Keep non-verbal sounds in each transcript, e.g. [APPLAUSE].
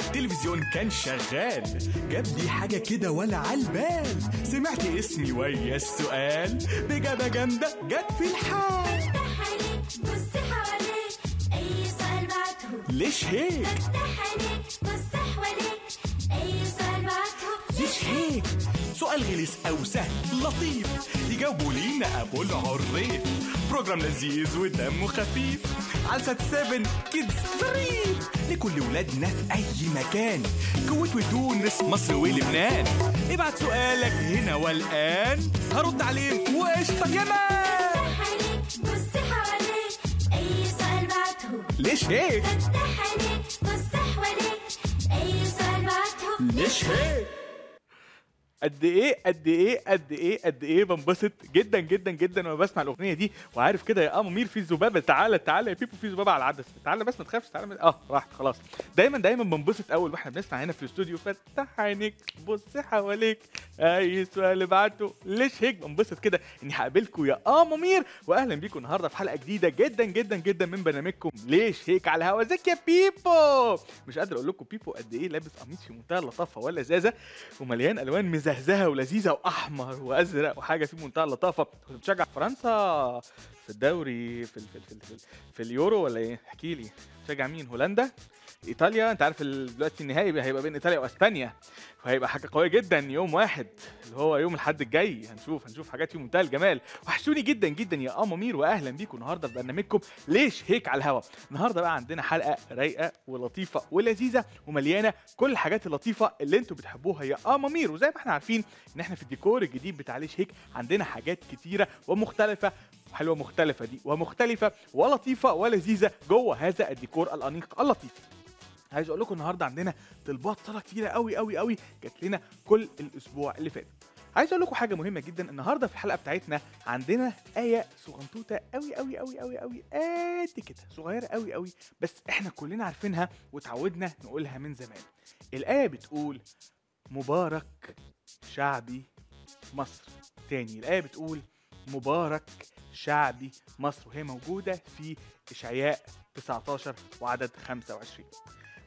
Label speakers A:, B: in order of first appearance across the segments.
A: التلفزيون كان شغال. جاب لي حاجة كده ولا عالبال سمعت اسمي ويا السؤال. بإجابة جامدة جت في الحال.
B: فتح عينيك بص حواليك. أي سؤال بعته.
A: ليش هيك؟
B: فتح عينيك بص سؤال
A: غلس أو سهل لطيف. يجاوبوا لينا أبو العريف. بروجرام لذيذ ودمه خفيف. على سات 7 كيدز ظريف لكل ولادنا في أي مكان. كويت وتونس مصر ولبنان. ابعت سؤالك هنا والآن. هرد عليك وقشطة كمان
B: بص حواليك أي سؤال بعته
A: ليش هيك؟
B: فتح عينيك بص حواليك أي سؤال بعته
A: ليش هيك؟
C: قد إيه قد إيه قد إيه قد إيه بنبسط جدا جدا جدا وأنا بسمع الأغنية دي. وعارف كده يا امير في ذبابه تعالى تعالى يا بيبو في ذبابه على العدسة. تعالى بس ما تخافش تعالى. آه راحت خلاص. دايما دايما بنبسط أول وإحنا بنسمع هنا في الاستوديو. فتح عينيك بص حواليك أي سؤال بعته. ليش هيك بنبسط كده؟ إني هقابلكم يا ام امير واهلا بيكم النهارده في حلقة جديدة جدا جدا جدا من برنامجكم. ليش هيك على الهوا؟ ازيك يا بيبو؟ مش قادر أقول لكم بيبو قد إيه لابس قميص في منتهى اللطافة واللذاذة ومليان ألوان مزهزهه ولذيذة وأحمر وأزرق وحاجة في منتهى اللطافة. كنت بتشجع فرنسا في الدوري في ال في ال في, في اليورو ولا إيه؟ احكي لي. بتشجع مين؟ هولندا؟ إيطاليا أنت عارف دلوقتي النهائي هيبقى بين إيطاليا وإسبانيا وهيبقى حاجة قوية جدا يوم واحد اللي هو يوم الأحد الجاي. هنشوف هنشوف حاجات في منتهى الجمال. وحشوني جدا جدا يا أمامير واهلا بيكم النهارده في برنامجكم ليش هيك على الهوا. النهارده بقى عندنا حلقة رايقة ولطيفة ولذيذة ومليانة كل الحاجات اللطيفة اللي أنتوا بتحبوها يا أمامير وزي ما إحنا عارفين إن إحنا في الديكور الجديد بتاع ليش هيك عندنا حاجات كتيرة ومختلفة. حلوة مختلفة دي ومختلفة ولطيفة ولذيذة جوه هذا الديكور الأنيق اللطيف. عايز أقول لكم النهارده عندنا طلبات طلع كتيره قوي قوي قوي جات لنا كل الأسبوع اللي فات. عايز أقول لكم حاجة مهمة جدا. النهارده في الحلقة بتاعتنا عندنا آية صغنطوطة قوي قوي قوي قوي قوي قد كده صغيرة قوي قوي بس إحنا كلنا عارفينها وتعودنا نقولها من زمان. الآية بتقول مبارك شعبي مصر. تاني الآية بتقول مبارك شعبي مصر. وهي موجودة في إشعياء 19 وعدد 25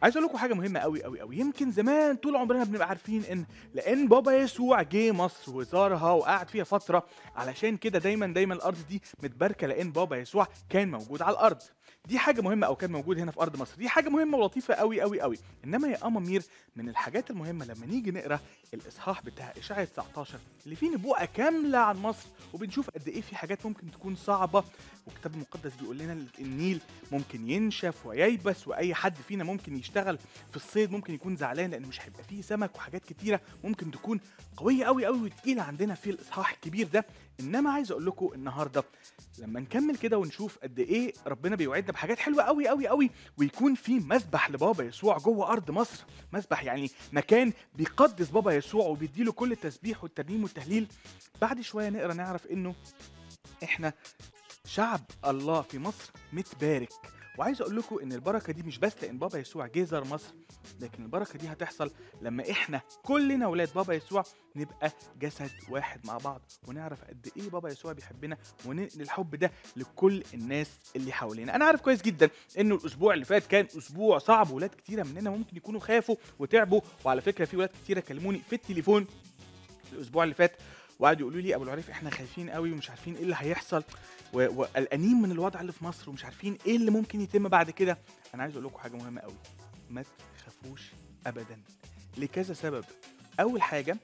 C: عايز أقول لكم حاجة مهمة قوي قوي قوي يمكن زمان طول عمرنا بنبقى عارفين إن لأن بابا يسوع جه مصر وزارها وقعد فيها فترة علشان كده دايما دايما الأرض دي متباركة لأن بابا يسوع كان موجود على الأرض. دي حاجة مهمة أو كان موجود هنا في أرض مصر. دي حاجة مهمة ولطيفة قوي قوي قوي إنما يا امامير من الحاجات المهمة لما نيجي نقرأ الإصحاح بتاع اشعياء 19 اللي فيه نبوءة كاملة عن مصر وبنشوف قد إيه في حاجات ممكن تكون صعبة. والكتاب المقدس بيقول لنا النيل ممكن ينشف وييبس وأي حد فينا ممكن يشتغل في الصيد ممكن يكون زعلان لأن مش هيبقى فيه سمك وحاجات كتيرة ممكن تكون قوية قوي قوي وتقيلة عندنا في الإصحاح الكبير ده. انما عايز أقول لكم النهارده لما نكمل كده ونشوف قد إيه ربنا بيوعدنا بحاجات حلوة قوي قوي قوي ويكون في مسبح لبابا يسوع جوه أرض مصر. مسبح يعني مكان بيقدس بابا يسوع وبيديله كل التسبيح والترنيم والتهليل. بعد شوية نقرأ نعرف إنه إحنا شعب الله في مصر متبارك. وعايز أقول لكم إن البركة دي مش بس لأن بابا يسوع جه زار مصر لكن البركة دي هتحصل لما إحنا كلنا ولاد بابا يسوع نبقى جسد واحد مع بعض ونعرف قد إيه بابا يسوع بيحبنا وننقل الحب ده لكل الناس اللي حوالينا. أنا عارف كويس جدا انه الأسبوع اللي فات كان أسبوع صعب ولاد كتيرة مننا ممكن يكونوا خافوا وتعبوا وعلى فكرة في ولاد كتيرة كلموني في التليفون. الأسبوع اللي فات وقعدوا يقولوا لي أبو العريف إحنا خايفين قوي ومش عارفين إيه اللي هيحصل وقلقانين من الوضع اللي في مصر ومش عارفين إيه اللي ممكن يتم بعد كده. أنا عايز أقول لكم حاجة مهمة قوي. ما تخافوش ابدا. لكذا سبب. أول حاجة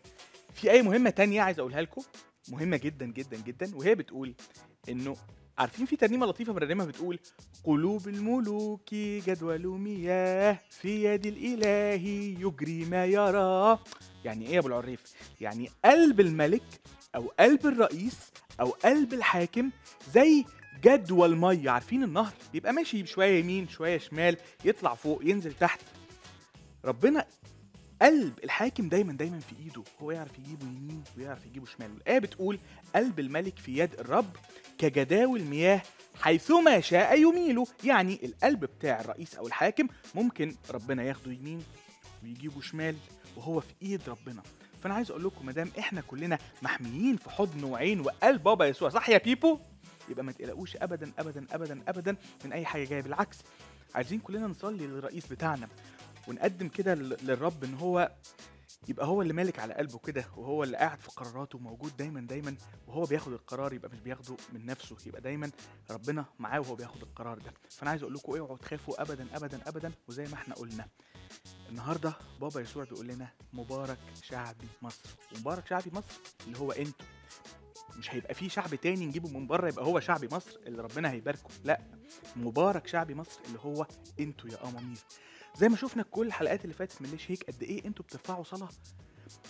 C: في إيه مهمة تانية عايز أقولها لكم؟ مهمة جدا جدا جدا. وهي بتقول إنه عارفين في ترنيمة لطيفة بنرنمها بتقول قلوب الملوك جدول مياه في يد الإله يجري ما يرى. يعني إيه يا أبو العريف؟ يعني قلب الملك أو قلب الرئيس أو قلب الحاكم زي جدول مية عارفين النهر؟ بيبقى ماشي شوية يمين شوية شمال يطلع فوق ينزل تحت. ربنا قلب الحاكم دايما دايما في إيده. هو يعرف يجيبه يمين ويعرف يجيبه شمال. والآية بتقول قلب الملك في يد الرب كجداول مياه حيثما شاء يميله. يعني القلب بتاع الرئيس أو الحاكم ممكن ربنا ياخده يمين ويجيبه شمال. وهو في إيد ربنا. فأنا عايز أقول لكم ما دام إحنا كلنا محميين في حضن وعين وقلب بابا يسوع صح يا بيبو؟ يبقى ما تقلقوش ابدا ابدا ابدا ابدا من أي حاجة جاية. بالعكس عايزين كلنا نصلي للرئيس بتاعنا ونقدم كده للرب إن هو يبقى هو اللي مالك على قلبه كده وهو اللي قاعد في قراراته موجود دايما دايما وهو بياخد القرار يبقى مش بياخده من نفسه يبقى دايما ربنا معاه وهو بياخد القرار ده. فأنا عايز أقول لكم اوعوا تخافوا ابدا ابدا ابدا وزي ما إحنا قلنا. النهارده بابا يسوع بيقول لنا مبارك شعبي مصر ومبارك شعبي مصر اللي هو أنتوا. مش هيبقى في شعب تاني نجيبه من بره يبقى هو شعبي مصر اللي ربنا هيباركه لا مبارك شعبي مصر اللي هو أنتوا يا آمامير. زي ما شفنا كل الحلقات اللي فاتت من ليش هيك قد إيه أنتوا بترفعوا صلاة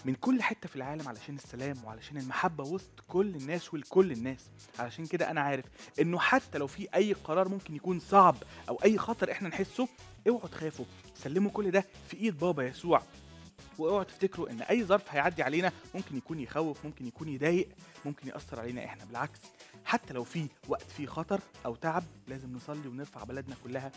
C: من كل حتة في العالم علشان السلام وعلشان المحبة وسط كل الناس ولكل الناس. علشان كده أنا عارف إنه حتى لو في أي قرار ممكن يكون صعب أو أي خطر إحنا نحسه اوعوا تخافوا سلموا كل ده في إيد بابا يسوع. واوعوا تفتكروا إن أي ظرف هيعدي علينا ممكن يكون يخوف ممكن يكون يضايق ممكن يأثر علينا إحنا. بالعكس حتى لو في وقت فيه خطر أو تعب لازم نصلي ونرفع بلدنا كلها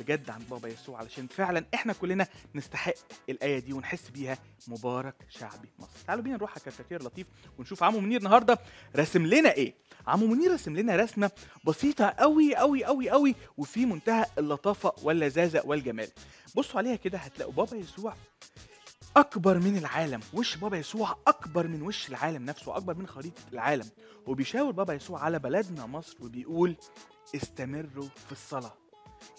C: بجد عند بابا يسوع علشان فعلا إحنا كلنا نستحق الآية دي ونحس بيها. مبارك شعبي مصر. تعالوا بينا نروح على كاريكاتير لطيف ونشوف عمو منير النهارده راسم لنا إيه. عمو منير راسم لنا رسمة بسيطة قوي قوي قوي قوي وفي منتهى اللطافة واللذاذة والجمال. بصوا عليها كده هتلاقوا بابا يسوع أكبر من العالم. وش بابا يسوع أكبر من وش العالم نفسه؟ أكبر من خريطة العالم. وبيشاور بابا يسوع على بلدنا مصر وبيقول استمروا في الصلاة.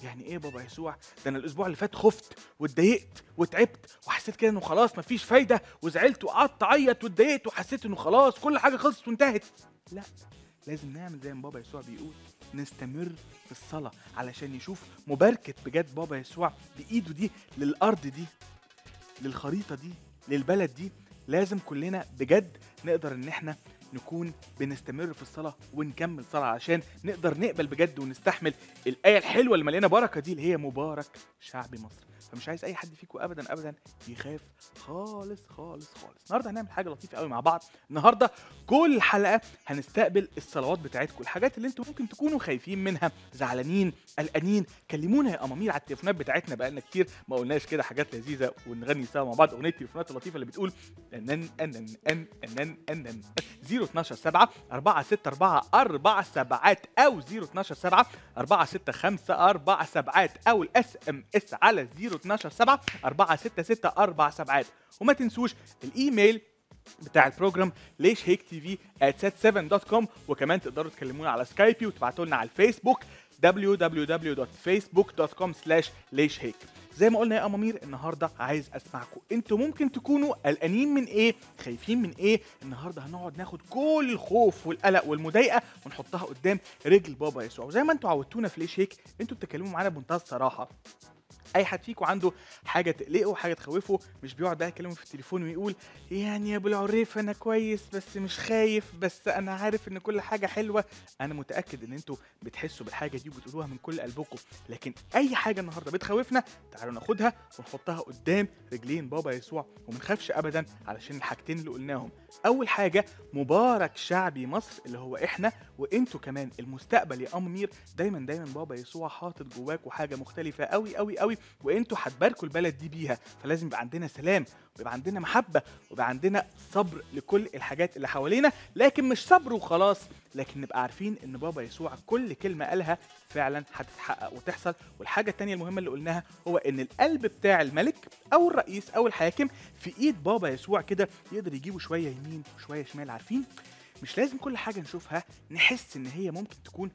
C: يعني إيه بابا يسوع؟ ده أنا الأسبوع اللي فات خفت واتضايقت وتعبت وحسيت كده إنه خلاص مفيش فايدة وزعلت وقعدت أعيط واتضايقت وحسيت إنه خلاص كل حاجة خلصت وانتهت. لا لازم نعمل زي ما بابا يسوع بيقول نستمر في الصلاة علشان نشوف مباركة بجد بابا يسوع بإيده دي للأرض دي للخريطة دي للبلد دي. لازم كلنا بجد نقدر إن إحنا نكون بنستمر في الصلاة ونكمل صلاة عشان نقدر نقبل بجد ونستحمل الآية الحلوة اللي مليانه بركة دي اللي هي مبارك شعب مصر. فمش عايز أي حد فيكم ابدا ابدا يخاف خالص خالص خالص. النهارده هنعمل حاجة لطيفة قوي مع بعض. النهارده كل حلقة هنستقبل الصلوات بتاعتكم. الحاجات اللي أنتم ممكن تكونوا خايفين منها زعلانين قلقانين كلمونا يا أمامير على التليفونات بتاعتنا بقالنا كتير. ما قلناش كده حاجات لذيذة ونغني سوا مع بعض أغنية التليفونات اللطيفة اللي بتقول أنن أنن أن أنن أنن. 012 7 4 6 4 4 سبعات أو 012 7 4 6 5 4 سبعات أو ال SMS على 012 7 4 6 6 4 سبعات. وما تنسوش الايميل بتاع ال program ليش هيك TV at sat7.com وكمان تقدروا تكلمونا على سكايبي وتبعتوا لنا على الفيسبوك www.facebook.com ليش هيك. زي ما قلنا يا أمامير النهارده عايز أسمعكم. أنتوا ممكن تكونوا قلقانين من إيه؟ خايفين من إيه؟ النهارده هنقعد ناخد كل الخوف والقلق والمضايقة ونحطها قدام رجل بابا يسوع. وزي ما أنتوا عودتونا في ليش هيك أنتوا بتتكلموا معانا بمنتهى الصراحة. أي حد فيكم عنده حاجة تقلقه حاجة تخوفه مش بيقعد بقى يكلمه في التليفون ويقول يعني يا أبو العريف أنا كويس بس مش خايف بس أنا عارف إن كل حاجة حلوة. أنا متأكد إن أنتوا بتحسوا بالحاجة دي وبتقولوها من كل قلبكم. لكن أي حاجة النهارده بتخوفنا تعالوا ناخدها ونحطها قدام رجلين بابا يسوع وما نخافش ابدا علشان الحاجتين اللي قلناهم. أول حاجة مبارك شعبي مصر اللي هو إحنا وانتوا كمان المستقبل يا أمير دايما دايما بابا يسوع حاطط جواكوا حاجة مختلفة قوي قوي قوي وانتوا هتباركوا البلد دي بيها. فلازم يبقى عندنا سلام ويبقى عندنا محبة ويبقى عندنا صبر لكل الحاجات اللي حوالينا لكن مش صبر وخلاص. لكن نبقى عارفين إن بابا يسوع كل كلمة قالها فعلا هتتحقق وتحصل. والحاجة التانية المهمة اللي قلناها هو إن القلب بتاع الملك أو الرئيس أو الحاكم في إيد بابا يسوع كده يقدر يجيبه شوية يمين وشوية شمال. عارفين؟ مش لازم كل حاجة نشوفها نحس إن هي ممكن تكون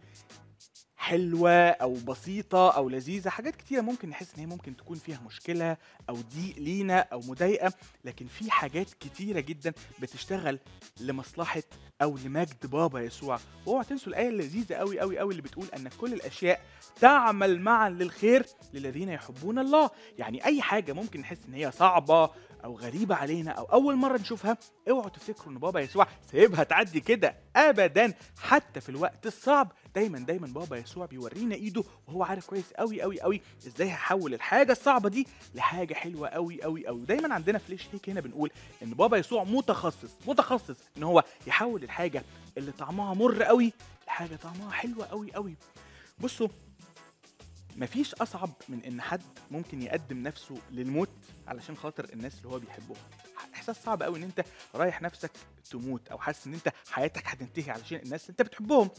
C: حلوة أو بسيطة أو لذيذة. حاجات كتيرة ممكن نحس إن هي ممكن تكون فيها مشكلة أو ضيق لينا أو مضايقة لكن في حاجات كتيرة جدا بتشتغل لمصلحة أو لمجد بابا يسوع. واوعوا تنسوا الآية اللذيذة أوي أوي أوي اللي بتقول أن كل الأشياء تعمل معا للخير للذين يحبون الله. يعني أي حاجة ممكن نحس إن هي صعبة أو غريبة علينا أو أول مرة نشوفها اوعوا تفتكروا إن بابا يسوع سايبها تعدي كده أبدا حتى في الوقت الصعب. دايما دايما بابا يسوع بيورينا إيده وهو عارف كويس قوي قوي قوي إزاي هيحول الحاجة الصعبة دي لحاجة حلوة قوي قوي قوي دايما عندنا في ليش هيك هنا بنقول إن بابا يسوع متخصص متخصص إن هو يحول الحاجة اللي طعمها مر قوي لحاجة طعمها حلوة قوي قوي بصوا مفيش أصعب من إن حد ممكن يقدم نفسه للموت علشان خاطر الناس اللي هو بيحبهم. إحساس صعب قوي إن أنت رايح نفسك تموت أو حاسس إن أنت حياتك هتنتهي علشان الناس اللي أنت بتحبهم.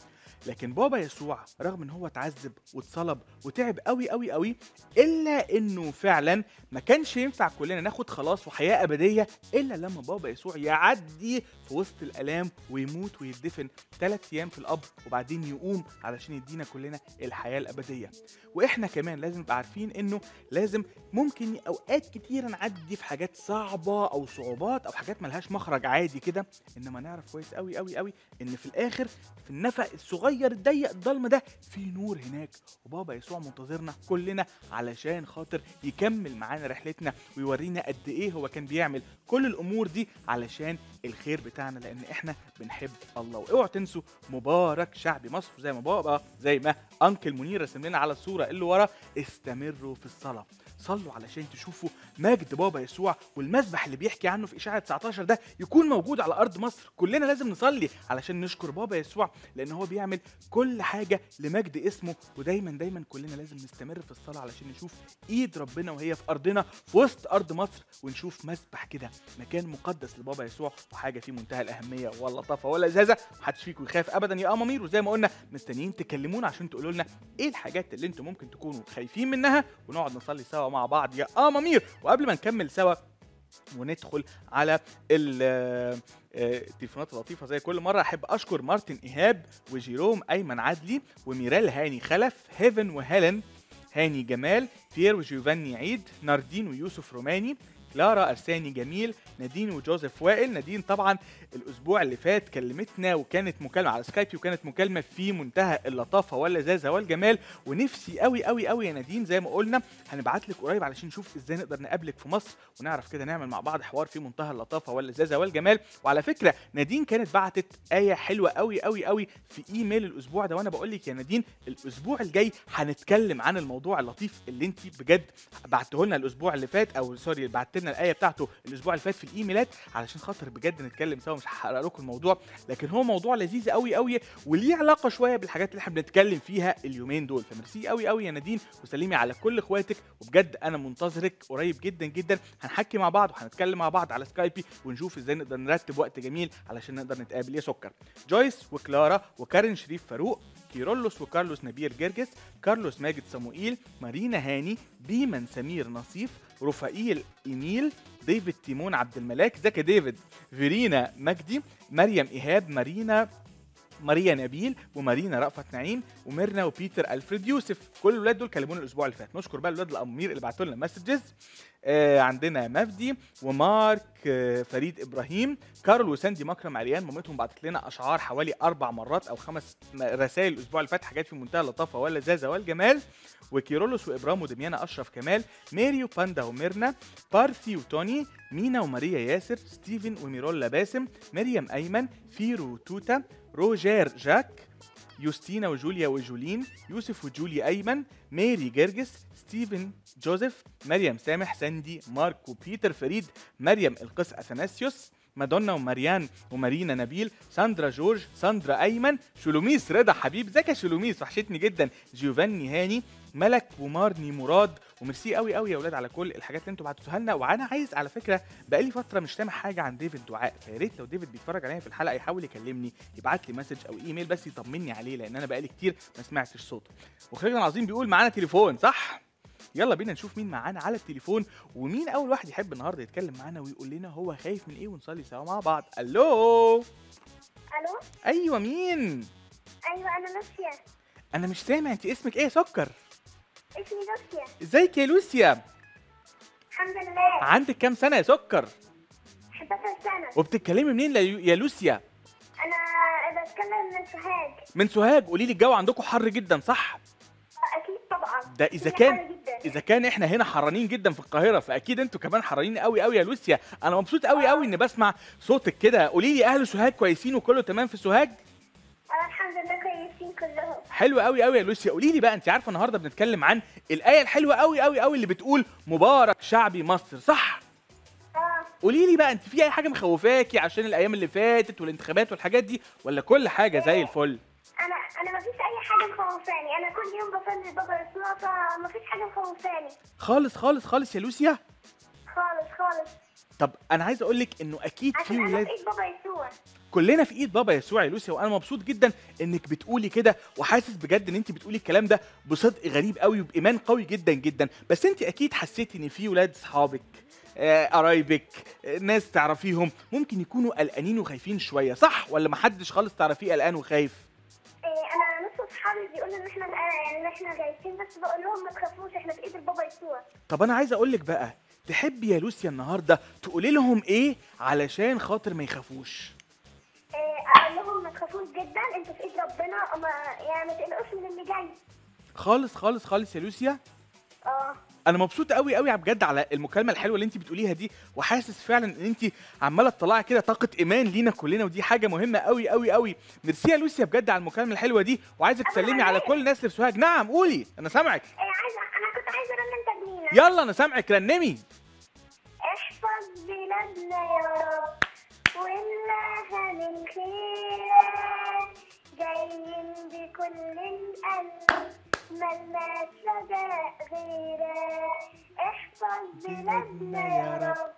C: لكن بابا يسوع رغم إن هو اتعذب واتصلب وتعب قوي قوي قوي إلا إنه فعلا ما كانش ينفع كلنا ناخد خلاص وحياة أبدية إلا لما بابا يسوع يعدي في وسط الألام ويموت ويدفن ثلاث أيام في القبر وبعدين يقوم علشان يدينا كلنا الحياة الأبدية. وإحنا كمان لازم نبقى عارفين إنه لازم ممكن أوقات كتيره نعدي في حاجات صعبة أو صعوبات أو حاجات ملهاش مخرج عادي كده إنما نعرف كويس قوي قوي قوي إن في الآخر في النفق الصغير الضيق الضلمة ده في نور هناك. وبابا يسوع منتظرنا كلنا علشان خاطر يكمل معانا رحلتنا ويورينا قد إيه هو كان بيعمل كل الأمور دي علشان الخير بتاعنا. لأن إحنا بنحب الله. واوعوا تنسوا مبارك شعب مصر زي ما بابا زي ما أنكل منير رسم لنا على الصورة اللي ورا. استمروا في الصلاة. صلوا علشان تشوفوا مجد بابا يسوع والمسبح اللي بيحكي عنه في اشاعه 19 ده يكون موجود على أرض مصر. كلنا لازم نصلي علشان نشكر بابا يسوع لأن هو بيعمل كل حاجة لمجد اسمه. ودايما دايما كلنا لازم نستمر في الصلاة علشان نشوف إيد ربنا وهي في أرضنا في وسط أرض مصر ونشوف مسبح كده مكان مقدس لبابا يسوع. وحاجة في منتهى الأهمية واللطافه واللذاذه محدش فيكم يخاف ابدا يا أمامير. وزي ما قلنا مستنيين تكلمونا عشان تقولوا لنا إيه الحاجات اللي أنتم ممكن تكونوا خايفين منها ونقعد نصلي سوا مع بعض. يا امامير وقبل ما نكمل سوا وندخل على ال- آه، التليفونات اللطيفه زي كل مرة أحب أشكر مارتن إيهاب وجيروم أيمن عدلي وميرال هاني خلف هيفن وهيلن هاني جمال بيير وجيوفاني عيد ناردين ويوسف روماني كلارا أرساني جميل نادين وجوزيف وائل. نادين طبعا الأسبوع اللي فات كلمتنا وكانت مكالمة على سكايبي وكانت مكالمة في منتهى اللطافة واللذاذة والجمال ونفسي قوي قوي قوي يا نادين زي ما قلنا هنبعت لك قريب علشان نشوف إزاي نقدر نقابلك في مصر ونعرف كده نعمل مع بعض حوار في منتهى اللطافة واللذاذة والجمال. وعلى فكرة نادين كانت بعتت آية حلوة قوي قوي قوي في إيميل الأسبوع ده وأنا بقول لك يا نادين الأسبوع الجاي هنتكلم عن الموضوع اللطيف اللي أنت بجد بعته لنا الأسبوع اللي فات أو sorry بعت لنا الآية بتاعته الأسبوع اللي فات في الإيميلات علشان خاطر بجد نتكلم سوا. مش هحرق لكم الموضوع لكن هو موضوع لذيذ قوي قوي وليه علاقة شوية بالحاجات اللي إحنا بنتكلم فيها اليومين دول. فميرسي قوي قوي يا نادين وسلمي على كل إخواتك وبجد أنا منتظرك قريب جدا جدا. هنحكي مع بعض وهنتكلم مع بعض على سكايبي ونشوف إزاي نقدر نرتب وقت جميل علشان نقدر نتقابل. يا سكر جويس وكلارا وكارين شريف فاروق كيرولوس وكارلوس نبيل جرجس كارلوس ماجد صموئيل مارينا هاني بيمن سمير نصيف رفائيل إيميل ديفيد تيمون عبد الملاك زكي ديفيد فيرينا مجدي مريم إيهاب مارينا ماريا نبيل ومارينا رأفت نعيم وميرنا وبيتر ألفريد يوسف. كل الولاد دول كلمونا الأسبوع اللي فات. نشكر بقى الولاد الأمامير اللي بعتوا لنا messages عندنا مفدي ومارك آه فريد إبراهيم كارل وساندي مكرم عريان مامتهم بعتت لنا أشعار حوالي أربع مرات أو خمس رسائل الأسبوع اللي فات حاجات في منتهى اللطافة واللذاذه والجمال. وكيرولوس وإبرام ودميانا أشرف كمال ماري وباندا وميرنا بارثي وتوني مينا وماريا ياسر ستيفن وميرولا باسم مريم أيمن فيرو وتوتا روجير جاك يوستينا وجوليا وجولين يوسف وجولي أيمن ماري جرجس ستيفن جوزيف مريم سامح ساندي مارك وبيتر فريد مريم القس أثناسيوس مادونا وماريان ومارينا نبيل ساندرا جورج ساندرا أيمن شلوميس رضا حبيب ازيك يا شلوميس وحشتني جدا جيوفاني هاني ملك ومارني مراد وميرسي قوي قوي يا أولاد على كل الحاجات اللي أنتوا بعتوها لنا. وأنا عايز على فكرة بقالي فترة مش سامع حاجة عن ديفيد دعاء. فيا ريت لو ديفيد بيتفرج عليا في الحلقة يحاول يكلمني يبعت لي message أو إيميل بس يطمني عليه لأن أنا بقالي كتير ما سمعتش صوته. وخالد العظيم بيقول معانا تليفون صح؟ يلا بينا نشوف مين معانا على التليفون ومين أول واحد يحب النهارده يتكلم معانا ويقول لنا هو خايف من إيه ونصلي سوا مع بعض. ألو؟
B: ألو؟
C: أيوه مين؟
B: أيوه أنا لوسيا
C: أنا مش سامع انت اسمك إيه؟ يا سكر.
B: اسمي لوسيا.
C: ازيك يا لوسيا؟
B: الحمد لله.
C: عندك كام سنة يا سكر؟
B: 11 سنة.
C: وبتتكلمي منين يا لوسيا؟
B: أنا بتكلم من سوهاج.
C: من سوهاج. قولي لي الجو عندكم حر جدا صح؟
B: أكيد طبعا.
C: ده
B: إذا
C: كان. إذا كان إحنا هنا حرانين جدا في القاهرة فأكيد أنتوا كمان حرانين قوي قوي يا لوسيا. أنا مبسوط قوي قوي إني بسمع صوتك كده. قولي لي أهل سوهاج كويسين وكله تمام في سوهاج؟
B: أنا الحمد لله كويسين. كلهم
C: حلو قوي قوي يا لوسيا قولي لي بقى انت عارفه النهارده بنتكلم عن الآية الحلوة قوي قوي قوي اللي بتقول مبارك شعبي مصر صح؟
B: آه
C: قولي لي بقى انت في أي حاجة مخوفاكي عشان الأيام اللي فاتت والانتخابات والحاجات دي ولا كل حاجة زي الفل؟
B: أنا أنا ما فيش أي حاجة مخوفاني. أنا كل يوم بصلي بابا يسوع فما فيش حاجة مخوفاني.
C: خالص خالص خالص يا لوسيا.
B: خالص خالص.
C: طب أنا عايز أقول لك إنه أكيد في
B: عشان أنا
C: ولاد
B: ايد بابا يسوع.
C: كلنا في ايد بابا يسوع يا لوسيا وأنا مبسوط جدا إنك بتقولي كده وحاسس بجد إن أنت بتقولي الكلام ده بصدق غريب قوي وبإيمان قوي جدا جدا. بس أنت أكيد حسيتي إن في ولاد صحابك آه، قرايبك آه، ناس تعرفيهم ممكن يكونوا قلقانين وخايفين شوية صح؟ ولا محدش خالص تعرفيه قلقان وخايف؟
B: إيه أنا نص أصحابي بيقولوا إن إحنا إن إحنا جايين بس بقول لهم ما تخافوش إحنا في إيد البابا يسوع.
C: طب أنا عايز أقول لك بقى تحبي يا لوسيا النهارده تقولي لهم إيه علشان خاطر ما يخافوش؟
B: أقول لهم ما تخافوش جدا أنتوا في إيد ربنا وما يعني ما تقلقوش من اللي جاي.
C: خالص خالص خالص يا لوسيا.
B: آه.
C: أنا مبسوط قوي قوي بجد على المكالمة الحلوة اللي انت بتقوليها دي وحاسس فعلا إن انت عمالة تطلعي كده طاقة إيمان لينا كلنا ودي حاجة مهمة قوي قوي قوي ميرسي يا لوسيا بجد على المكالمة الحلوة دي وعايزك تسلمي على كل الناس اللي في سوهاج. نعم قولي. أنا سامعك.
B: إيه عايزة أنا كنت عايزة ارنم تجميله
C: يلا أنا سامعك. رنمي.
B: احفظ بلادنا يا رب؟ واملاها من خيرك جايين بكل القلب ملناش رجاء غيرك احفظ بلادنا يا رب.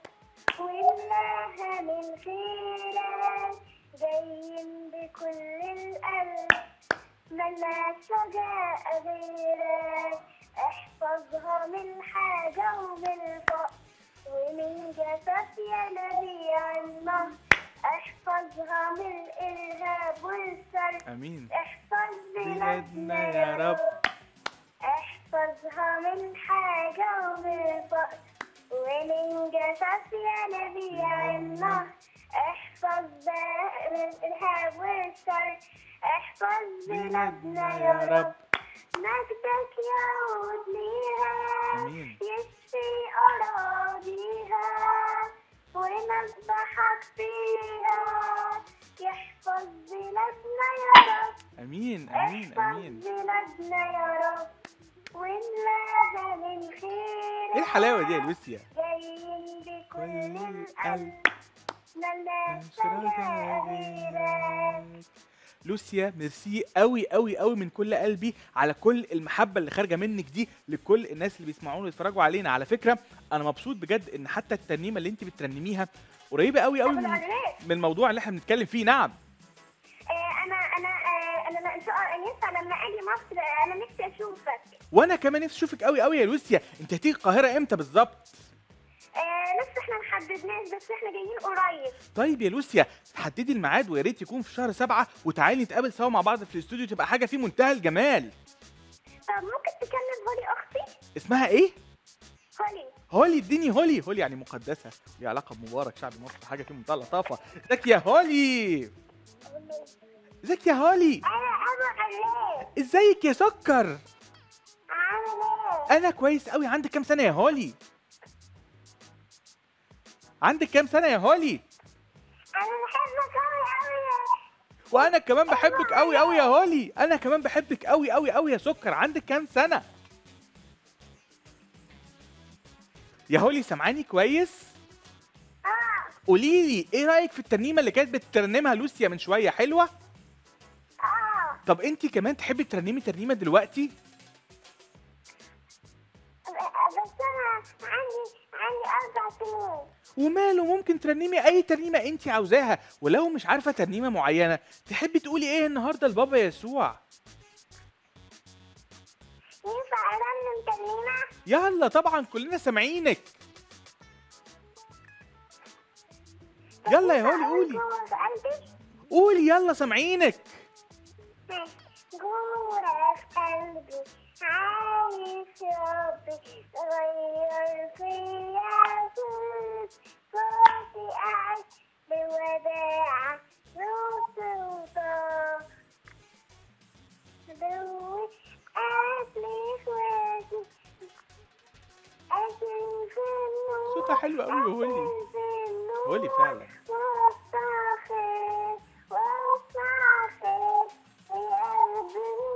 B: واملاها من خيرك جايين بكل القلب ملناش رجاء غيرك احفظها من حاجة ومن فقر ومن يا نبي الله احفظها من الإرهاب والسرد
C: امين
B: احفظ بلادنا يا رب. احفظها من حاجة ومن فقر ومن يا نبي الله احفظ بئر الإرهاب والسرد احفظ بلادنا يا رب. مجدك
C: أمين
B: يشفي أراضيها ونذبحك فيها يحفظ بلادنا يا رب
C: أمين أمين.
B: احفظ
C: امين
B: بلادنا يا رب واملاها من خير
C: إيه الحلاوة دي يا لوسيا؟
B: جايين بكل
C: كل
B: القلب ملناش رجاء غيرك.
C: لوسيا ميرسي قوي قوي قوي من كل قلبي على كل المحبة اللي خارجة منك دي لكل الناس اللي بيسمعونا ويتفرجوا علينا. على فكرة أنا مبسوط بجد إن حتى الترنيمه اللي أنت بترنميها قريبة قوي قوي من. من الموضوع اللي إحنا بنتكلم فيه. نعم.
B: آه، أنا أنا آه، أنا ان شاء الله ينفع لما أجي مصر آه، أنا نفسي أشوفك.
C: وأنا كمان نفسي أشوفك قوي قوي يا لوسيا. أنت هتيجي القاهرة إمتى بالظبط؟
B: آه، لسه إحنا محددناش بس إحنا جايين قريب.
C: طيب يا لوسيا حددي الميعاد ويا ريت يكون في شهر سبعة وتعالي نتقابل سوا مع بعض في الاستوديو تبقى حاجة في منتهى الجمال.
B: طب ممكن تكلم هولي أختي؟
C: اسمها إيه؟
B: هولي.
C: هولي اديني هولي. هولي يعني مقدسة ليها علاقة بمبارك شعب مصر حاجة في منتهى اللطافة. ازيك يا هولي؟ ازيك يا هولي؟
B: أنا أبو عليه
C: ازيك يا سكر؟
B: عامل إيه؟
C: أنا كويس قوي عندك كام سنة يا هولي؟ عندك كام سنة يا هولي؟
B: أنا بحبك قوي قوي
C: وأنا كمان بحبك قوي قوي يا هولي. أنا كمان بحبك قوي قوي قوي يا سكر. عندك كام سنة؟ يا هولي سامعاني كويس؟ قولي لي إيه رأيك في الترنيمة اللي كانت بترنمها لوسيا من شوية؟
B: حلوة؟
C: طب أنت كمان تحبي ترنمي ترنيمة دلوقتي؟
B: بس أنا
C: وماله ممكن ترنمي أي ترنيمة أنت عاوزاها ولو مش عارفة ترنيمة معينة تحبي تقولي إيه النهارده لبابا يسوع؟
B: ينفع أرنم ترنيمة؟
C: يلا طبعا كلنا سامعينك. يلا يا هولي قولي. قولي يلا سامعينك.
B: جوه في قلبي. عايش ربي غير فيا صوتي قاعد بوداعة روح وطاق دوي قبلي اخواتي أجري في النور
C: صوتها حلو
B: في النور
C: هولي فعلا.
B: وافتخر وافتخر بقلب كامل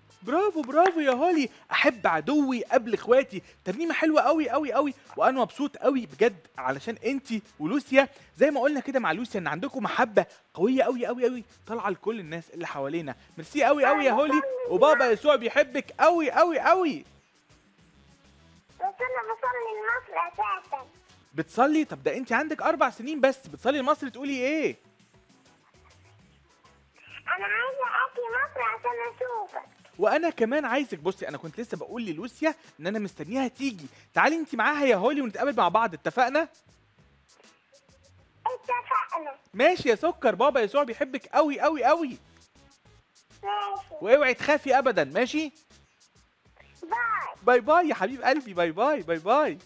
C: برافو برافو يا هولي. أحب عدوي قبل إخواتي. ترنيمة حلوة قوي قوي قوي وأنا مبسوط قوي بجد علشان انت ولوسيا. زي ما قلنا كده مع لوسيا إن عندكم محبة قوية قوي قوي قوي طالعة لكل الناس اللي حوالينا. ميرسي قوي قوي يا هولي. وبابا يسوع بيحبك قوي قوي قوي
B: أنا بصلي لمصر أساسا.
C: بتصلي؟ طب ده انت عندك أربع سنين بس. بتصلي لمصر تقولي إيه؟
B: أنا عايزة أجي مصر عشان أشوفك.
C: وأنا كمان عايزك بصي أنا كنت لسه بقول للوسيا ان أنا مستنياها تيجي. تعالي انت معاها يا هولي ونتقابل مع بعض اتفقنا؟
B: اتفقنا.
C: ماشي يا سكر بابا يسوع بيحبك قوي قوي قوي.
B: ماشي.
C: واوعي تخافي ابدا ماشي؟
B: bye.
C: bye bye يا حبيب قلبي bye bye bye bye.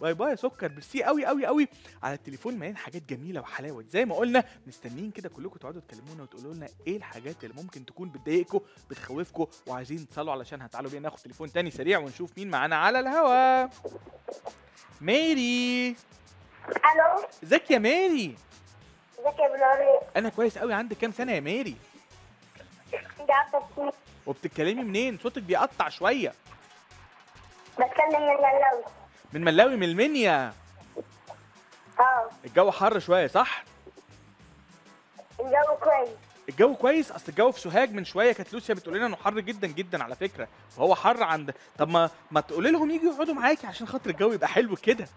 C: bye bye سكر ميرسي قوي قوي قوي. على التليفون مليان حاجات جميلة وحلاوة. زي ما قلنا مستنيين كده كلكم تقعدوا تكلمونا وتقولوا لنا إيه الحاجات اللي ممكن تكون بتضايقكم بتخوفكم وعايزين تصلوا علشانها تعالوا بينا ناخد تليفون تاني سريع ونشوف مين معانا على الهوا. ميري.
B: ألو؟
C: إزيك يا ميري؟
B: إزيك يا بلوري؟
C: أنا كويس قوي. عندك كام سنه يا ميري؟ وبتتكلمي منين؟ صوتك بيقطع شوية.
B: بتكلم من اللوز
C: من ملاوي من المنيا.
B: آه.
C: الجو حر شوية صح؟
B: الجو كويس.
C: الجو كويس؟ أصل الجو في سوهاج من شوية كانت لوسيا بتقول لنا إنه حر جدا جدا على فكرة. وهو حر عند طب ما ما تقولي لهم يجوا يقعدوا معاكي عشان خاطر الجو يبقى حلو كده.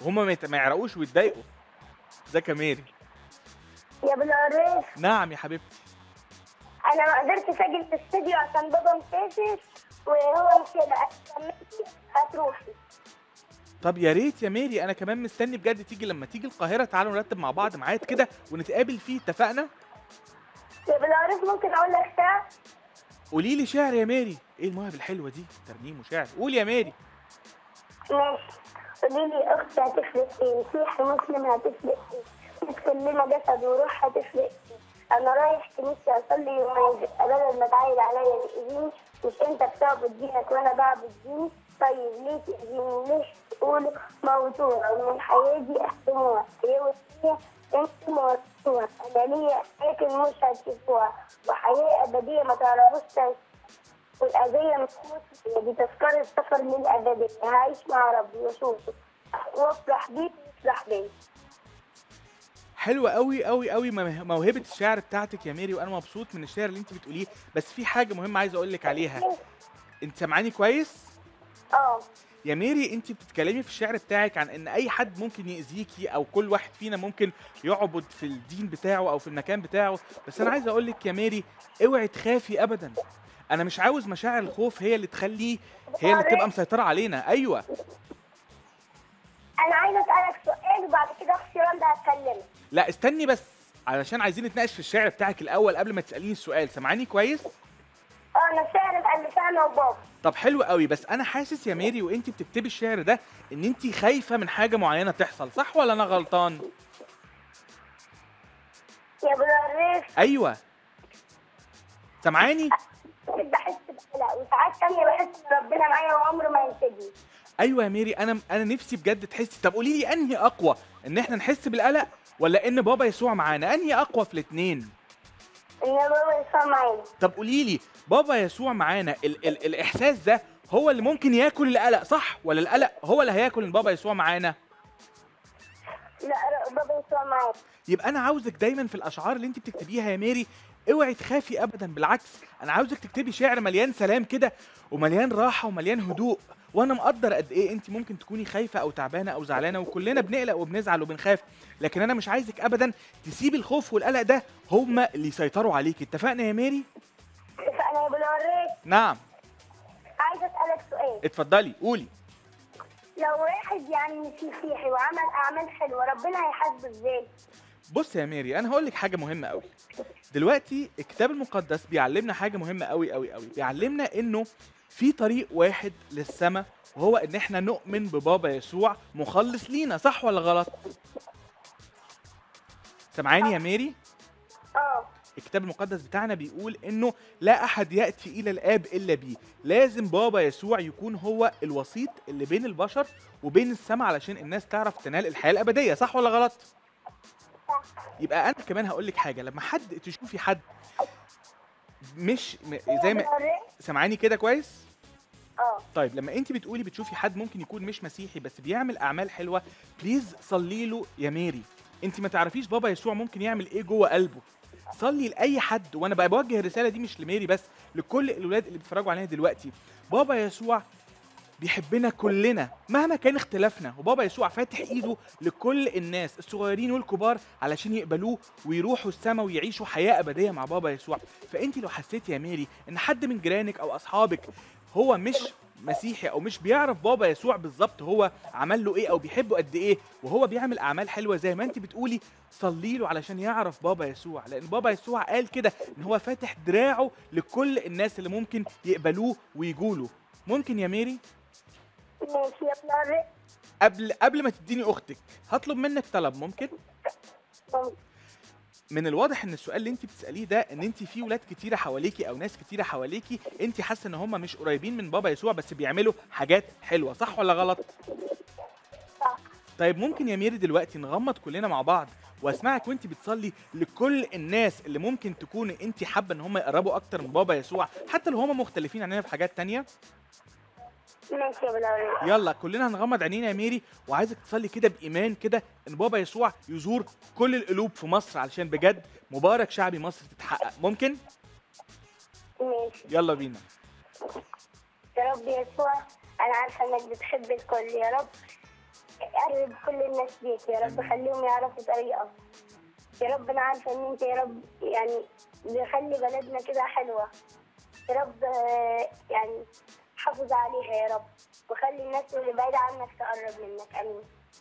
C: وهم ما يت- ما يعرقوش ويتضايقوا. ازيك يا ميري
B: يا بلوري
C: نعم يا حبيبتي.
B: أنا ما قدرتش أجي في الاستوديو عشان بابا مسافر وهو مش هيبقى هتروحي.
C: طب يا ريت يا ميري أنا كمان مستني بجد تيجي لما تيجي القاهرة تعالوا نرتب مع بعض ميعاد كده ونتقابل فيه اتفقنا؟
B: يا بلوريس ممكن أقول لك شعر.
C: قولي لي شعر يا ميري. إيه المواهب الحلوة دي؟ ترنيم وشعر. قول يا ميري.
B: ماشي. قولي لي أختي هتفرق إيه؟ مسيحي مسلم هتفرق إيه؟ متكلمة جسد وروح هتفرق إيه؟ أنا رايح كنيستي أصلي يومين بدل ما تعايد عليا بايديني مش أنت بتعبد دينك وأنا بعبد ديني؟ طيب ليه تأذيني؟ ليش تقولوا موتوها ومن الحياة دي احتموها هي والدنيا أنتوا موتوها أنا ليا لكن مش هتشوفوها وحياة أبدية ما تعرفوش تعيشوها والأذية مش هي دي تذكرة سفر للأبدية هعيش مع ربي وأشوفه. وأفرح بيه ويفرح بيا
C: حلوة قوي قوي قوي موهبة الشعر بتاعتك يا ميري وأنا مبسوط من الشعر اللي أنت بتقوليه. بس في حاجة مهمة عايز أقول لك عليها أنت سامعاني كويس؟
B: آه.
C: يا ميري انت بتتكلمي في الشعر بتاعك عن إن أي حد ممكن يأذيكي أو كل واحد فينا ممكن يعبد في الدين بتاعه أو في المكان بتاعه. بس أنا عايز أقول لك يا ميري اوعي تخافي ابدا. أنا مش عاوز مشاعر الخوف هي اللي تخلي هي اللي تبقى مسيطرة علينا. أيوه.
B: أنا عايزة أسألك سؤال وبعد كده أختي رندا هتكلمك
C: لا استني بس علشان عايزين نتناقش في الشعر بتاعك الأول قبل ما تسأليني السؤال. سامعاني كويس؟
B: آه أنا الشعر مألفاه أنا وبابا
C: طب حلو قوي بس أنا حاسس يا ميري وانت بتكتبي الشعر ده إن انت خايفة من حاجة معينة تحصل صح ولا أنا غلطان؟
B: يا بلوريس
C: أيوه. سامعاني؟
B: بحس بقلق وساعات تانية بحس إن ربنا معايا وعمره ما ينسجني
C: أيوه يا ميري أنا أنا نفسي بجد تحسي. طب قولي لي أنهي أقوى إن إحنا نحس بالقلق ولا إن بابا يسوع معانا؟ أنهي أقوى في الاثنين
B: إن بابا يسوع معايا
C: طب قولي لي بابا يسوع معانا ال ال الإحساس ده هو اللي ممكن ياكل القلق صح؟ ولا القلق هو اللي هياكل ان بابا يسوع معانا؟
B: لا بابا يسوع معايا.
C: يبقى أنا عاوزك دايما في الأشعار اللي أنت بتكتبيها يا ميري اوعي تخافي ابدا بالعكس أنا عاوزك تكتبي شعر مليان سلام كده ومليان راحة ومليان هدوء. وأنا مقدر قد إيه انت ممكن تكوني خايفة أو تعبانة أو زعلانة وكلنا بنقلق وبنزعل وبنخاف. لكن أنا مش عايزك ابدا تسيبي الخوف والقلق ده هما اللي يسيطروا عليكي. اتفقنا يا ميري؟
B: اتفقنا يا بلوريس
C: نعم.
B: عايزة أسألك سؤال.
C: اتفضلي قولي.
B: لو واحد يعني مسيحي وعمل أعمال حلوة ربنا هيحاسبه إزاي؟
C: بص يا ميري أنا هقول لك حاجة مهمة قوي دلوقتي الكتاب المقدس بيعلمنا حاجة مهمة قوي قوي قوي بيعلمنا إنه في طريق واحد للسماء وهو إن إحنا نؤمن ببابا يسوع مخلص لينا صح ولا غلط؟ سامعاني يا ميري؟
B: آه.
C: الكتاب المقدس بتاعنا بيقول إنه لا أحد يأتي إلى الآب إلا بيه. لازم بابا يسوع يكون هو الوسيط اللي بين البشر وبين السماء علشان الناس تعرف تنال الحياة الأبدية صح ولا غلط؟ يبقى أنا كمان هقول لك حاجة لما حد تشوفي حد مش زي ما؟ سامعاني؟ كده كويس؟
B: آه.
C: طيب لما انت بتقولي بتشوفي حد ممكن يكون مش مسيحي بس بيعمل أعمال حلوة بليز صلي له يا ماري انت ما تعرفيش بابا يسوع ممكن يعمل إيه جوه قلبه. صلي لأي حد وأنا بقى بوجه الرسالة دي مش لماري بس لكل الولاد اللي بيتفرجوا علينا دلوقتي. بابا يسوع بيحبنا كلنا مهما كان اختلافنا. وبابا يسوع فاتح إيده لكل الناس الصغيرين والكبار علشان يقبلوه ويروحوا السما ويعيشوا حياة أبدية مع بابا يسوع. فانت لو حسيتي يا ماري إن حد من جيرانك أو أصحابك هو مش مسيحي أو مش بيعرف بابا يسوع بالظبط هو عمل له إيه أو بيحبه قد إيه وهو بيعمل أعمال حلوة زي ما انت بتقولي صلي له علشان يعرف بابا يسوع. لأن بابا يسوع قال كده إن هو فاتح دراعه لكل الناس اللي ممكن يقبلوه ويجوا ممكن يا ميري
B: ماشي يا بنوريه
C: قبل قبل ما تديني أختك هطلب منك طلب ممكن؟
B: ممكن.
C: من الواضح إن السؤال اللي انت بتسأليه ده إن انت في ولاد كتيرة حواليكي أو ناس كتيرة حواليكي انت حاسة إن هم مش قريبين من بابا يسوع بس بيعملوا حاجات حلوة صح ولا غلط؟
B: صح
C: طيب ممكن يا ميري دلوقتي نغمض كلنا مع بعض وأسمعك وانت بتصلي لكل الناس اللي ممكن تكون انت حابة إن هم يقربوا أكتر من بابا يسوع حتى لو هم مختلفين عننا في حاجات تانية؟
B: ماشي يا بنوريه
C: يلا كلنا هنغمض عينينا يا ميري وعايزك تصلي كده بإيمان كده إن بابا يسوع يزور كل القلوب في مصر علشان بجد مبارك شعبي مصر تتحقق. ممكن؟
B: ماشي.
C: يلا بينا.
B: يا رب يسوع أنا عارفة إنك بتحب الكل يا رب قرب كل الناس بيك يا رب خليهم يعرفوا طريقك. يا رب أنا عارفة إن أنت يا رب يعني بخلي بلدنا كده حلوة. يا رب آه، يعني حافظ عليها يا رب. وخلي الناس اللي بعيده عنك تقرب منك. أمين.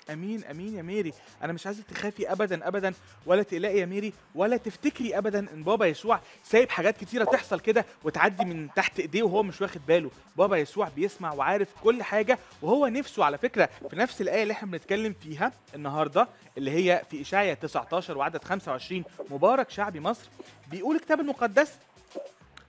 C: أمين أمين يا ميري. أنا مش عايزك تخافي ابدا ابدا ولا تقلقي يا ميري ولا تفتكري ابدا إن بابا يسوع سايب حاجات كتيرة تحصل كده وتعدي من تحت إيديه وهو مش واخد باله. بابا يسوع بيسمع وعارف كل حاجة وهو نفسه على فكرة في نفس الآية اللي إحنا بنتكلم فيها النهارده اللي هي في إشعيا 19 وعدد 25 مبارك شعبي مصر. بيقول الكتاب المقدس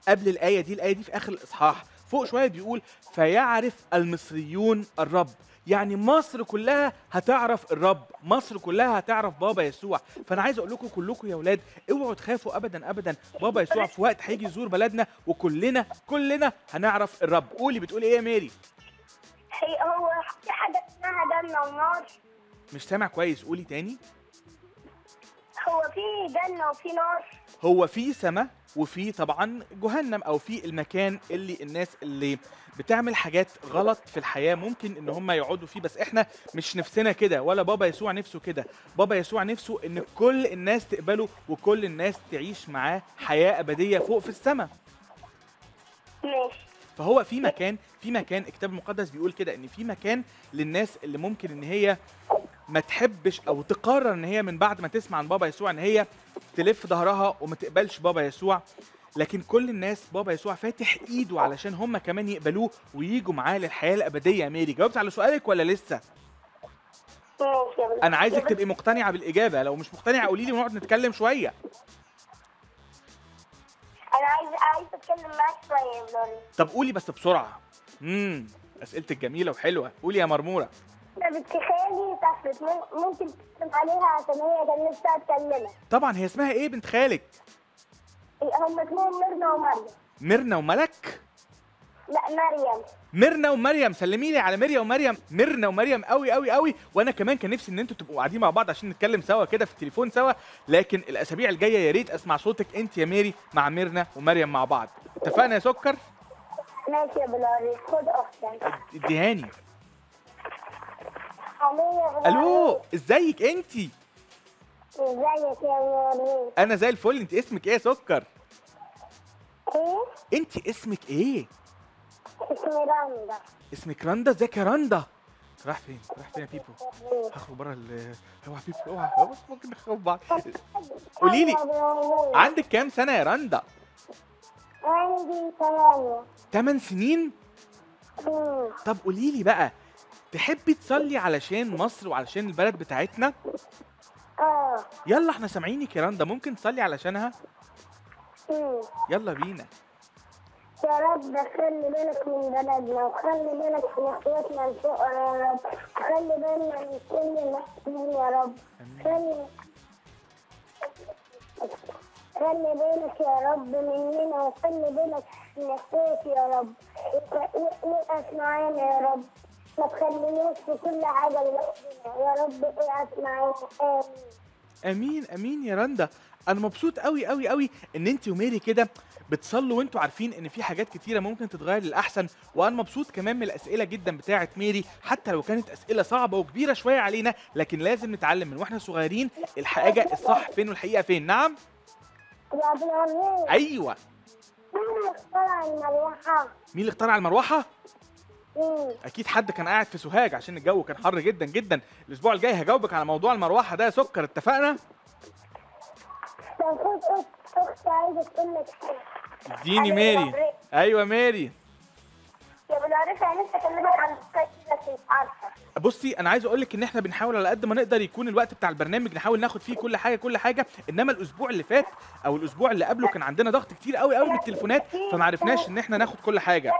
C: قبل الآية دي الآية دي في آخر الإصحاح. فوق شوية بيقول فيعرف المصريون الرب. يعني مصر كلها هتعرف الرب مصر كلها هتعرف بابا يسوع. فأنا عايز أقول لكم كلكم يا أولاد اوعوا تخافوا ابدا ابدا. بابا يسوع في وقت هيجي يزور بلدنا وكلنا كلنا هنعرف الرب. قولي بتقولي إيه يا ميري؟
B: هي هو في حاجة اسمها جنه ونار
C: مش سامع كويس. قولي تاني.
B: هو في جنة وفي نار.
C: هو في سما وفي طبعا جهنم أو في المكان اللي الناس اللي بتعمل حاجات غلط في الحياة ممكن إن هم يقعدوا فيه. بس إحنا مش نفسنا كده ولا بابا يسوع نفسه كده. بابا يسوع نفسه إن كل الناس تقبله وكل الناس تعيش معاه حياة أبدية فوق في السماء.
B: ماشي.
C: فهو في مكان في مكان الكتاب المقدس بيقول كده إن في مكان للناس اللي ممكن إن هي ما تحبش أو تقرر إن هي من بعد ما تسمع عن بابا يسوع إن هي تلف ظهرها وما تقبلش بابا يسوع. لكن كل الناس بابا يسوع فاتح إيده علشان هم كمان يقبلوه وييجوا معاه للحياة الأبدية يا ميري. جاوبت على سؤالك ولا لسه. أنا عايزك تبقي مقتنعة بالإجابة. لو مش مقتنعة قولي لي ونقعد نتكلم شوية.
B: أنا عايز عايز أتكلم معاك شوية يا
C: طب قولي بس بسرعة. امم أسئلتك جميلة وحلوة. قولي يا
B: مرمورة. بنت خالي ممكن تتكلم عليها عشان هي كان نفسها تكلمك.
C: طبعا هي اسمها إيه بنت خالك؟
B: هم اسمهم ميرنا ومريم.
C: ميرنا وملك؟
B: لا مريم.
C: ميرنا ومريم سلمي لي على ميريا ومريم. ميرنا ومريم قوي قوي قوي وأنا كمان كان نفسي إن أنتوا تبقوا قاعدين مع بعض عشان نتكلم سوا كده في التليفون سوا. لكن الأسابيع الجاية يا ريت أسمع صوتك أنت يا ميري مع ميرنا ومريم مع بعض. اتفقنا يا سكر؟
B: ماشي يا بلوري. خد أختك
C: اديهاني. ألو ازيك انت
B: ازيك يا بلوري
C: أنا زي الفل. انت اسمك إيه يا سكر؟
B: إيه؟
C: انت اسمك إيه؟
B: اسمي رندا.
C: اسمك رندا؟ ازيك يا رندا؟ راح فين؟ راح فين يا بيبو هخرج بره ال اوعى بيبو اوعى. ممكن نخرج بعض. قولي لي. عندك كام سنة يا رندا؟
B: عندي ثمانية
C: 8 سنين. طب قولي لي بقى تحبي تصلي علشان مصر وعلشان البلد بتاعتنا؟
B: آه.
C: يلا إحنا سامعينك يا رندا ممكن تصلي علشانها؟
B: مم.
C: يلا بينا.
B: يا رب خلي بالك من بلدنا وخلي بالك من إخواتنا الفقراء يا رب. وخلي بالنا من كل المحسنين يا رب. خلي خلي بالك يا رب مننا وخلي بالك من إخواتي يا رب. وقف معانا يا رب؟ ما تخليناش في كل حاجة لوحدنا يا رب معانا آمين.
C: آمين آمين يا رندا. أنا مبسوط قوي قوي قوي إن انت وميري كده بتصلوا وأنتوا عارفين إن في حاجات كتيرة ممكن تتغير للأحسن. وأنا مبسوط كمان من الأسئلة جدا بتاعه ميري. حتى لو كانت أسئلة صعبة وكبيرة شوية علينا لكن لازم نتعلم من وإحنا صغيرين الحاجة الصح فين والحقيقة فين. نعم؟ أيوه.
B: مين اللي اخترع المروحة؟
C: مين اللي اخترع
B: المروحة؟
C: أكيد حد كان قاعد في سوهاج عشان الجو كان حر جدا جدا. الأسبوع الجاي هجاوبك على موضوع المروحة ده. يا سكر اتفقنا؟
B: أختي تقول
C: اديني
B: بالعريق.
C: أيوه
B: يا أنا لسه أكلمك عن عارفة
C: بصي أنا عايز أقول لك إن إحنا بنحاول على قد ما نقدر يكون الوقت بتاع البرنامج نحاول ناخد فيه كل حاجة كل حاجة. إنما الأسبوع اللي فات أو الأسبوع اللي قبله كان عندنا ضغط كتير قوي قوي من التليفونات فما عرفناش إن إحنا ناخد كل حاجة.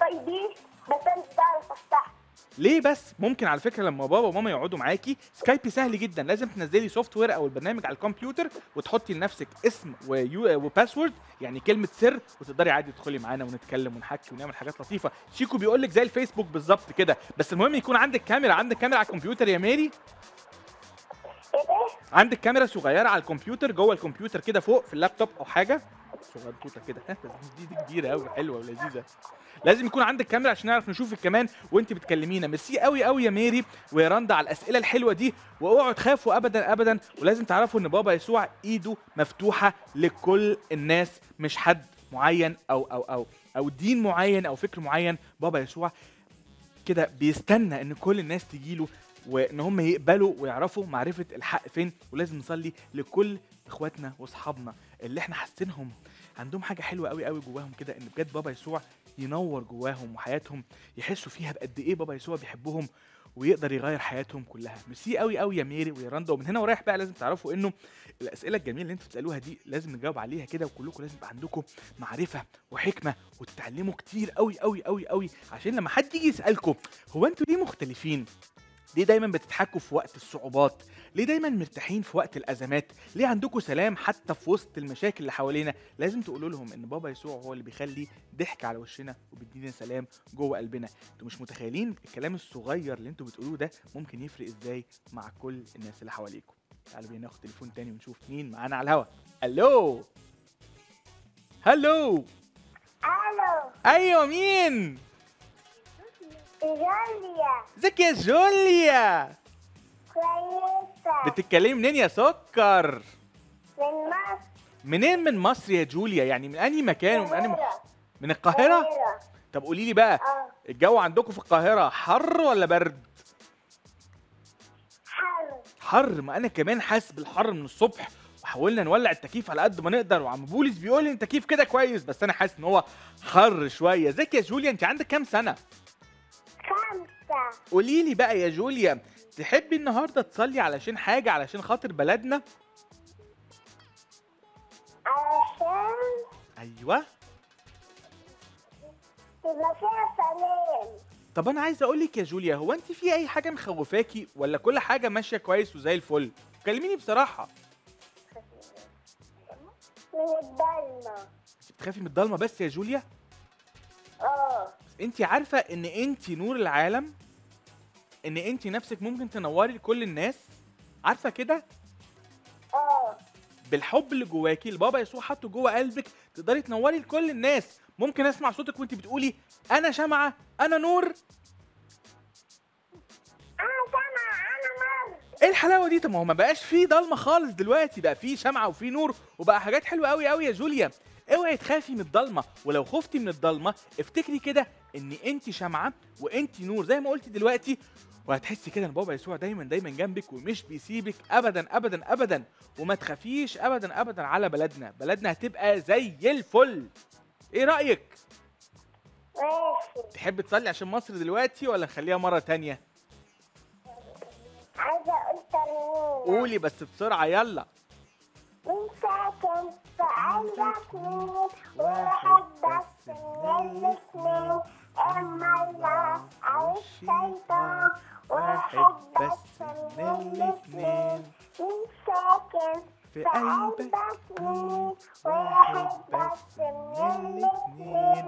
B: طيبين بس أنا مش بعرف أفتحها.
C: ليه بس؟ ممكن على فكرة لما بابا وماما يقعدوا معاكي سكايبي سهل جدا. لازم تنزلي software أو البرنامج على الكمبيوتر وتحطي لنفسك اسم و user و password يعني كلمة سر وتقدري عادي تدخلي معانا ونتكلم ونحكي ونعمل حاجات لطيفة. شيكو بيقول لك زي الفيسبوك بالظبط كده. بس المهم يكون عندك كاميرا عندك كاميرا على الكمبيوتر يا ميري
B: ده؟
C: عندك كاميرا صغيرة على الكمبيوتر جوه الكمبيوتر كده فوق في اللابتوب أو حاجة؟ صغيرتوته كده. [LAUGHS] دي دي كبيرة قوي حلوة ولذيذة. لازم يكون عندك كاميرا عشان نعرف نشوفك كمان وانت بتكلمينا. ميرسي قوي قوي يا ميري ويا رندا على الأسئلة الحلوة دي. واوعوا تخافوا ابدا ابدا ولازم تعرفوا إن بابا يسوع إيده مفتوحة لكل الناس. مش حد معين أو أو أو أو دين معين أو فكر معين. بابا يسوع كده بيستنى إن كل الناس تجيله وإن هم يقبلوا ويعرفوا معرفة الحق فين. ولازم نصلي لكل إخواتنا وأصحابنا. اللي إحنا حاسينهم عندهم حاجة حلوة قوي قوي جواهم كده إن بجد بابا يسوع ينور جواهم وحياتهم يحسوا فيها بقد إيه بابا يسوع بيحبهم ويقدر يغير حياتهم كلها. ميرسي قوي قوي يا ميري ويا رندا ومن هنا ورايح بقى لازم تعرفوا إنه الأسئلة الجميلة اللي أنتوا بتسألوها دي لازم نجاوب عليها كده وكلكم لازم يبقى عندكم معرفة وحكمة وتتعلموا كتير قوي قوي قوي قوي عشان لما حد يجي يسألكم هو أنتوا ليه مختلفين؟ ليه دايما بتضحكوا في وقت الصعوبات؟ ليه دايما مرتاحين في وقت الأزمات؟ ليه عندكم سلام حتى في وسط المشاكل اللي حوالينا؟ لازم تقولوا لهم إن بابا يسوع هو اللي بيخلي ضحك على وشنا وبيدينا سلام جوه قلبنا. أنتوا مش متخيلين الكلام الصغير اللي أنتوا بتقولوه ده ممكن يفرق إزاي مع كل الناس اللي حواليكم تعالوا بينا ناخد تليفون تاني ونشوف مين معانا على الهوا. ألو هلو
B: ألو!
C: أيوه مين؟
B: جوليا.
C: ازيك يا جوليا؟
B: كويسة.
C: بتتكلمي منين يا سكر؟
B: من مصر.
C: منين من مصر يا جوليا؟ يعني من أنهي مكان ومن.
B: القاهرة.
C: من القاهرة؟
B: القاهرة.
C: طب قولي لي بقى
B: آه.
C: الجو عندكم في القاهرة حر ولا برد؟
B: حر.
C: حر ما أنا كمان حاسس بالحر من الصبح. وحاولنا نولع التكييف على قد ما نقدر وعم بوليس بيقول لي التكييف كده كويس بس أنا حاسس إن هو حر شوية. ازيك يا جوليا؟ أنت عندك كام سنة؟
B: خمسة.
C: قولي لي بقى يا جوليا تحبي النهارده تصلي علشان حاجة علشان خاطر بلدنا؟
B: علشان
C: أيوه.
B: تبقى فيها سلام.
C: طب أنا عايز أقول لك يا جوليا هو انت في أي حاجة مخوفاكي ولا كل حاجة ماشية كويس وزي الفل؟ كلميني بصراحة.
B: من الضلمة.
C: بتخافي من الضلمة بس يا جوليا؟
B: آه.
C: انت عارفة ان انت نور العالم ان انت نفسك ممكن تنوري لكل الناس؟ عارفة كده؟
B: آه.
C: بالحب اللي جواكي اللي بابا يسوع حطه جوه قلبك تقدري تنوري لكل الناس. ممكن اسمع صوتك وانت بتقولي أنا شمعة أنا نور.
B: أنا سامعة أنا مر
C: إيه الحلاوة دي؟ طب ما هو ما بقاش فيه ضلمة خالص دلوقتي بقى فيه شمعة وفيه نور وبقى حاجات حلوة قوي قوي يا جوليا. اوعي تخافي من الضلمة ولو خفتي من الضلمة افتكري كده إن أنت شمعة وأنت نور. زي ما قلتي دلوقتي وهتحسي كده إن بابا يسوع دايما دايما جنبك ومش بيسيبك ابدا ابدا ابدا. وما تخافيش ابدا ابدا على بلدنا. بلدنا هتبقى زي الفل. إيه رأيك؟
B: ماشي.
C: تحب تصلي عشان مصر دلوقتي ولا نخليها مرة تانية؟
B: عايزة أقول ترنيمة.
C: قولي بس بسرعة يلا.
B: مين ساكن في قلبك مين واحد بس من الاتنين اما الله أو الشيطان واحد بس من الاتنين مين ساكن
C: في قلبك واحد بس من الاتنين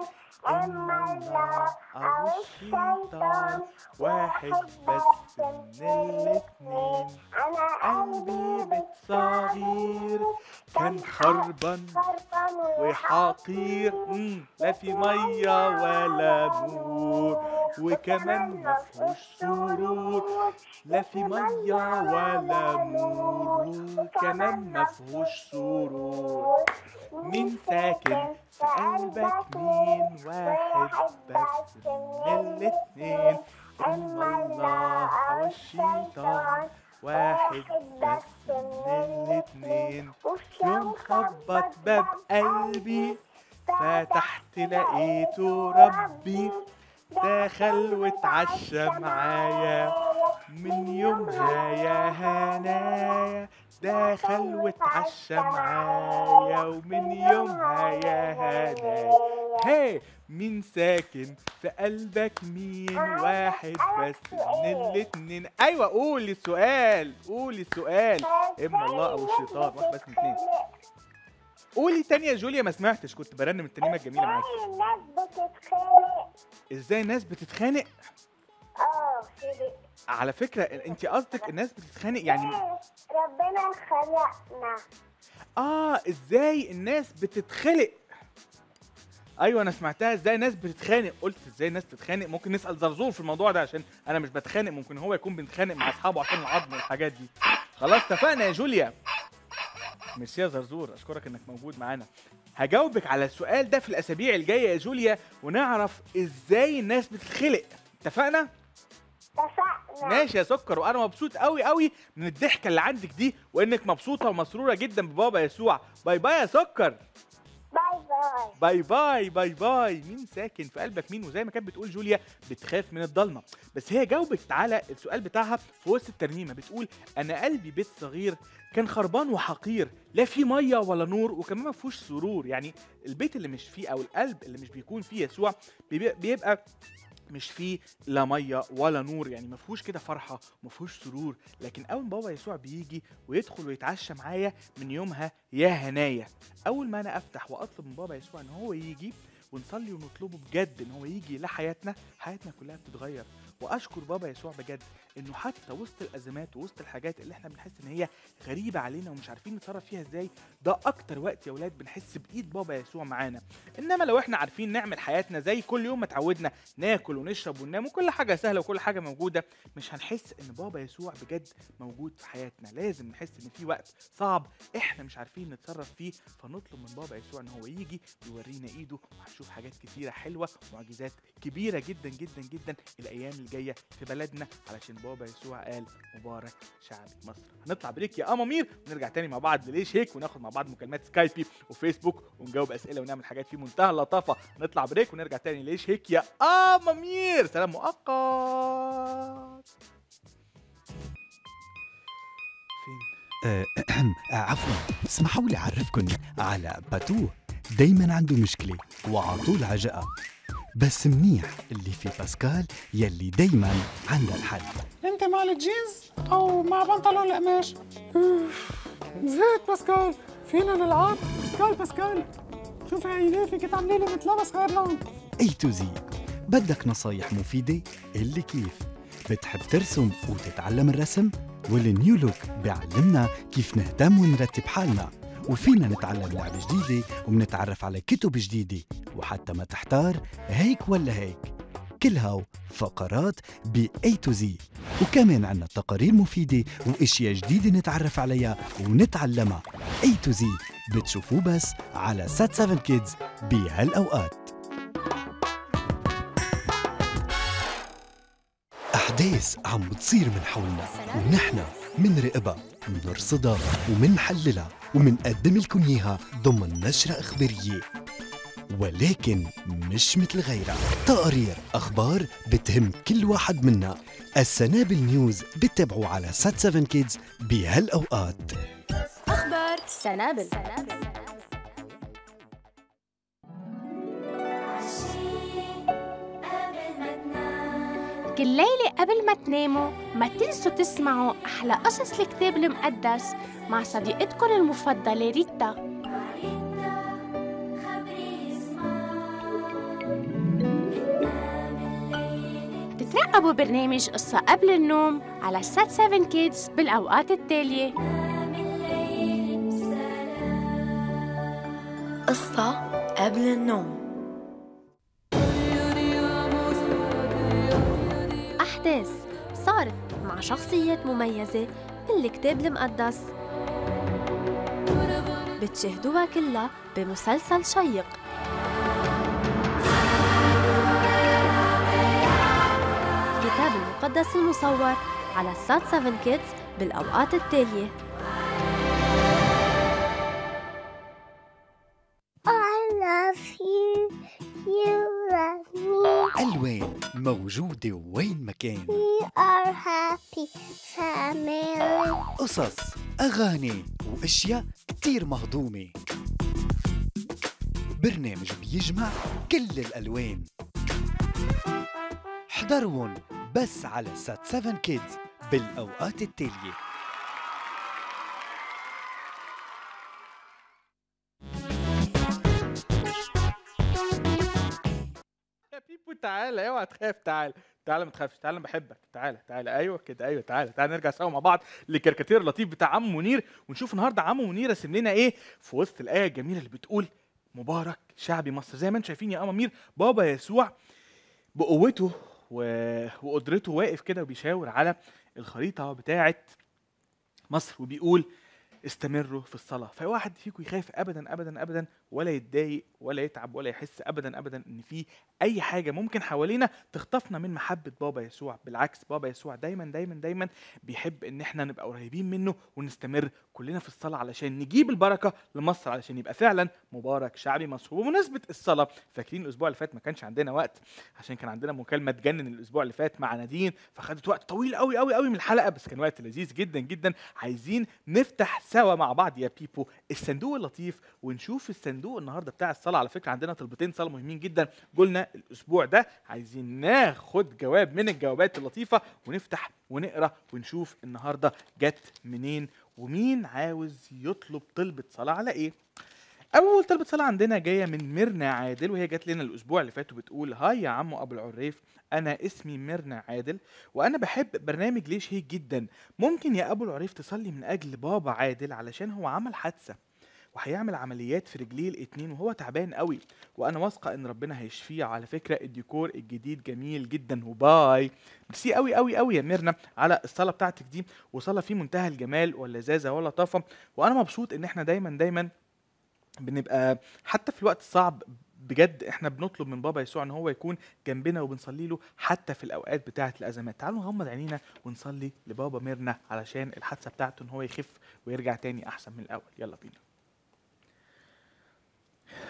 C: إما الله أو الشيطان. واحد بس من الاتنين
B: أنا
C: قلبي بيت صغير. كان خربان وحقير. لا في مية ولا نور. وكمان مفهوش سرور لا في مية ولا نور وكمان مفهوش سرور. مين ساكن في قلبك؟ مين واحد بس من الاتنين؟ إما الله أو الشيطان. واحد بس من الاتنين. يوم خبط باب قلبي فتحت لقيته ربي. دخل واتعشى معايا. من يومها يا هنايا. دخل واتعشى معايا. ومن يومها يا هنايا. هي مين ساكن في قلبك؟ مين واحد بس؟ من الاتنين. أيوه قولي السؤال قولي السؤال إما الله أو الشيطان. واحد بس من اتنين. قولي تاني يا جوليا ما سمعتش كنت برنم الترنيمه الجميلة معاكي.
B: الناس بتتخانق؟
C: إزاي الناس بتتخانق؟
B: آه
C: على فكرة انت قصدك الناس بتتخانق يعني
B: ربنا خلقنا.
C: آه إزاي الناس بتتخلق؟ أيوه أنا سمعتها. إزاي الناس بتتخانق؟ قلت إزاي الناس بتتخانق؟ ممكن نسأل زرزور في الموضوع ده عشان أنا مش بتخانق ممكن هو يكون بيتخانق مع أصحابه عشان العظم والحاجات دي. خلاص اتفقنا يا جوليا. ميرسي يا زرزور أشكرك إنك موجود معانا. هجاوبك على السؤال ده في الأسابيع الجاية يا جوليا ونعرف إزاي الناس بتتخلق. اتفقنا؟
B: اتفقنا.
C: ماشي يا سكر وأنا مبسوط قوي قوي من الضحكة اللي عندك دي وإنك مبسوطة ومسرورة جدا ببابا يسوع. bye bye يا سكر. bye bye bye bye. مين ساكن في قلبك مين؟ وزي ما كانت بتقول جوليا بتخاف من الضلمة. بس هي جاوبت تعالى السؤال بتاعها في وسط الترنيمة. بتقول أنا قلبي بيت صغير كان خربان وحقير لا فيه مية ولا نور وكمان ما فيهوش سرور. يعني البيت اللي مش فيه أو القلب اللي مش بيكون فيه يسوع بيبقى مش فيه لا مية ولا نور يعني ما فيهوش كده فرحة ما فيهوش سرور. لكن أول ما بابا يسوع بيجي ويدخل ويتعشى معايا من يومها يا هنايا. أول ما أنا أفتح وأطلب من بابا يسوع إن هو يجي ونصلي ونطلبه بجد إن هو يجي لحياتنا حياتنا كلها بتتغير. وأشكر بابا يسوع بجد إنه حتى وسط الأزمات ووسط الحاجات اللي إحنا بنحس إن هي غريبة علينا ومش عارفين نتصرف فيها إزاي ده أكتر وقت يا ولاد بنحس بإيد بابا يسوع معانا. إنما لو إحنا عارفين نعمل حياتنا زي كل يوم ما اتعودنا ناكل ونشرب وننام وكل حاجة سهلة وكل حاجة موجودة مش هنحس إن بابا يسوع بجد موجود في حياتنا. لازم نحس إن في وقت صعب إحنا مش عارفين نتصرف فيه فنطلب من بابا يسوع إن هو يجي ويورينا إيده وهنشوف حاجات كتيرة حلوة ومعجزات كبيرة جدا جدا جدا الأيام الجاية في بلدنا. علشان بابا يسوع قال مبارك شعب مصر. هنطلع break يا أمامير ونرجع تاني مع بعض ليش هيك وناخد مع بعض مكالمات سكايبي وفيسبوك ونجاوب أسئلة ونعمل حاجات في منتهى اللطافة. نطلع break ونرجع تاني ليش هيك يا أمامير. سلام مؤقت. فين؟
D: آه، [CLEARS THROAT] عفوا اسمحوا لي اعرفكم على باتو. دايما عنده مشكلة وعطول عجقة. بس منيح اللي في باسكال يلي دايما عنده الحل.
E: أنت مع الجينز أو مع بنطلون القماش؟ زهقت باسكال. فينا نلعب؟ باسكال باسكال. شوفي عيني فيك تعملي لي مثل لابس غير لون.
D: A to Z بدك نصايح مفيدة؟ اللي كيف. بتحب ترسم وتتعلم الرسم؟ والنيو لوك بيعلمنا كيف نهتم ونرتب حالنا. وفينا نتعلم لعبة جديدة ونتعرف على كتب جديدة. وحتى ما تحتار هيك ولا هيك. كل هاو فقرات ب A to Z. وكمان عنا تقارير مفيدة وإشياء جديدة نتعرف عليها ونتعلمها. A to Z. بتشوفوه بس على سات 7 كيدز بهالأوقات. أحداث عم بتصير من حولنا ونحن منراقبها منرصدها ومنحللها ومنقدم لكم إياها ضمن نشرة إخبارية. ولكن مش مثل غيرها. تقارير أخبار بتهم كل واحد منا. السنابل نيوز بتتابعوا على سات 7 كيدز بهالأوقات.
F: أخبار سنابل. كل ليلة قبل ما تناموا ما تنسوا تسمعوا أحلى قصص الكتاب المقدس مع صديقتكم المفضلة ريتا. تترقبوا برنامج قصة قبل النوم على سات 7 كيدز بالأوقات التالية.
G: قصة قبل النوم.
H: أحداث صارت مع شخصيات مميزة بالكتاب المقدس. بتشاهدوها كلها بمسلسل شيق. الكتاب المقدس المصور على سات 7 كيدز بالأوقات التالية.
B: Me
D: ألوان موجودة وين ما كان.
B: We are happy family.
D: قصص أغاني وأشياء كتير مهضومة. برنامج بيجمع كل الألوان. احضرون بس على سات 7 كيدز بالأوقات التالية.
C: يا بيبو تعالى اوعى تخاف تعالى. تعالى ما تخافش تعالى بحبك. تعالى تعالى. أيوه كده أيوه تعالى تعالى نرجع سوا مع بعض للكاريكاتير اللطيف بتاع عم منير. ونشوف النهارده عم منير رسم لنا إيه في وسط الآية الجميلة اللي بتقول مبارك شعبي مصر. زي ما أنتم شايفين يا أمامير بابا يسوع بقوته و... وقدرته واقف كده وبيشاور على الخريطة بتاعه مصر وبيقول استمروا في الصلاة. فاي واحد فيكم يخاف ابدا ابدا ابدا ولا يتضايق ولا يتعب ولا يحس ابدا ابدا إن في أي حاجة ممكن حوالينا تخطفنا من محبة بابا يسوع. بالعكس بابا يسوع دايما دايما دايما بيحب إن إحنا نبقى قريبين منه ونستمر كلنا في الصلاة علشان نجيب البركة لمصر علشان يبقى فعلا مبارك شعبي مصر وبمناسبة الصلاة. فاكرين الأسبوع اللي فات ما كانش عندنا وقت؟ عشان كان عندنا مكالمة تجنن الأسبوع اللي فات مع نادين فخدت وقت طويل قوي قوي قوي من الحلقة بس كان وقت لذيذ جدا جدا. عايزين نفتح سوا مع بعض يا بيبو الصندوق اللطيف ونشوف الصندوق النهارده بتاع الصلاة. على فكرة عندنا طلبتين صلاة مهمين جدا. قلنا الأسبوع ده عايزين ناخد جواب من الجوابات اللطيفة ونفتح ونقرأ ونشوف النهارده جت منين ومين عاوز يطلب طلبة صلاة على إيه. أول طلبة صلاة عندنا جاية من ميرنا عادل وهي جات لنا الأسبوع اللي فات وبتقول هاي يا عمو أبو العريف أنا اسمي ميرنا عادل وأنا بحب برنامج ليش هيك جدا؟ ممكن يا أبو العريف تصلي من أجل بابا عادل علشان هو عمل حادثة. وهيعمل عمليات في رجليه الاتنين وهو تعبان قوي. وأنا واثقة إن ربنا هيشفيه. على فكرة الديكور الجديد جميل جدا. وباي. ميرسي قوي قوي قوي يا ميرنا على الصلاة بتاعتك دي. وصلاة في منتهى الجمال واللذاذه واللطافه وأنا مبسوط إن إحنا دايما دايما بنبقى حتى في الوقت الصعب بجد. إحنا بنطلب من بابا يسوع إن هو يكون جنبنا وبنصلي له حتى في الأوقات بتاعة الأزمات. تعالوا نغمض عينينا ونصلي لبابا ميرنا علشان الحادثة بتاعته إن هو يخف ويرجع تاني أحسن من الأول. يلا بينا.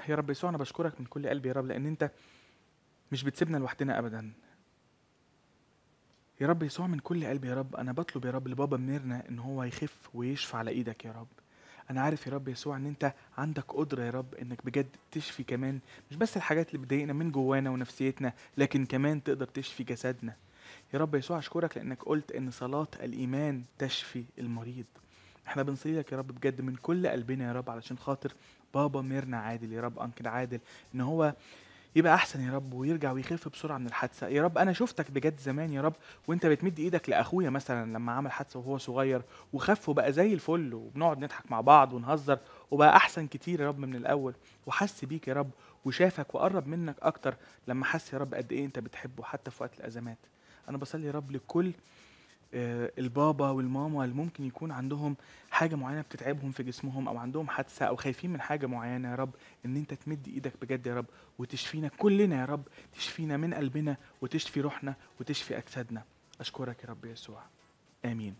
C: يا رب يسوع أنا بشكرك من كل قلبي يا رب لأن أنت مش بتسيبنا لوحدنا ابدا. يا رب يسوع من كل قلبي يا رب أنا بطلب يا رب لبابا ميرنا إن هو يخف ويشفى على إيدك يا رب. أنا عارف يا رب يسوع إن أنت عندك قدرة يا رب إنك بجد تشفي كمان مش بس الحاجات اللي بتضايقنا من جوانا ونفسيتنا لكن كمان تقدر تشفي جسدنا. يا رب يسوع أشكرك لأنك قلت إن صلاة الإيمان تشفي المريض. إحنا بنصلي لك يا رب بجد من كل قلبنا يا رب علشان خاطر بابا ميرنا عادل يا رب انكل عادل إن هو يبقى أحسن يا رب ويرجع ويخف بسرعة من الحادثة. يا رب أنا شفتك بجد زمان يا رب وأنت بتمد إيدك لأخويا مثلا لما عمل حادثة وهو صغير وخف وبقى زي الفل وبنقعد نضحك مع بعض ونهزر وبقى أحسن كتير يا رب من الأول. وحس بيك يا رب وشافك وقرب منك أكتر لما حس يا رب قد إيه أنت بتحبه حتى في وقت الأزمات. أنا بصلي يا رب لكل البابا والماما اللي ممكن يكون عندهم حاجة معينة بتتعبهم في جسمهم أو عندهم حادثة أو خايفين من حاجة معينة يا رب إن أنت تمد إيدك بجد يا رب وتشفينا كلنا يا رب تشفينا من قلبنا وتشفي روحنا وتشفي أجسادنا. أشكرك يا رب يسوع. آمين.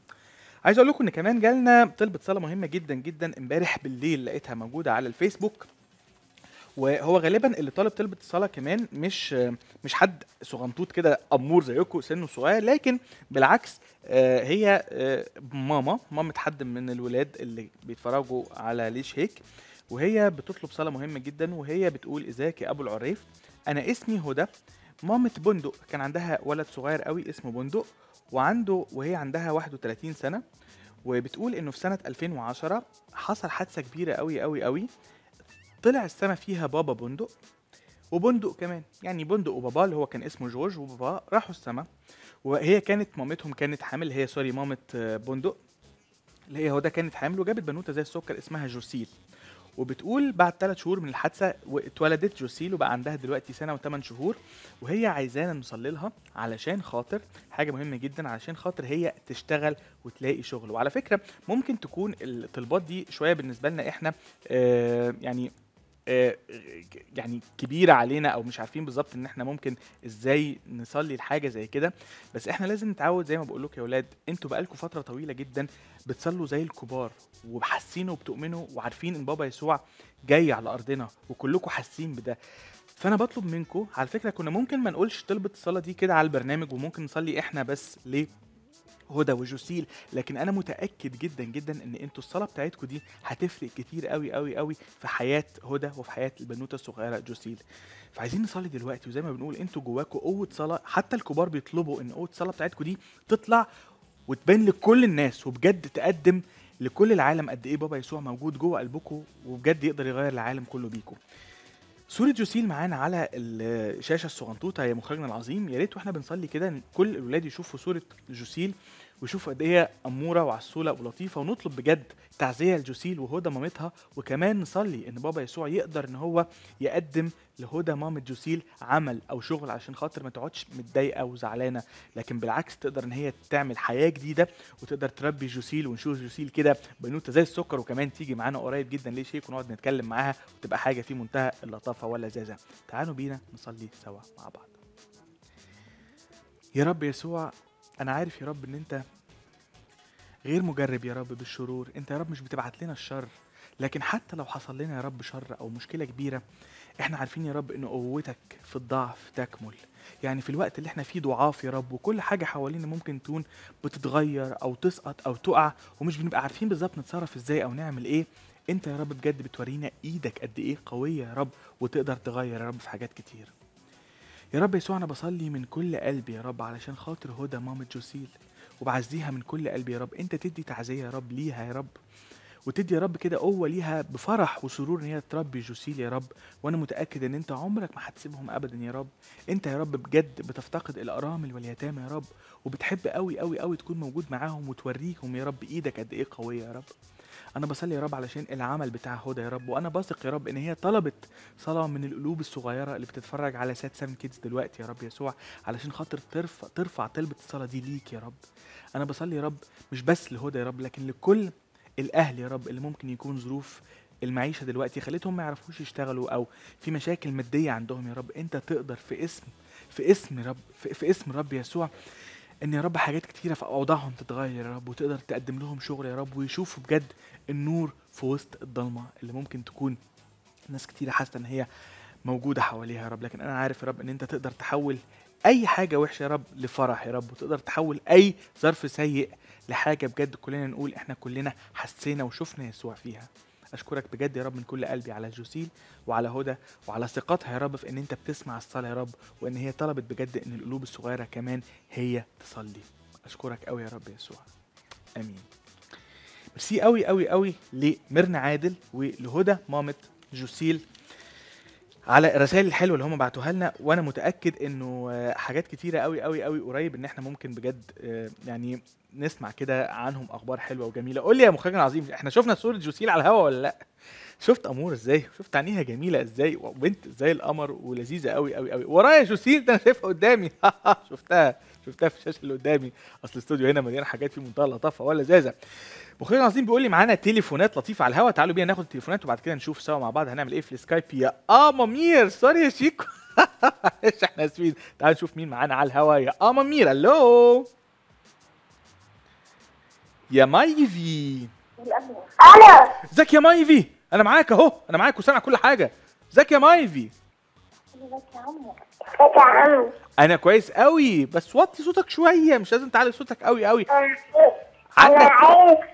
C: عايز أقول لكم إن كمان جالنا طلبة صلاة مهمة جدا جدا امبارح بالليل لقيتها موجودة على الفيسبوك. وهو غالبا اللي طالب طلبة الصلاة كمان مش مش حد صغنطوط كده أمور زيكم سنه صغير لكن بالعكس آه، هي آه، ماما مامة حد من الولاد اللي بيتفرجوا على ليش هيك وهي بتطلب صلاة مهمة جدا وهي بتقول إزيك يا أبو العريف؟ أنا اسمي هدى. مامة بندق كان عندها ولد صغير قوي اسمه بندق وعنده وهي عندها 31 سنة وبتقول إنه في سنة 2010 حصل حادثة كبيرة قوي قوي قوي طلع السما فيها بابا بندق وبندق كمان يعني بندق وباباه اللي هو كان اسمه جورج وباباه راحوا السما وهي كانت مامتهم كانت حامل هي سوري مامة آه، بندق اللي هي هدى كانت حامل وجابت بنوتة زي السكر اسمها جوسيل وبتقول بعد ثلاث شهور من الحادثة واتولدت جوسيل وبقى عندها دلوقتي سنة وثمان شهور وهي عايزانا نصلي لها علشان خاطر حاجة مهمة جدا علشان خاطر هي تشتغل وتلاقي شغل. وعلى فكرة ممكن تكون الطلبات دي شوية بالنسبة لنا إحنا آه يعني يعني كبيرة علينا أو مش عارفين بالظبط إن إحنا ممكن إزاي نصلي لحاجة زي كده. بس إحنا لازم نتعود زي ما بقول لكم يا أولاد أنتوا بقالكم فترة طويلة جدا بتصلوا زي الكبار وحاسين وبتؤمنوا وعارفين إن بابا يسوع جاي على أرضنا وكلكم حاسين بده. فأنا بطلب منكم على فكرة كنا ممكن ما نقولش طلبة الصلاة دي كده على البرنامج وممكن نصلي إحنا بس ليه؟ هدى وجوسيل لكن أنا متأكد جدا جدا إن أنتوا الصلاة بتاعتكم دي هتفرق كتير قوي قوي قوي في حياة هدى وفي حياة البنوتة الصغيرة جوسيل. فعايزين نصلي دلوقتي وزي ما بنقول أنتوا جواكم قوة صلاة حتى الكبار بيطلبوا إن قوة الصلاة بتاعتكم دي تطلع وتبان لكل الناس وبجد تقدم لكل العالم قد إيه بابا يسوع موجود جوه قلبكم وبجد يقدر يغير العالم كله بيكم. صورة جوسيل معانا على الشاشة الصغنطوطة يا مخرجنا العظيم. يا ريت وإحنا بنصلي كده كل الولاد يشوفوا صورة جوسيل. ويشوفوا قد إيه هي أمورة وعسولة ولطيفة ونطلب بجد تعزية لجوسيل وهدى مامتها وكمان نصلي إن بابا يسوع يقدر إن هو يقدم لهدى مامة جوسيل عمل أو شغل عشان خاطر ما تقعدش متضايقة وزعلانة. لكن بالعكس تقدر إن هي تعمل حياة جديدة وتقدر تربي جوسيل ونشوف جوسيل كده بنوتة زي السكر وكمان تيجي معانا قريب جدا ليه شيك ونقعد نتكلم معاها وتبقى حاجة في منتهى اللطافة واللذاذة. تعالوا بينا نصلي سوا مع بعض. يا رب يسوع أنا عارف يا رب إن أنت غير مجرب يا رب بالشرور. أنت يا رب مش بتبعت لنا الشر لكن حتى لو حصل لنا يا رب شر أو مشكلة كبيرة إحنا عارفين يا رب إن قوتك في الضعف تكمل. يعني في الوقت اللي إحنا فيه ضعاف يا رب وكل حاجة حوالينا ممكن تكون بتتغير أو تسقط أو تقع ومش بنبقى عارفين بالظبط نتصرف إزاي أو نعمل إيه أنت يا رب بجد بتورينا إيدك قد إيه قوية يا رب وتقدر تغير يا رب في حاجات كتير. يا رب يسوع أنا بصلي من كل قلبي يا رب علشان خاطر هدى مامة جوسيل وبعزيها من كل قلبي يا رب. أنت تدي تعزية يا رب ليها يا رب وتدي يا رب كده قوة ليها بفرح وسرور إن هي تربي جوسيل يا رب. وأنا متأكد إن أنت عمرك ما هتسيبهم ابدا يا رب. أنت يا رب بجد بتفتقد الأرامل واليتامى يا رب وبتحب قوي قوي قوي تكون موجود معاهم وتوريهم يا رب إيدك قد إيه قوية يا رب. أنا بصلي يا رب علشان العمل بتاع هدى يا رب وأنا بثق يا رب إن هي طلبت صلاة من القلوب الصغيرة اللي بتتفرج على سات سام كيدز دلوقتي يا رب يسوع علشان خاطر ترفع ترفع طلبة الصلاة دي ليك يا رب. أنا بصلي يا رب مش بس لهدى يا رب لكن لكل الأهل يا رب اللي ممكن يكون ظروف المعيشة دلوقتي خلتهم ما يعرفوش يشتغلوا أو في مشاكل مادية عندهم يا رب أنت تقدر في اسم في اسم رب في, في اسم الرب يسوع. إن يا رب حاجات كتيرة في أوضاعهم تتغير يا رب وتقدر تقدم لهم شغل يا رب ويشوفوا بجد النور في وسط الضلمة اللي ممكن تكون ناس كتيرة حاسة إن هي موجودة حواليها يا رب. لكن أنا عارف يا رب إن أنت تقدر تحول أي حاجة وحشة يا رب لفرح يا رب وتقدر تحول أي ظرف سيء لحاجة بجد كلنا نقول إحنا كلنا حسينا وشفنا يسوع فيها. أشكرك بجد يا رب من كل قلبي على جوسيل وعلى هدى وعلى ثقتها يا رب في إن أنت بتسمع الصلاة يا رب وإن هي طلبت بجد إن القلوب الصغيرة كمان هي تصلي. أشكرك قوي يا رب يسوع. آمين. ميرسي قوي قوي قوي لميرنا عادل ولهدى مامة جوسيل على الرسائل الحلوة اللي هم بعتوها لنا وأنا متأكد إنه حاجات كتيرة قوي قوي قوي قريب إن إحنا ممكن بجد آه، يعني نسمع كده عنهم أخبار حلوة وجميلة. قول لي يا مخرجنا العظيم إحنا شفنا صورة جوسيل على الهوا ولا لأ؟ شفت أمور إزاي؟ شفت عينيها جميلة إزاي؟ وبنت زي القمر ولذيذة قوي قوي قوي ورايا جوسيل ده أنا شايفها قدامي. [LAUGHS] شفتها. شفتها في الشاشه اللي قدامي. اصل الاستوديو هنا مليان حاجات في منتهى اللطافه ولذاذة مخرجنا العظيم بيقول لي معانا تليفونات لطيفه على الهوا. تعالوا بينا ناخد التليفونات وبعد كده نشوف سوا مع بعض هنعمل إيه في ال Skype. يا أمامير sorry يا شيكو. معلش [LAUGHS] إحنا اسفين. تعالوا نشوف مين معانا على الهوا. يا أمامير ألو. يا مايفي.
B: ألو.
C: ازيك يا مايفي؟ أنا معاك اهو. أنا معاك وسامع كل حاجة. ازيك يا مايفي؟
B: ازيك يا عم
C: أنا كويس قوي بس وطي صوتك شوية مش لازم تعلي صوتك قوي قوي.
B: أنا
C: عندك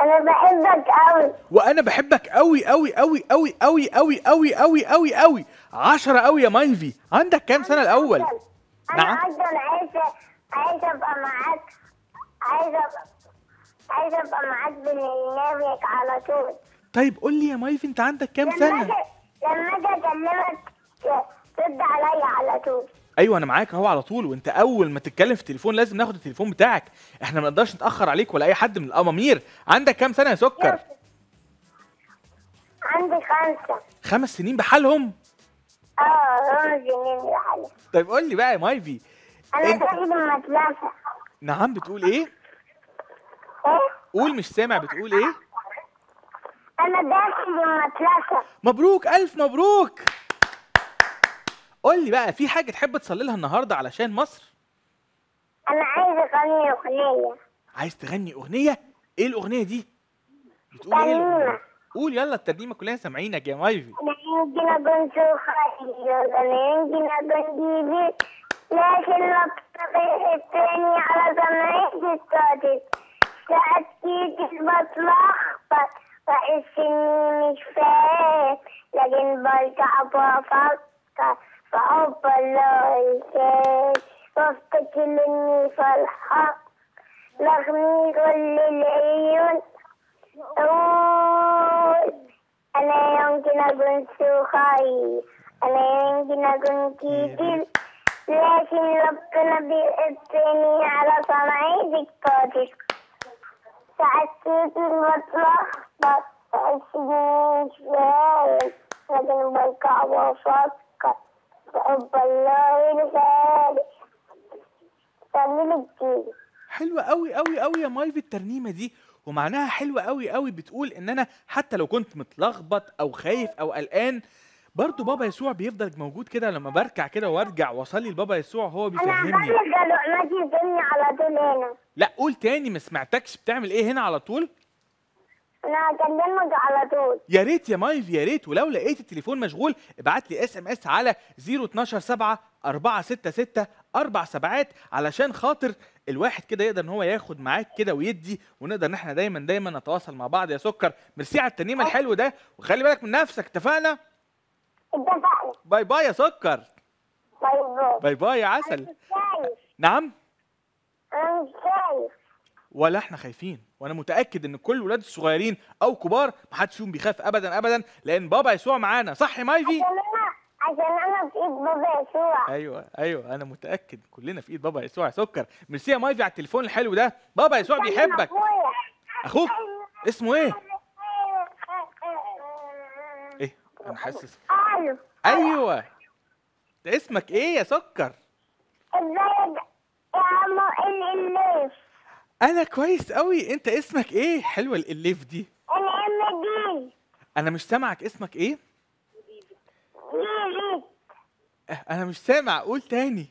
B: أنا بحبك قوي.
C: وأنا بحبك قوي قوي قوي قوي قوي قوي قوي قوي قوي قوي. عشرة قوي يا مايفي عندك كام سنة الأول؟
B: أنا
C: نعم.
B: أصلا عايزه عايزه أبقى معاك. عايزه عايزه أبقى معاك بالبرنامج على طول.
C: طيب قول لي يا مايفي انت عندك كام
B: لما سنة؟ لما أجي أكلمك ترد عليا على طول.
C: أيوه أنا معاك أهو على طول وأنت أول ما تتكلم في التليفون لازم ناخد التليفون بتاعك. إحنا ما نقدرش نتأخر عليك ولا أي حد من الأمامير. عندك كام سنة يا سكر؟
B: عندي خمسة.
C: خمس سنين بحالهم؟
B: آه رمز سنين الحالة
C: طيب قول لي بقى يا مايفي.
B: أنا
C: انت-
B: داخل المدرسة.
C: نعم بتقول إيه؟
B: إيه؟
C: قول مش سامع بتقول إيه؟
B: أنا داخل المدرسة.
C: مبروك ألف مبروك. قول لي بقى في حاجة تحب تصلي لها النهارده علشان مصر؟
B: أنا عايزة أغني أغنية.
C: عايز تغني أغنية؟ إيه الأغنية دي؟ بتقول إيه
B: ترنيمة.
C: قول يلا الترنيمة كلنا سامعينك يا مايفي
B: أنا يمكن اكون جديد لكن الطريق التاني على سمعي الصادق ساعات كتير بتلخبط بحس إني مش فاهم. لكن برجع بفكر. فحب الله زاد وافتك مني فالحق لغني كل العيون أقول أنا يمكن أكون سوخي أنا يمكن أكون كيدل لكن ربنا بيقطعني على صنعي دكتاتك تعسيت المطلق بس عشرين شوية لكن بلقى وفكر حب الله الغالي تعملي كتير
C: حلوة قوي قوي قوي يا مايفي الترنيمة دي. ومعناها حلوة قوي قوي بتقول إن أنا حتى لو كنت متلخبط أو خايف أو قلقان برضو بابا يسوع بيفضل موجود كده لما بركع كده وأرجع وأصلي لبابا يسوع هو بيفهمني.
B: لقمتي الدنيا على طول هنا.
C: لا قول تاني ما سمعتكش بتعمل إيه هنا على طول؟
B: أنا هكلمك على طول.
C: يا ريت يا مايف يا ريت. ولو لقيت التليفون مشغول ابعت لي SMS على 012 7 466 4 سبعات علشان خاطر الواحد كده يقدر إن هو ياخد معاك كده ويدي ونقدر إن إحنا دايما دايما نتواصل مع بعض يا سكر. ميرسي على الترنيمه الحلو ده. وخلي بالك من نفسك. اتفقنا؟
B: اتفقنا.
C: bye bye يا سكر.
B: bye bye.
C: bye bye يا
B: أنا
C: عسل
B: مش خايف
C: نعم؟
B: أنا مش خايف
C: ولا إحنا خايفين. وأنا متاكد ان كل الولاد الصغيرين أو كبار محدش فيهم بيخاف ابدا ابدا لأن بابا يسوع معانا صح يا مايفي؟
B: عشان أنا في إيد بابا يسوع.
C: أيوه أيوه أنا متاكد كلنا في ايد بابا يسوع. يا سكر ميرسي يا مايفي على التليفون الحلو ده. بابا يسوع بيحبك.
B: أخويا.
C: أخوك؟ اسمه إيه؟ إيه؟ أنا حاسس
B: ألو
C: أيوه. ده اسمك إيه يا سكر؟
B: ازيك
C: أنا كويس قوي أنت اسمك إيه؟ حلوة الاليف دي.
B: أنا MD.
C: أنا مش سامعك. اسمك
B: إيه؟
C: أه، أنا مش سامع. قول تاني.
B: دي.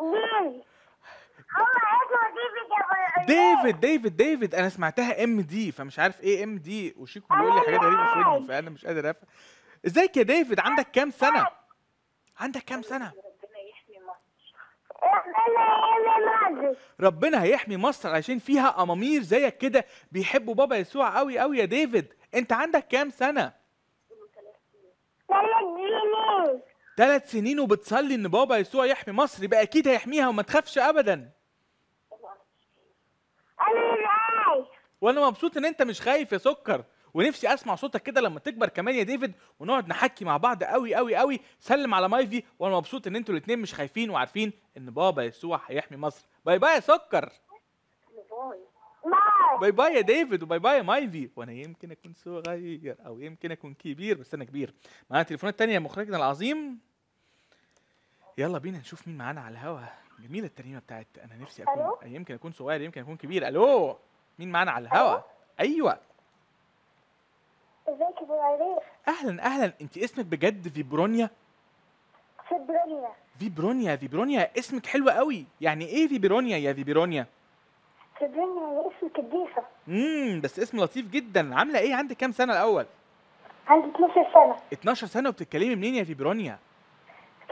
B: هو اسمه ديفيد
C: ديفيد ديفيد ديفيد. أنا سمعتها MD فمش عارف إيه MD. وشيكو بيقول لي حاجات غريبة في ودني فأنا مش قادر أفهم. إزيك يا ديفيد؟ عندك كام سنة؟ عندك كام سنة؟
B: ربنا
C: هيحمي مصر عشان فيها امامير زيك كده بيحبوا بابا يسوع قوي قوي يا ديفيد. انت عندك كام سنة؟
B: ثلاث جنيه
C: ثلاث سنين وبتصلي ان بابا يسوع يحمي مصر يبقى أكيد هيحميها وما تخافش ابدا.
B: مش عايز.
C: وأنا مبسوط ان انت مش خايف يا سكر. ونفسي أسمع صوتك كده لما تكبر كمان يا ديفيد ونقعد نحكي مع بعض قوي قوي قوي سلم على مايفي وأنا مبسوط إن أنتوا الاثنين مش خايفين وعارفين إن بابا يسوع هيحمي مصر. bye bye يا سكر. bye bye يا ديفيد و bye bye يا مايفي. وأنا يمكن أكون صغير أو يمكن أكون كبير بس أنا كبير. معانا تليفونات تانية يا مخرجنا العظيم. يلا بينا نشوف مين معانا على الهوا. جميلة الترنيمة بتاعت أنا نفسي
B: أكون؟
C: يمكن أكون صغير يمكن أكون كبير. ألو؟ مين معانا على الهوا؟ أيوه.
B: ازيك يا عريف
C: أهلا أهلا. انت اسمك بجد فيبرونيا؟
B: فيبرونيا
C: فيبرونيا فيبرونيا. اسمك حلو قوي. يعني إيه فيبرونيا يا فيبرونيا؟
B: فيبرونيا اسم قديسة
C: امم بس اسم لطيف جدا. عاملة إيه؟ عندك كام سنة الأول؟
B: عندي 12 سنة.
C: 12 سنة. وبتتكلمي منين يا فيبرونيا؟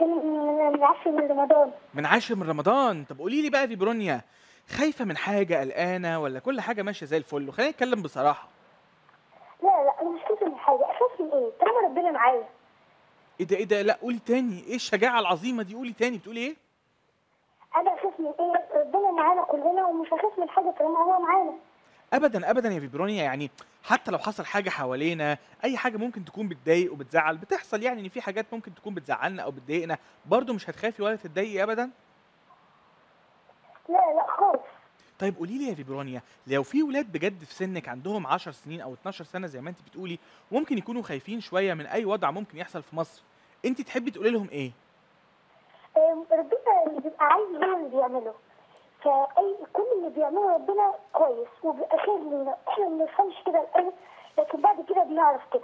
B: من عشر من رمضان.
C: من عاشر من رمضان. طب قولي لي بقى يا فيبرونيا خايفة من حاجة قلقانة ولا كل حاجة ماشية زي الفل؟ وخلينا نتكلم بصراحة.
I: لا لا أنا مش خايفه من حاجة. أخاف من إيه؟ طالما ربنا معايا.
C: إيه ده إيه ده؟ لا قولي تاني. إيه الشجاعة العظيمة دي؟ قولي تاني. بتقولي إيه؟
I: أنا أخاف من إيه؟ ربنا معانا كلنا ومش هخاف من حاجة طالما هو معانا.
C: ابدا ابدا يا فيبرونيا. يعني حتى لو حصل حاجة حوالينا أي حاجة ممكن تكون بتضايق وبتزعل بتحصل يعني إن في حاجات ممكن تكون بتزعلنا أو بتضايقنا برضو مش هتخافي ولا تتضايقي ابدا؟
I: لا لا خالص.
C: طيب قولي لي يا فيبرونيا لو في ولاد بجد في سنك عندهم 10 سنين أو 12 سنة زي ما أنت بتقولي وممكن يكونوا خايفين شوية من أي وضع ممكن يحصل في مصر أنت تحبي تقولي لهم
I: إيه؟ ربنا اللي بيبقى عايز اللي بيعمله. فاي كل اللي بيعمله ربنا كويس وبيبقى خير لينا. إحنا ما بنفهمش كده الأول لكن بعد كده بنعرف كده.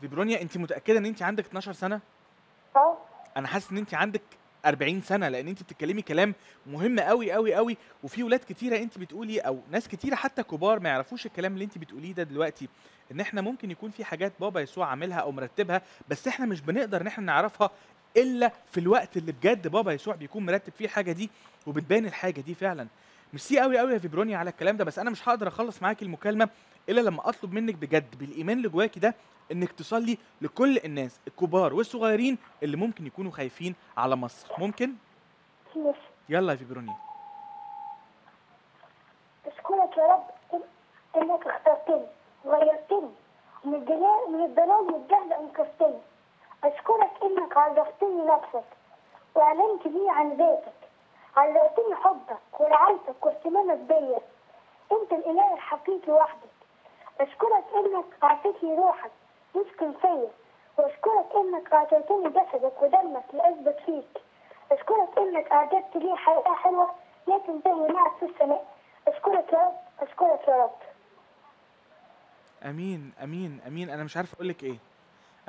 C: فيبرونيا أنت متأكدة إن أنت عندك 12 سنة؟
I: أه.
C: أنا حاسس إن أنت عندك 40 سنة لأن أنت بتتكلمي كلام مهم قوي قوي قوي وفي ولاد كتيرة أنت بتقولي أو ناس كتيرة حتى كبار ما يعرفوش الكلام اللي أنت بتقوليه ده دلوقتي إن إحنا ممكن يكون في حاجات بابا يسوع عاملها أو مرتبها بس إحنا مش بنقدر إن إحنا نعرفها إلا في الوقت اللي بجد بابا يسوع بيكون مرتب فيه الحاجة دي وبتبان الحاجة دي فعلا. ميرسي قوي قوي يا فيبرونيا على الكلام ده بس أنا مش هقدر أخلص معاكي المكالمة إلا لما أطلب منك بجد بالإيمان اللي جواكي ده إنك تصلي لكل الناس الكبار والصغيرين اللي ممكن يكونوا خايفين على مصر. ممكن؟
I: ماشي.
C: يلا يا فيبرونيا
I: اشكرك يا رب. إنك اخترتني وغيرتني من الجلال من الضلال والجهل أنقذتني. أشكرك إنك عرفتني نفسك وأعلنت لي عن ذاتك. علمتني حبك ورعايتك وإهتمامك بيا. أنت الإله الحقيقي وحدك. اشكرك إنك أعطيتني روحك يسكن فيا واشكرك إنك أعطيتني جسدك ودمك لاثبت فيك. اشكرك إنك أعددت لي حياه حلوة لا تنتهي معك في السماء. اشكرك يا رب اشكرك يا رب.
C: أمين أمين أمين. أنا مش عارف أقول لك إيه.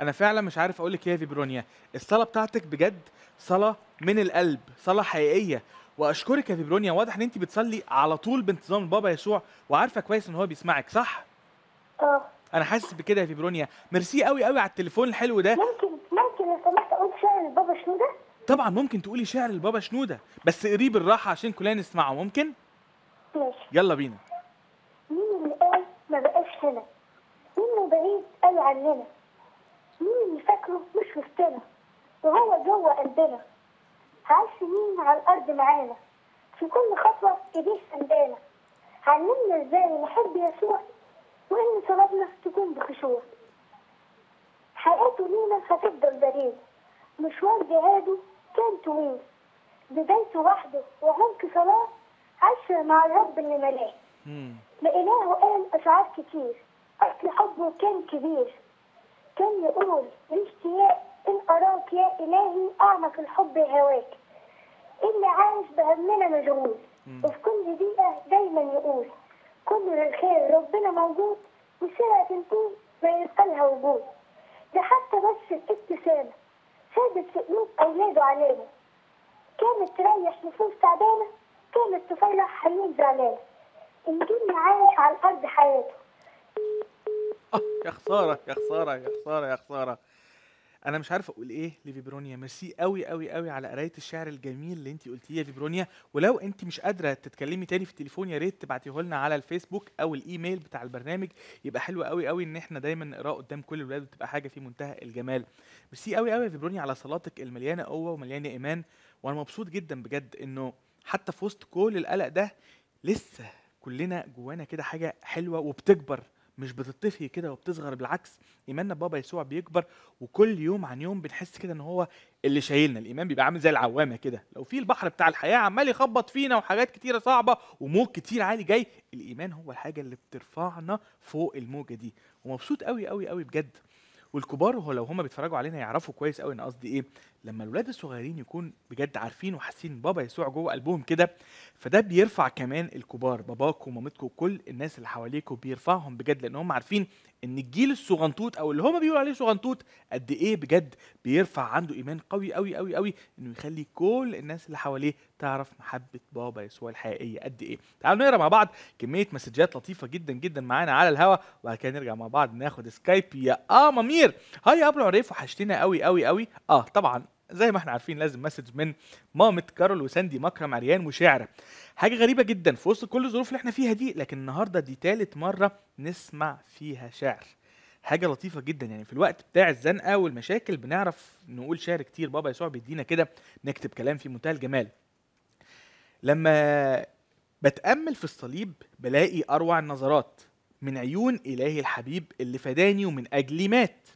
C: أنا فعلا مش عارف أقول لك إيه يا فيبرونيا. الصلاة بتاعتك بجد صلاة من القلب صلاة حقيقية. وأشكرك يا فيبرونيا. واضح إن انت بتصلي على طول بانتظام بابا يسوع وعارفة كويس إن هو بيسمعك صح؟
I: آه.
C: أنا حاسس بكده يا فيبرونيا. ميرسي قوي قوي على التليفون الحلو ده.
I: ممكن ممكن لو سمحت أقول شعر البابا شنودة؟
C: طبعا ممكن تقولي شعر لبابا شنودة بس قريه بالراحة عشان كلنا نسمعه ممكن؟
I: ماشي.
C: يلا بينا.
I: مين اللي قال ما بقاش هنا؟ مين اللي بعيد قال عننا؟ مين اللي فاكره مش وسطنا؟ وهو جوه قلبنا. عاش سنين على الأرض معانا؟ في كل خطوة ايديه سندانا علمنا إزاي نحب يسوع وإن صلاتنا تكون بخشوع حياته لينا هتفضل دليل مشوار جهاده كان طويل. بدايته وحده وعمق صلاة عاش مع الرب اللي ملاه. لإله قال أشعار كتير. أصل حبه كان كبير. كان يقول الاشتياق إن أراك يا إلهي أعمق الحب هواك. اللي عايش بهمنا مشغول وفي كل دقيقة دايما يقول كل الخير ربنا موجود. وسرعة تنتهي ما يبقى لها وجود. ده حتى بس الابتسامة سابت في قلوب أولاده علامة كانت تريح نفوس تعبانة كانت تفرح حنين زعلانة إنجيل عايش على الأرض حياته.
C: آه يا خسارة يا خسارة يا خسارة يا خسارة. أنا مش عارف أقول إيه لفيبرونيا. ميرسي قوي قوي قوي على قراية الشعر الجميل اللي انت قلتيه يا فيبرونيا. ولو انت مش قادرة تتكلمي تاني في التليفون يا ريت تبعتيه لنا على الفيسبوك أو الإيميل بتاع البرنامج. يبقى حلو قوي قوي إن إحنا دايما نقراه قدام كل الولاد وتبقى حاجة في منتهى الجمال. ميرسي قوي قوي يا فيبرونيا على صلاتك المليانة قوة ومليانة إيمان. وأنا مبسوط جدا بجد إنه حتى في وسط كل القلق ده لسه كلنا جوانا كده حاجة حلوة وبتكبر. مش بتطفي كده وبتصغر بالعكس إيماننا بابا يسوع بيكبر وكل يوم عن يوم بنحس كده إن هو اللي شايلنا. الإيمان بيبقى عامل زي العوامة كده. لو في البحر بتاع الحياة عمال يخبط فينا وحاجات كتيرة صعبة وموج كتير عالي جاي الإيمان هو الحاجة اللي بترفعنا فوق الموجة دي. ومبسوط قوي قوي قوي بجد. والكبار هو لو هم بيتفرجوا علينا يعرفوا كويس قوي أنا قصدي إيه. لما الولاد الصغيرين يكون بجد عارفين وحاسين بابا يسوع جوه قلبهم كده فده بيرفع كمان الكبار باباكم ومامتكم وكل الناس اللي حواليكم بيرفعهم بجد لأن هم عارفين إن الجيل الصغنطوط أو اللي هم بيقولوا عليه صغنطوط قد إيه بجد بيرفع عنده إيمان قوي قوي قوي قوي إنه يخلي كل الناس اللي حواليه تعرف محبة بابا يسوع الحقيقية قد إيه. تعالوا نقرأ مع بعض كمية مسجات لطيفة جدا جدا معانا على الهوا وبعد كده نرجع مع بعض ناخد Skype. يا أمامير hi يا أبو عريف وحشتنا قوي قوي قوي. آه طبعا. زي ما إحنا عارفين لازم message من مامة كارول وساندي مكرم عريان وشعر حاجة غريبة جدا في وسط كل الظروف اللي إحنا فيها دي لكن النهاردة دي تالت مرة نسمع فيها شعر. حاجة لطيفة جدا يعني في الوقت بتاع الزنقة والمشاكل بنعرف نقول شعر كتير. بابا يسوع بيدينا كده نكتب كلام في منتهى الجمال. لما بتأمل في الصليب بلاقي أروع النظرات من عيون إلهي الحبيب اللي فداني ومن أجلي مات.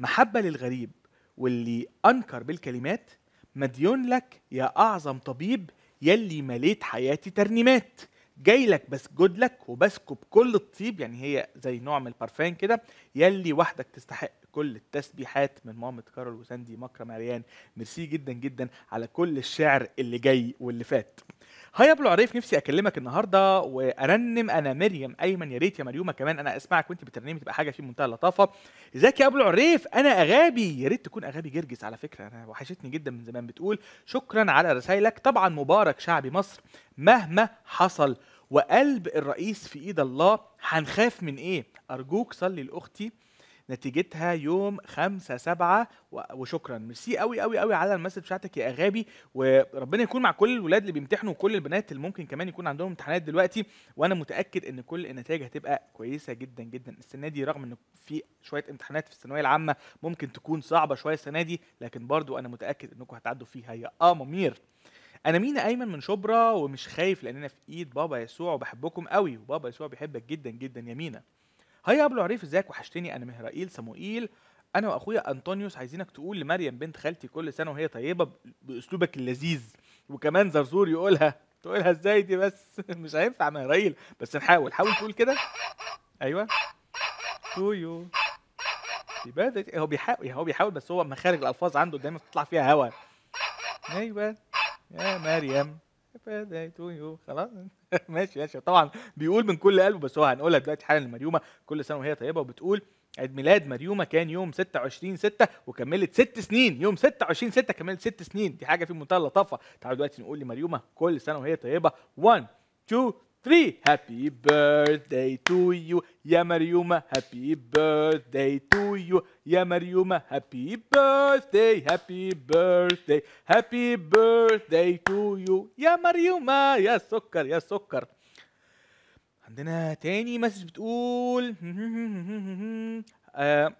C: محبة للغريب واللي أنكر بالكلمات مديون لك يا أعظم طبيب يلي مليت حياتي ترنيمات. جاي لك بسجد لك وبسكب كل الطيب يعني هي زي نوع من البارفان كده يلي وحدك تستحق كل التسبيحات من مامة كارول وساندي مكرم عريان ميرسي جدا جدا على كل الشعر اللي جاي واللي فات. هيا يا أبو العريف نفسي أكلمك النهارده وأرنم أنا مريم أيمن يا ريت يا مريومة كمان أنا أسمعك وأنت بترنمي تبقى حاجة في منتهى اللطافة. إزيك يا أبو العريف؟ أنا أغابي يا ريت تكون أغابي جرجس على فكرة أنا وحشتني جدا من زمان. بتقول شكرا على رسايلك. طبعا مبارك شعبي مصر مهما حصل وقلب الرئيس في إيد الله هنخاف من إيه؟ أرجوك صلي لأختي. نتيجتها يوم خمسة سبعة و- وشكرا. ميرسي قوي قوي قوي على المسج بتاعتك يا اغابي وربنا يكون مع كل الولاد اللي بيمتحنوا وكل البنات اللي ممكن كمان يكون عندهم امتحانات دلوقتي. وأنا متأكد إن كل النتائج هتبقى كويسة جدا جدا. السنة دي رغم إن في شوية امتحانات في الثانوية العامة ممكن تكون صعبة شوية السنة دي لكن برضو أنا متأكد إنكم هتعدوا فيها يا ممير أنا مينا أيمن من شبرا ومش خايف لأننا في إيد بابا يسوع وبحبكم قوي وبابا يسوع بيحبك جدا جدا يا مينا. hi يا ابو العريف إزيك؟ وحشتني. أنا مهرائيل صموئيل أنا وأخويا أنطونيوس عايزينك تقول لمريم بنت خالتي كل سنة وهي طيبة بأسلوبك اللذيذ. وكمان زرزور يقولها. تقولها إزاي دي بس؟ [LAUGHS] مش هينفع مهرائيل. بس نحاول. حاول تقول كده. أيوه. to you. يبقى هو بيحاول هو بيحاول بس هو مخارج الألفاظ عنده دايما بتطلع فيها هوا. أيوه. يا مريم. خلاص. [LAUGHS] ماشي ماشي. طبعا بيقول من كل قلبه بس هو هنقولها دلوقتي حالا لمريومه كل سنة وهي طيبة وبتقول عيد ميلاد مريومة كان يوم 26 6 وكملت ست سنين. يوم 26 6 كملت ست سنين. دي حاجة في منتهى اللطافة. تعالوا دلوقتي نقول لمريومة كل سنة وهي طيبة. 1 2 3 happy birthday to you يا مريومه happy birthday to you يا مريومه happy birthday happy birthday happy birthday to you يا مريومه يا سكر يا سكر عندنا تاني message بتقول آه.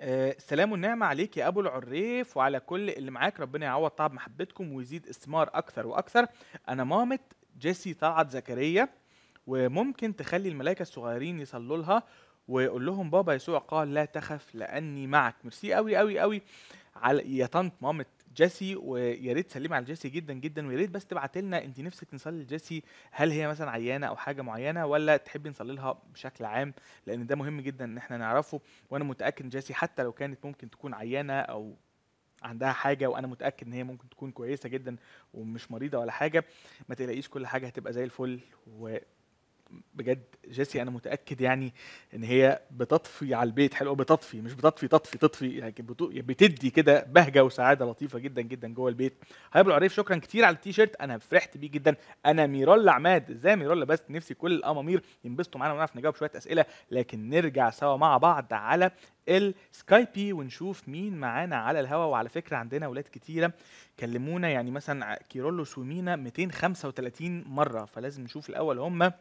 C: آه، السلام والنعمة عليك يا أبو العريف وعلى كل اللي معاك. ربنا يعوض تعب محبتكم ويزيد استثمار أكثر وأكثر. أنا مامة جيسي طلعت زكريا وممكن تخلي الملائكة الصغيرين يصلوا لها ويقول لهم بابا يسوع قال لا تخف لأني معك. ميرسي قوي قوي قوي على يا طنط مامة جيسي ويا ريت تسلمي على جيسي جدا جدا ويا ريت بس تبعت لنا انت نفسك نصلي لجيسي هل هي مثلا عيانة أو حاجة معينة ولا تحبي نصلي لها بشكل عام؟ لأن ده مهم جدا إن إحنا نعرفه وأنا متأكد إن جيسي حتى لو كانت ممكن تكون عيانة أو عندها حاجة وأنا متأكد إن هي ممكن تكون كويسة جدا ومش مريضة ولا حاجة ما تلاقيش كل حاجة هتبقى زي الفل و بجد جيسي أنا متأكد يعني إن هي بتطفي على البيت حلو بتطفي مش بتطفي تطفي تطفي يعني بتو- بتدي كده بهجة وسعادة لطيفة جدا جدا جوه البيت. hi ابو العريف شكرا كتير على التيشيرت. أنا فرحت بيه جدا. أنا ميرولا عماد إزاي يا ميرولا بس نفسي كل الأمامير ينبسطوا معانا ونعرف نجاوب شوية أسئلة. لكن نرجع سوا مع بعض على ال Skype ونشوف مين معانا على الهوا. وعلى فكرة عندنا أولاد كتيرة كلمونا يعني مثلا كيرولوس ومينا 235 مرة. فلازم نشوف الأول هم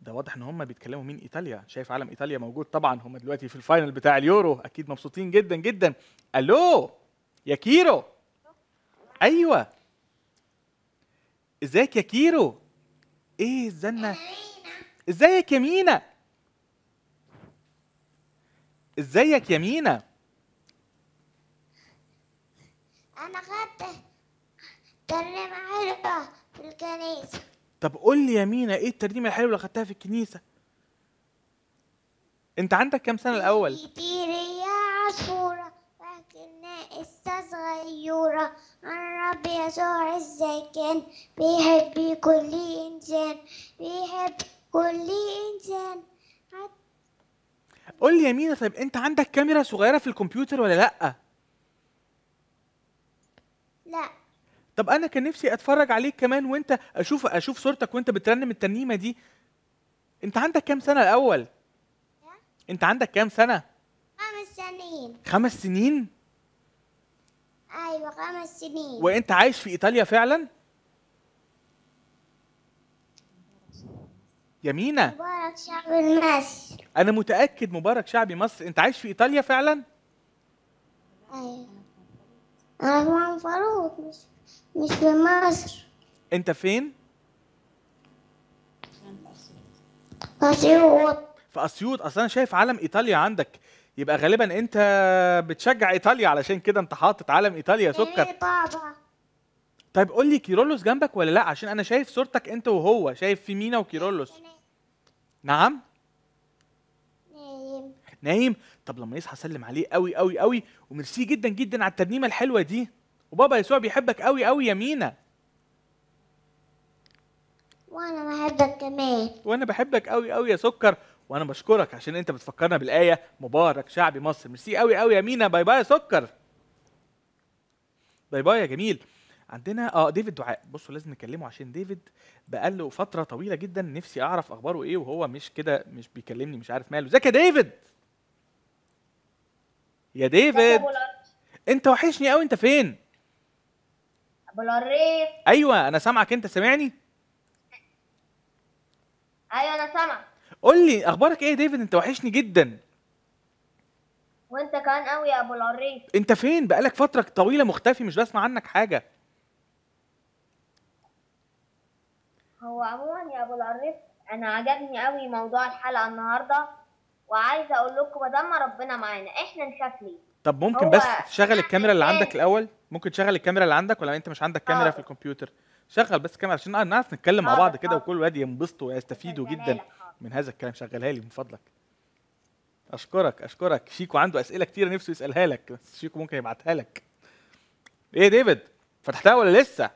C: ده واضح إن هم بيتكلموا مين؟ إيطاليا. شايف علم إيطاليا موجود. طبعا هم دلوقتي في ال final بتاع اليورو. أكيد مبسوطين جدا جدا. ألو؟ يا كيرو؟ أيوه. إزيك يا كيرو؟ إيه الزنة؟ إزيك يا مينا؟ إزيك يا مينا؟
J: أنا خدت ترنيمة حلوة في الكنيسة.
C: طب قول لي يا مينا إيه الترنيمة الحلوة اللي خدتها في الكنيسة؟ أنت عندك كام سنة الأول؟
J: كتير يا عصفورة لكنها لسه صغيرة. الرب يسوع إزاي كان بيحب كل إنسان بيحب كل إنسان.
C: قول لي يا مينا طيب أنت عندك كاميرا صغيرة في الكمبيوتر ولا لأ؟
J: لأ.
C: طب أنا كان نفسي أتفرج عليك كمان وأنت أشوف أشوف صورتك وأنت بترنم الترنيمة دي. أنت عندك كام سنة الأول؟ أنت عندك كام سنة؟
J: خمس سنين.
C: خمس سنين؟
J: أيوة خمس سنين.
C: وأنت عايش في إيطاليا فعلا؟ يمينة.
J: مبارك شعب مصر.
C: أنا متأكد مبارك شعبي مصر. أنت عايش في إيطاليا فعلا؟
J: أيوة. أنا فاروق مش مش في مصر.
C: انت فين؟
J: أسيوط.
C: في أسيوط. أصلا أنا شايف علم إيطاليا عندك. يبقى غالبا أنت بتشجع إيطاليا علشان كده أنت حاطط علم إيطاليا سكر.
J: إيه بابا
C: طيب قول لي كيرولوس جنبك ولا لأ؟ عشان أنا شايف صورتك أنت وهو. شايف في مينا وكيرولوس. نعم.
J: نايم.
C: نايم؟ طب لما يصحى سلم عليه قوي قوي قوي وميرسي جدا جدا على الترنيمة الحلوة دي. وبابا يسوع بيحبك قوي قوي يا مينا.
J: وأنا بحبك كمان.
C: وأنا بحبك قوي قوي يا سكر. وأنا بشكرك عشان أنت بتفكرنا بالآية. مبارك شعبي مصر. ميرسي قوي قوي يا مينا. bye bye يا سكر. bye bye يا جميل. عندنا آه ديفيد دعاء. بصوا لازم نكلمه عشان ديفيد بقاله فترة طويلة جدا. نفسي أعرف أخباره إيه وهو مش كده مش بيكلمني مش عارف ماله. ازيك يا ديفيد؟ يا ديفيد. انت وحشني قوي. انت فين؟
K: ابو العريف
C: أيوه أنا سامعك أنت سامعني؟
K: أيوه أنا سامع
C: قول لي أخبارك إيه يا ديفيد؟ أنت وحشني جدا.
K: وأنت كمان قوي يا أبو العريف
C: أنت فين؟ بقالك فترة طويلة مختفي مش بسمع عنك حاجة.
K: هو عموما يا أبو العريف أنا عجبني قوي موضوع الحلقة النهارده وعايزة أقول لكم ما دام ربنا معانا إحنا نخاف ليه
C: طب ممكن بس تشغل الكاميرا اللي؟ عندك الأول؟ ممكن تشغل الكاميرا اللي عندك ولا انت مش عندك كاميرا
K: آه.
C: في الكمبيوتر؟ شغل بس الكاميرا عشان نعرف نتكلم مع
K: حاضر،
C: بعض كده
K: حاضر.
C: وكل ولاد ينبسطوا ويستفيدوا جدا
K: حاضر.
C: من هذا الكلام. شغلها لي من فضلك. أشكرك أشكرك. شيكو عنده أسئلة كتيرة نفسه يسألها لك بس شيكو ممكن يبعتها لك. إيه ديفيد؟ فتحتها ولا لسه؟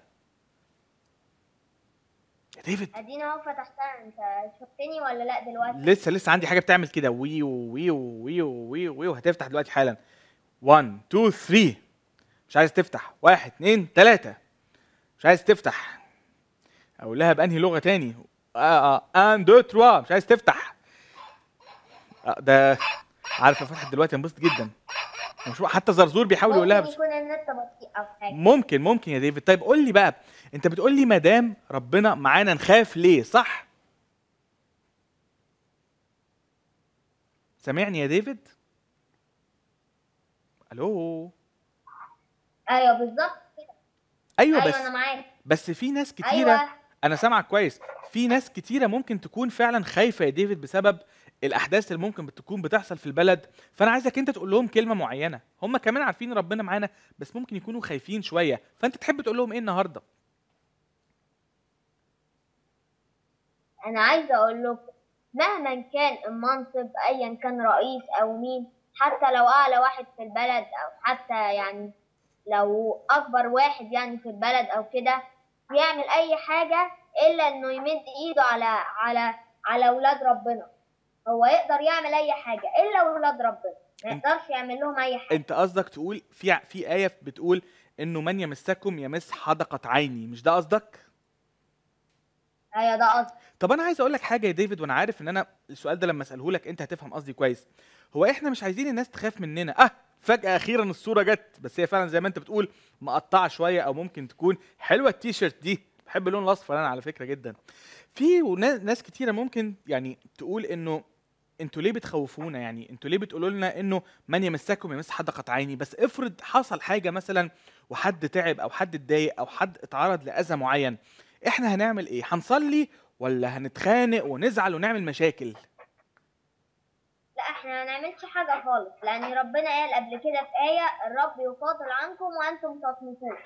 C: يا ديفيد.
K: أدينا أهو فتحتها. أنت شفتني ولا لأ دلوقتي؟
C: لسه لسه عندي حاجة بتعمل كده. ويو ويو ويو ويو ويو هتفتح دلوقتي حالا. 1 2 3 مش عايز تفتح. 1 2 3 مش عايز تفتح. أقول لها بأنهي لغة تاني؟ آه آه 1 2 3 مش عايز تفتح. آه ده عارف لو فتحت دلوقتي انبسط جدا. مش حتى زرزور بيحاول يقول لها
K: ممكن
C: بس ممكن ممكن يا ديفيد. طيب قول لي بقى أنت بتقول لي ما دام ربنا معانا نخاف ليه صح؟ سامعني يا ديفيد؟ ألو؟
K: أيوه بالظبط كده.
C: أيوه
K: أيوه
C: بس
K: أنا معاك.
C: بس في ناس كتيرة
K: أيوه.
C: أنا سامعك كويس. في ناس كتيرة ممكن تكون فعلا خايفة يا ديفيد بسبب الأحداث اللي ممكن تكون بتحصل في البلد. فأنا عايزك أنت تقول لهم كلمة معينة. هم كمان عارفين ربنا معانا بس ممكن يكونوا خايفين شوية. فأنت تحب تقول لهم إيه النهارده؟
K: أنا عايزة أقول لكم مهما كان المنصب ايا كان رئيس أو مين حتى لو أعلى واحد في البلد أو حتى يعني لو أكبر واحد يعني في البلد أو كده يعمل أي حاجة إلا إنه يمد إيده على على على أولاد ربنا. هو يقدر يعمل أي حاجة إلا أولاد ربنا. ما يقدرش يعمل لهم أي حاجة.
C: أنت قصدك تقول في في آية بتقول إنه من يمسكم يمس حدقة عيني مش ده قصدك؟
K: أيوه ده قصدي.
C: طب أنا عايز أقول لك حاجة يا ديفيد وأنا عارف إن أنا السؤال ده لما أسأله لك أنت هتفهم قصدي كويس. هو إحنا مش عايزين الناس تخاف مننا. أه فجأة أخيرا الصورة جت بس هي فعلا زي ما أنت بتقول مقطعة شوية أو ممكن تكون حلوة. التيشيرت دي بحب اللون الأصفر أنا على فكرة جدا. في نا- ناس كتيرة ممكن يعني تقول إنه أنتوا ليه بتخوفونا؟ يعني أنتوا ليه بتقولوا لنا إنه من يمسكم يمس حدقه عيني؟ بس افرض حصل حاجة مثلا وحد تعب أو حد اتضايق أو حد اتعرض لأذى معين إحنا هنعمل إيه؟ هنصلي ولا هنتخانق ونزعل ونعمل مشاكل؟
K: إحنا ما نعملش حاجة خالص لأن ربنا قال قبل كده في آية الرب يفاضل عنكم وأنتم تصمتون.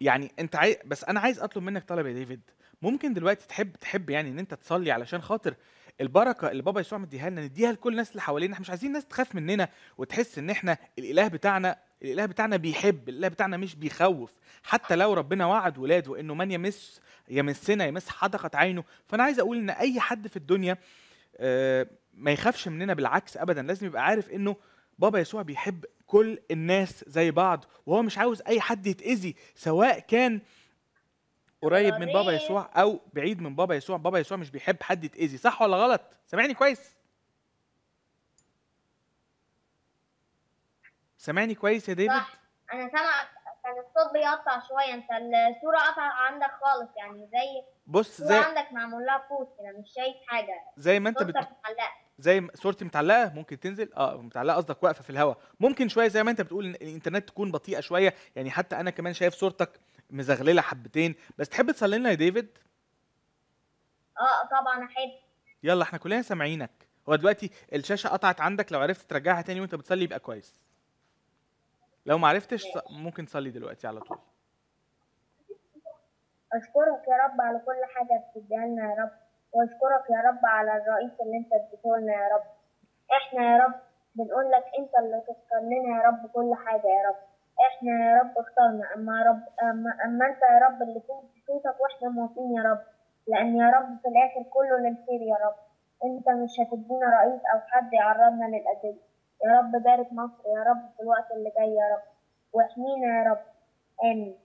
C: يعني أنت عايز بس أنا عايز أطلب منك طلب يا ديفيد. ممكن دلوقتي تحب تحب يعني إن أنت تصلي علشان خاطر البركة اللي بابا يسوع مديها لنا نديها لكل الناس اللي حوالينا. إحنا مش عايزين الناس تخاف مننا وتحس إن إحنا الإله بتاعنا الإله بتاعنا بيحب الإله بتاعنا مش بيخوف. حتى لو ربنا وعد ولاده إنه من يمس يمسنا يمس حدقة عينه. فأنا عايز أقول إن أي حد في الدنيا آه، ما يخافش مننا بالعكس ابدا لازم يبقى عارف إنه بابا يسوع بيحب كل الناس زي بعض وهو مش عاوز أي حد يتأذي سواء كان قريب من بابا يسوع أو بعيد من بابا يسوع. بابا يسوع مش بيحب حد يتأذي صح ولا غلط؟ سامعني كويس؟ سامعني كويس يا ديفيد؟
K: صح أنا سامعك كان الصوت بيقطع شوية أنت الصورة قطع عندك خالص يعني زي
C: بص زي
K: عندك معمول لها pause كده مش شايف حاجة.
C: زي ما
K: أنت
C: بت...
K: معلقة.
C: زي ما- صورتي متعلقة ممكن تنزل آه متعلقة قصدك واقفة في الهواء. ممكن شوية زي ما انت بتقول إن الانترنت تكون بطيئة شوية يعني حتى أنا كمان شايف صورتك مزغللة حبتين. بس تحب تصلي لنا يا ديفيد؟
K: آه طبعا أحب.
C: يلا إحنا كلنا سامعينك. هو دلوقتي الشاشة قطعت عندك لو عرفت ترجعها تاني وأنت بتصلي يبقى كويس. لو ما عرفتش ممكن تصلي دلوقتي على طول.
K: أشكرك يا رب على كل حاجة بتديها لنا يا رب. وأشكرك يا رب على الرئيس اللي أنت اديته لنا يا رب. إحنا يا رب بنقول لك أنت اللي تختار لنا يا رب كل حاجة يا رب. إحنا يا رب اخترنا. أما يا رب أما, أما أنت يا رب اللي تدي صوتك وإحنا موافقين يا رب. لأن يا رب في الآخر كله للخير يا رب. أنت مش هتدينا رئيس أو حد يعرضنا للأذية. يا رب بارك مصر. يا رب في الوقت اللي جاي يا رب. واحمينا يا رب. آمين.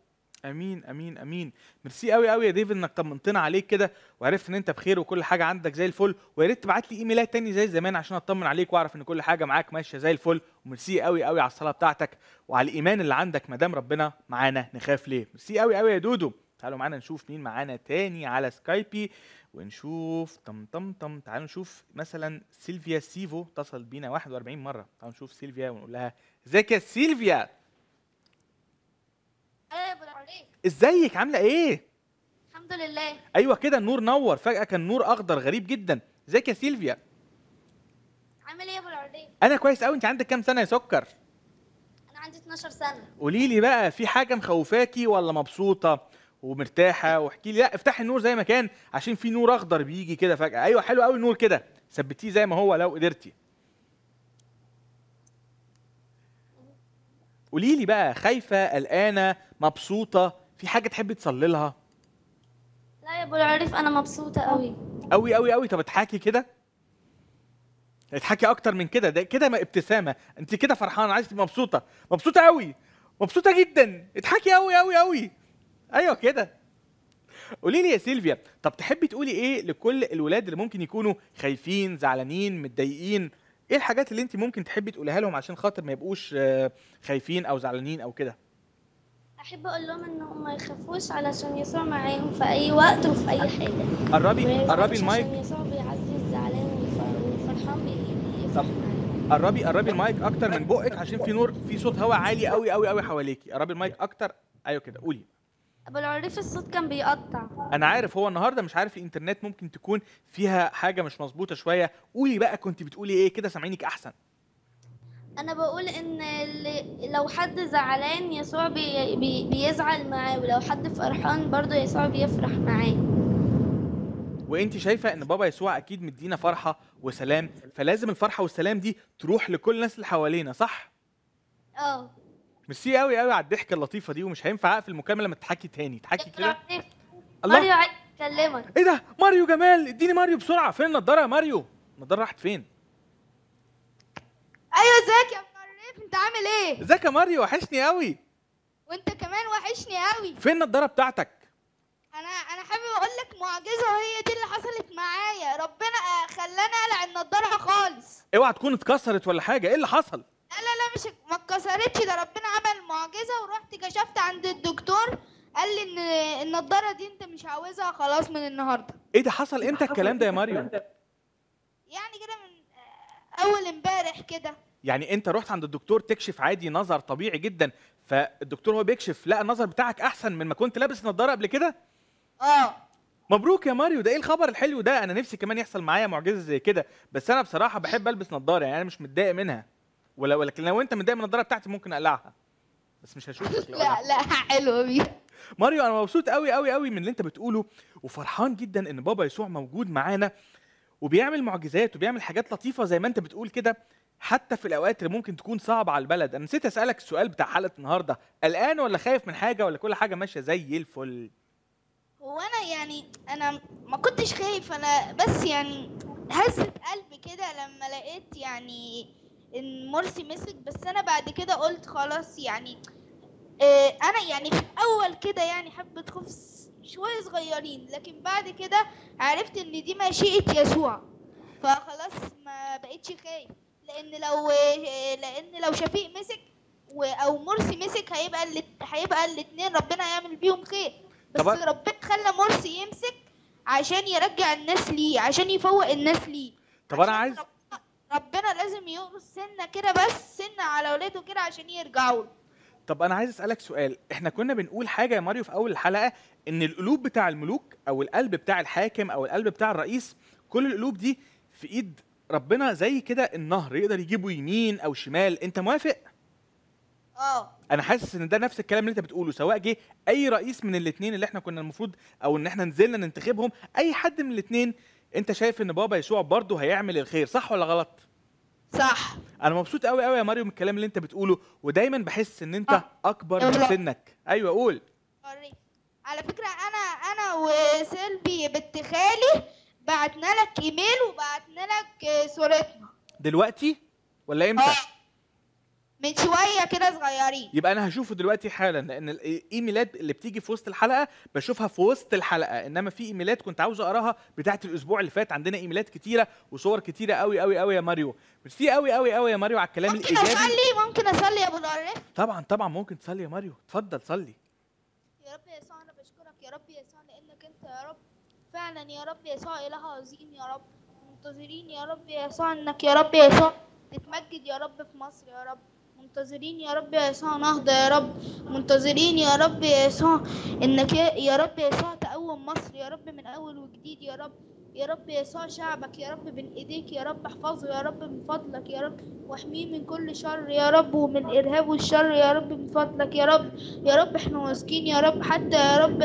C: أمين أمين أمين. ميرسي قوي قوي يا ديفيد إنك طمنتنا عليك كده. وعرفت إن أنت بخير وكل حاجة عندك زي الفل. ويا ريت تبعت لي إيميلات تاني زي زمان عشان أطمن عليك وأعرف إن كل حاجة معاك ماشية زي الفل. وميرسي قوي قوي على الصلاة بتاعتك. وعلى الإيمان اللي عندك ما دام ربنا معانا. نخاف ليه؟ ميرسي قوي قوي يا دودو. تعالوا معانا نشوف مين معانا تاني على Skype. ونشوف طم طم طم. تعالوا نشوف مثلا سيلفيا سيفو. اتصل بينا 41 مرة. تعالوا نشوف سيلفيا ونقول لها إزيك يا سيلفيا؟ ازيك؟ عاملة إيه؟
L: الحمد لله.
C: أيوه كده النور نور فجأة كان نور أخضر غريب جدا. ازيك يا سيلفيا؟
L: عامل إيه يا أبو
C: أنا كويس قوي انت عندك كام سنة يا سكر؟
L: أنا عندي 12 سنة.
C: قولي لي بقى في حاجة مخوفاكي ولا مبسوطة ومرتاحة؟ واحكي لي. لا افتحي النور زي ما كان عشان في نور أخضر بيجي كده فجأة. أيوه حلو قوي النور كده. ثبتيه زي ما هو لو قدرتي. قولي لي بقى خايفة قلقانة مبسوطة؟ في حاجة تحبي تصلي لها؟
L: لا يا أبو العريف أنا مبسوطة قوي
C: قوي قوي قوي طب اضحكي كده. اضحكي أكتر من كده. ده كده ابتسامة. أنت كده فرحانة عايزة تبقي مبسوطة. مبسوطة قوي مبسوطة جدا. اضحكي قوي قوي قوي أيوه كده. قولي لي يا سيلفيا طب تحبي تقولي إيه لكل الولاد اللي ممكن يكونوا خايفين زعلانين متضايقين؟ إيه الحاجات اللي انت ممكن تحبي تقولها لهم عشان خاطر ما يبقوش آه، خايفين أو زعلانين أو كده؟
L: أحب أقول لهم انهم ما يخافوش علشان يسوع معاهم في أي وقت وفي أي حاجة.
C: قربي قربي المايك.
L: عشان يسوع بيعزي الزعلان والف- والفرحان معاه
C: قربي قربي المايك أكتر من بقك عشان في نور في صوت هواء عالي قوي قوي قوي حواليكي قربي المايك أكتر. أيوه كده قولي.
L: ابو العريف الصوت كان بيقطع.
C: أنا عارف هو النهارده مش عارف الإنترنت ممكن تكون فيها حاجة مش مظبوطة شوية. قولي بقى كنت بتقولي إيه؟ كده سامعينك أحسن.
L: أنا بقول إن اللي- لو حد زعلان يسوع بي بي بيزعل معاه ولو حد فرحان برضه يسوع بيفرح معاه.
C: وأنت شايفة إن بابا يسوع أكيد مدينا فرحة وسلام فلازم الفرحة والسلام دي تروح لكل الناس اللي حوالينا صح؟
L: آه.
C: ميرسي قوي قوي على الضحكة اللطيفة دي ومش هينفع أقفل المكالمة لما تضحكي تاني تضحكي كده.
L: ماريو
C: الله.
L: عايز يكلمك.
C: إيه ده؟ ماريو جمال اديني ماريو بسرعة. فين النضارة يا ماريو؟ النضارة راحت فين؟
M: أيوه ازيك يا العريف انت عامل إيه؟
C: ازيك يا ماريو؟ وحشني قوي.
M: وانت كمان وحشني قوي.
C: فين النضارة بتاعتك؟
M: أنا أنا حابب أقول لك معجزة وهي دي اللي حصلت معايا. ربنا خلاني أقلع النضارة خالص.
C: اوعى تكون اتكسرت ولا حاجة. إيه اللي حصل؟
M: لا لا لا مش ما اتكسرتش ده ربنا عمل معجزة ورحت كشفت عند الدكتور. قال لي ان النضاره دي أنت مش عاوزها خلاص من النهارده.
C: إيه ده حصل إمتى الكلام ده يا ماريو؟
M: يعني كده من آه، أول امبارح كده.
C: يعني أنت رحت عند الدكتور تكشف عادي نظر طبيعي جدا فالدكتور هو بيكشف لقى النظر بتاعك أحسن من ما كنت لابس نظاره قبل كده؟
M: آه.
C: مبروك يا ماريو ده إيه الخبر الحلو ده؟ أنا نفسي كمان يحصل معايا معجزة زي كده بس أنا بصراحة بحب ألبس نظارة يعني أنا مش متضايق منها. ولو ولكن لو انت متضايق من النظاره بتاعتي ممكن اقلعها. بس مش هشوفك
M: لا. لا حلوة بيها.
C: ماريو أنا مبسوط قوي قوي قوي من اللي انت بتقوله وفرحان جدا ان بابا يسوع موجود معانا وبيعمل معجزات وبيعمل حاجات لطيفة زي ما انت بتقول كده حتى في الأوقات اللي ممكن تكون صعبة على البلد. أنا نسيت أسألك السؤال بتاع حلقه النهارده. قلقان ولا خايف من حاجة ولا كل حاجة ماشية زي الفل؟
M: هو أنا يعني أنا ما كنتش خايف أنا بس يعني هزت قلبي كده لما لقيت يعني إن مرسي مسك بس أنا بعد كده قلت خلاص يعني آه أنا يعني في الأول كده يعني حبة خوف شوية صغيرين لكن بعد كده عرفت إن دي مشيئة يسوع فخلاص ما بقتش خايف لأن لو لأن لو شفيق مسك. أو مرسي مسك هيبقى اللي هيبقى الاتنين ربنا يعمل بيهم خير بس
C: طب-
M: ربنا خلى مرسي يمسك عشان يرجع الناس ليه عشان يفوق الناس ليه
C: طب أنا عايز
M: ربنا لازم يقص سنه كده بس سنة على ولاده كده عشان يرجعوا له.
C: طب أنا عايز أسألك سؤال. إحنا كنا بنقول حاجة يا ماريو في أول الحلقة إن القلوب بتاع الملوك أو القلب بتاع الحاكم أو القلب بتاع الرئيس كل القلوب دي في إيد ربنا زي كده النهر يقدر يجيبه يمين أو شمال. أنت موافق؟
M: آه.
C: أنا حاسس إن ده نفس الكلام اللي أنت بتقوله سواء جه أي رئيس من الاثنين اللي إحنا كنا المفروض أو إن إحنا نزلنا ننتخبهم أي حد من الاثنين انت شايف ان بابا يسوع برضه هيعمل الخير صح ولا غلط؟
M: صح.
C: أنا مبسوط قوي قوي يا ماريو من الكلام اللي انت بتقوله ودايما بحس ان انت اكبر من. سنك. أيوه قول.
M: على فكرة أنا أنا وسيلفي بنت خالي بعتنا لك إيميل وبعتنا لك آه، صورتنا.
C: دلوقتي ولا إمتى؟
M: آه. من شوية كده صغيرين.
C: يبقى أنا هشوفه دلوقتي حالا لأن الايميلات اللي بتيجي في وسط الحلقة بشوفها في وسط الحلقة إنما في إيميلات كنت عاوز أقراها بتاعه الأسبوع اللي فات عندنا إيميلات كتيرة وصور كتيرة قوي قوي قوي يا ماريو. ميرسي قوي قوي قوي يا ماريو على الكلام
M: ممكن
C: الإيجابي.
M: أصلي ممكن أصلي يا أبو العريف
C: طبعا طبعا ممكن تصلي يا ماريو. اتفضل صلي.
M: يا رب يسوع أنا بشكرك يا رب يسوع لأنك أنت يا رب فعلا يا رب يسوع إله عظيم يا رب. منتظرين يا رب يسوع إنك يا رب يسوع تتمجد يا رب في مصر يا رب. منتظرين يا رب يسوع نهضة يا رب منتظرين يا رب يسوع انك يا- يا رب يسوع تقوم مصر يا رب من اول وجديد يا رب يا رب يسوع شعبك يا رب بين ايديك يا رب احفظه يا رب من فضلك يا رب واحميه من كل شر يا رب ومن الارهاب والشر يا رب من فضلك يا رب يا رب إحنا واثقين يا رب حتى يا رب.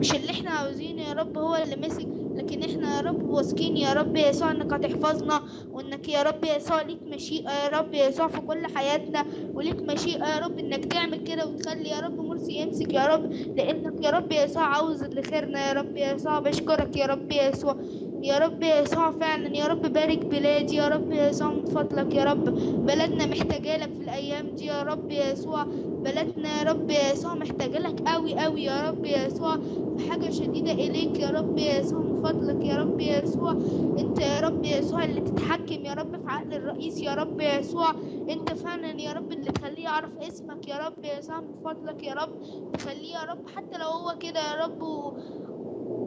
M: مش اللي إحنا عاوزينه يا رب هو اللي مسك لكن إحنا يا رب واثقين يا رب يسوع إنك هتحفظنا وإنك يا رب يسوع ليك مشيئة يا رب يسوع في كل حياتنا وليك مشيئة يا رب إنك تعمل كده وتخلي يا رب مرسي يمسك يا رب لأنك يا رب يسوع عاوز اللي خيرنا يا رب يسوع بشكرك يا رب يسوع. يا رب يسوع فعلا يا رب بارك بلادي يا رب يسوع من فضلك يا رب بلدنا محتاجة لك في الأيام دي يا رب يسوع بلدنا يا رب يسوع محتاجة لك قوي قوي يا رب يسوع في حاجة شديدة إليك يا رب يسوع من فضلك يا رب يسوع أنت يا رب يسوع اللي تتحكم يا رب في عقل الرئيس يا رب يسوع أنت فعلا يا رب اللي تخليه يعرف اسمك يا رب يسوع من فضلك يا رب تخليه يا رب حتى لو هو كده يا رب.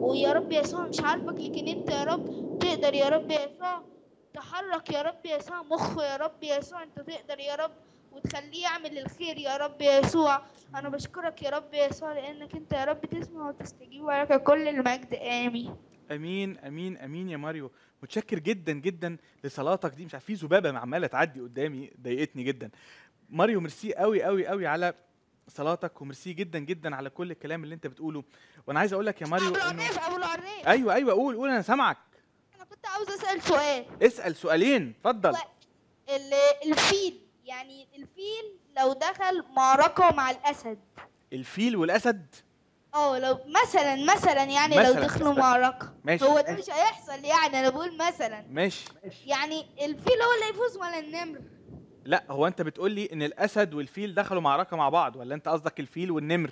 M: ويا رب يسوع مش عارفك لكن انت يا رب تقدر يا رب يسوع تحرك يا رب يسوع مخه يا رب يسوع انت تقدر يا رب وتخليه يعمل الخير يا رب يسوع. أنا بشكرك يا رب يسوع لانك انت يا رب تسمع وتستجيب ولك كل المجد. آمين.
C: آمين آمين آمين يا ماريو. متشكر جدا جدا لصلاتك دي. مش عارف في ذبابة عمالة تعدي قدامي ضايقتني جدا. ماريو ميرسي قوي قوي قوي على صلاتك وميرسي جدا جدا على كل الكلام اللي أنت بتقوله. وأنا عايز أقول لك يا ماريو
M: أبو
C: إنه
M: العريف أبو العريف
C: أيوه أيوه قول قول أنا سامعك.
M: أنا كنت عاوز أسأل سؤال.
C: اسأل سؤالين اتفضل.
M: ال- الفيل يعني الفيل لو دخل معركة مع الأسد.
C: الفيل والأسد؟
M: آه لو مثلا مثلا يعني
C: مثلاً.
M: لو دخلوا معركة.
C: ماشي.
M: هو ده مش هيحصل يعني أنا بقول مثلا.
C: ماشي.
M: يعني الفيل هو اللي يفوز ولا النمر؟
C: لا هو انت بتقول لي إن الأسد والفيل دخلوا معركة مع بعض ولا أنت قصدك الفيل والنمر؟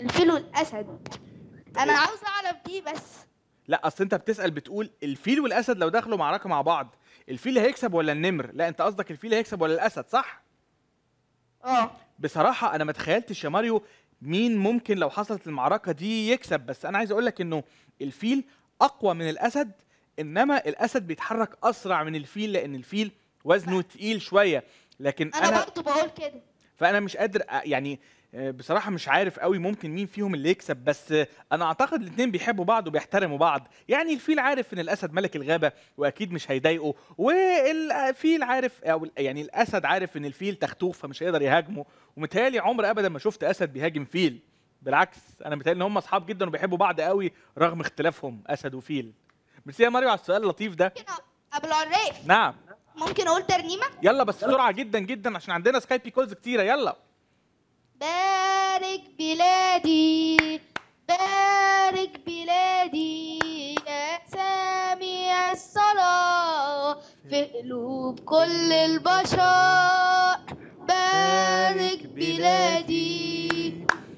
M: الفيل والأسد. أنا عاوز أعرف دي بس.
C: لا أصل أنت بتسأل بتقول الفيل والأسد لو دخلوا معركة مع بعض الفيل هيكسب ولا النمر؟ لا أنت قصدك الفيل هيكسب ولا الأسد صح؟
M: آه.
C: بصراحة أنا ما تخيلتش يا ماريو مين ممكن لو حصلت المعركة دي يكسب بس أنا عايز أقول لك إنه الفيل أقوى من الأسد إنما الأسد بيتحرك أسرع من الفيل لأن الفيل وزنه تقيل شوية. لكن
M: أنا,
C: أنا
M: برضه بقول كده.
C: فأنا مش قادر يعني آه، بصراحة مش عارف قوي ممكن مين فيهم اللي يكسب. بس أنا أعتقد الاثنين بيحبوا بعض وبيحترموا بعض. يعني الفيل عارف إن الأسد ملك الغابة وأكيد مش هيضايقه. والفيل عارف أو يعني الأسد عارف إن الفيل تختوخ فمش هيقدر يهاجمه. ومتهيألي عمر ابدا ما شفت أسد بيهاجم فيل. بالعكس أنا متهيألي إن هم أصحاب جدا وبيحبوا بعض قوي رغم اختلافهم أسد وفيل. ميرسي يا ماريو على السؤال اللطيف ده.
M: ابو العريف
C: نعم.
M: ممكن أقول ترنيمة؟
C: يلا بس بسرعة جدا جدا عشان عندنا Skype calls كتيرة. يلا.
M: بارك بلادي بارك بلادي يا سامع الصلاة في قلوب كل البشر. بارك بلادي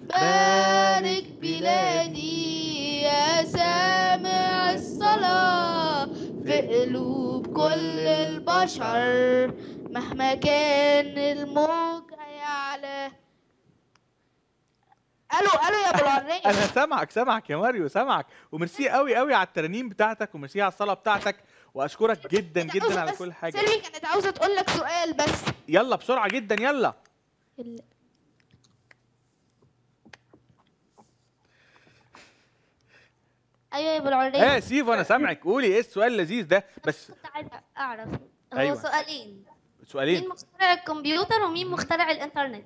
M: بارك بلادي يا سامع الصلاة في قلوب كل البشر مهما كان الموج هيعلى. ألو ألو يا العريس [LAUGHS]
C: أنا سامعك سامعك يا ماريو سامعك. وميرسي قوي قوي على الترانيم بتاعتك وميرسي على الصلاة بتاعتك وأشكرك جدا جدا على كل حاجة.
M: سيلفي كانت عاوزة تقول لك سؤال بس.
C: يلا بسرعة جدا يلا.
H: أيوه يا أبو العريس
C: إيه سيفو أنا سامعك. قولي إيه السؤال اللذيذ ده؟ بس.
H: كنت عايزة أعرف. هو
C: أيوة.
H: سؤالين.
C: سؤالين.
H: مين مخترع الكمبيوتر ومين مخترع الإنترنت؟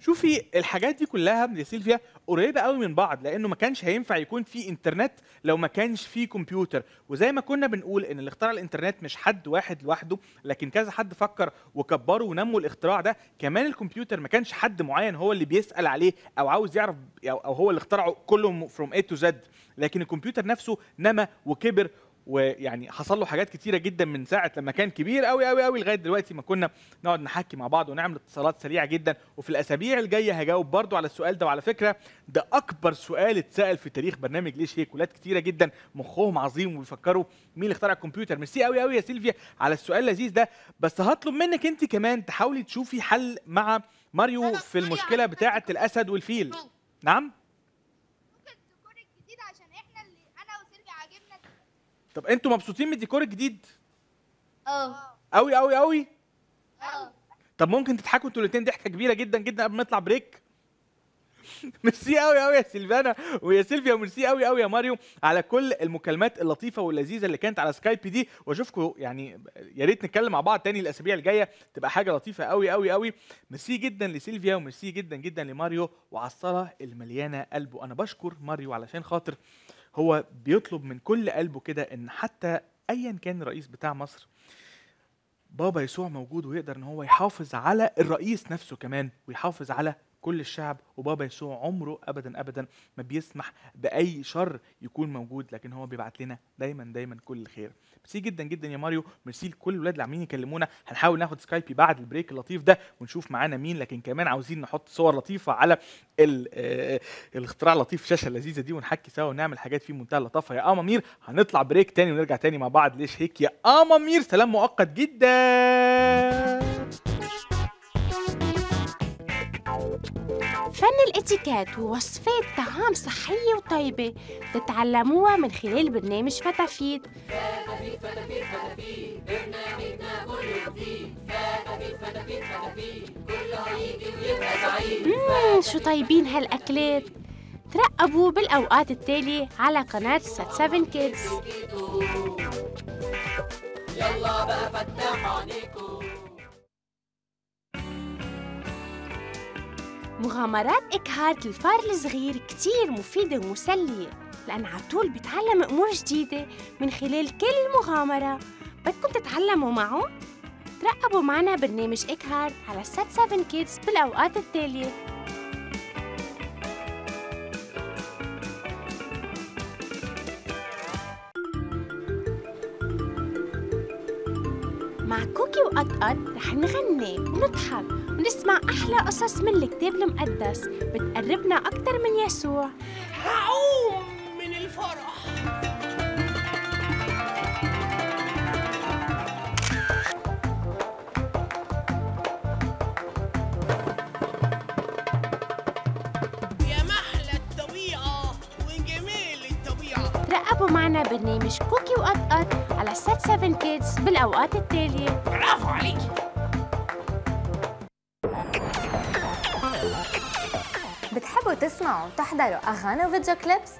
C: شوفي الحاجات دي كلها يا سيلفيا قريبة قوي من بعض لأنه ما كانش هينفع يكون في إنترنت لو ما كانش في كمبيوتر. وزي ما كنا بنقول إن اللي اخترع الإنترنت مش حد واحد لوحده لكن كذا حد فكر وكبروا ونموا الاختراع ده كمان الكمبيوتر ما كانش حد معين هو اللي بيسأل عليه أو عاوز يعرف أو هو اللي اخترعه كله from A to Z لكن الكمبيوتر نفسه نما وكبر ويعني حصل له حاجات كتيرة جدا من ساعة لما كان كبير قوي قوي قوي لغاية دلوقتي ما كنا نقعد نحكي مع بعض ونعمل اتصالات سريعة جدا. وفي الأسابيع الجاية هجاوب برضو على السؤال ده. وعلى فكرة ده أكبر سؤال اتسأل في تاريخ برنامج ليش هيك ولاد كتيرة جدا. مخهم عظيم وبيفكروا مين اللي اخترع الكمبيوتر. ميرسي قوي قوي يا سيلفيا على السؤال اللذيذ ده. بس هطلب منك أنت كمان تحاولي تشوفي حل مع ماريو في المشكلة بتاعة الأسد والفيل. نعم
M: جديد عشان إحنا اللي أنا وسيلفي عاجبنا
C: طب أنتوا مبسوطين من الديكور الجديد؟
M: آه.
C: قوي قوي قوي؟
M: آه.
C: طب ممكن تضحكوا أنتوا الاثنين ضحكة كبيرة جدا جدا قبل ما نطلع break [LAUGHS] merci قوي قوي يا سيلفانا ويا سيلفيا وميرسي قوي قوي يا ماريو على كل المكالمات اللطيفة واللذيذة اللي كانت على Skype دي. واشوفكم يعني يا ريت نتكلم مع بعض تاني الأسابيع الجاية. تبقى حاجة لطيفة قوي قوي قوي. ميرسي جدا لسيلفيا وميرسي جدا جدا لماريو وعلى الصلاة المليانة قلبه. أنا بشكر ماريو علشان خاطر هو بيطلب من كل قلبه كده إن حتى ايا كان الرئيس بتاع مصر بابا يسوع موجود ويقدر إن هو يحافظ على الرئيس نفسه كمان ويحافظ على كل الشعب وبابا يسوع عمره ابدا ابدا ما بيسمح بأي شر يكون موجود لكن هو بيبعت لنا دايما دايما كل الخير ميرسي جدا جدا يا ماريو. ميرسي لكل الولاد اللي عاملين يكلمونا. هنحاول ناخد Skype بعد ال break اللطيف ده ونشوف معانا مين لكن كمان عاوزين نحط صور لطيفة على آه، الاختراع اللطيف الشاشة اللذيذة دي ونحكي سوا ونعمل حاجات فيه منتهى اللطافة. يا أمامير هنطلع break تاني ونرجع تاني مع بعض. ليش هيك يا أمامير؟ سلام مؤقت جدا.
F: فن الاتيكيت ووصفات طعام صحية وطيبة تتعلموها من خلال برنامج فتافيت. مم شو طيبين هالأكلات. ترقبوا بالأوقات التالية على قناة سات 7 كيدز.
N: يلا بقى فتح عينيكم.
F: مغامرات إكهات الفار الصغير كتير مفيدة ومسلية لأن عطول بيتعلم أمور جديدة من خلال كل مغامرة. بدكم تتعلموا معه؟ ترقبوا معنا برنامج إكهارت على سات 7 كيدز بالأوقات التالية. مع كوكي وقطقط رح نغني ونضحك. ونسمع أحلى قصص من الكتاب المقدس. بتقربنا أكتر من يسوع.
N: هعوم من الفرح. يا محلى الطبيعة وجمال الطبيعة.
F: ترقبوا معنا برنامج كوكي وقطقط على سات 7 كيدز بالأوقات التالية.
N: برافو عليكي.
O: تسمعوا وتحضروا أغاني و video clips؟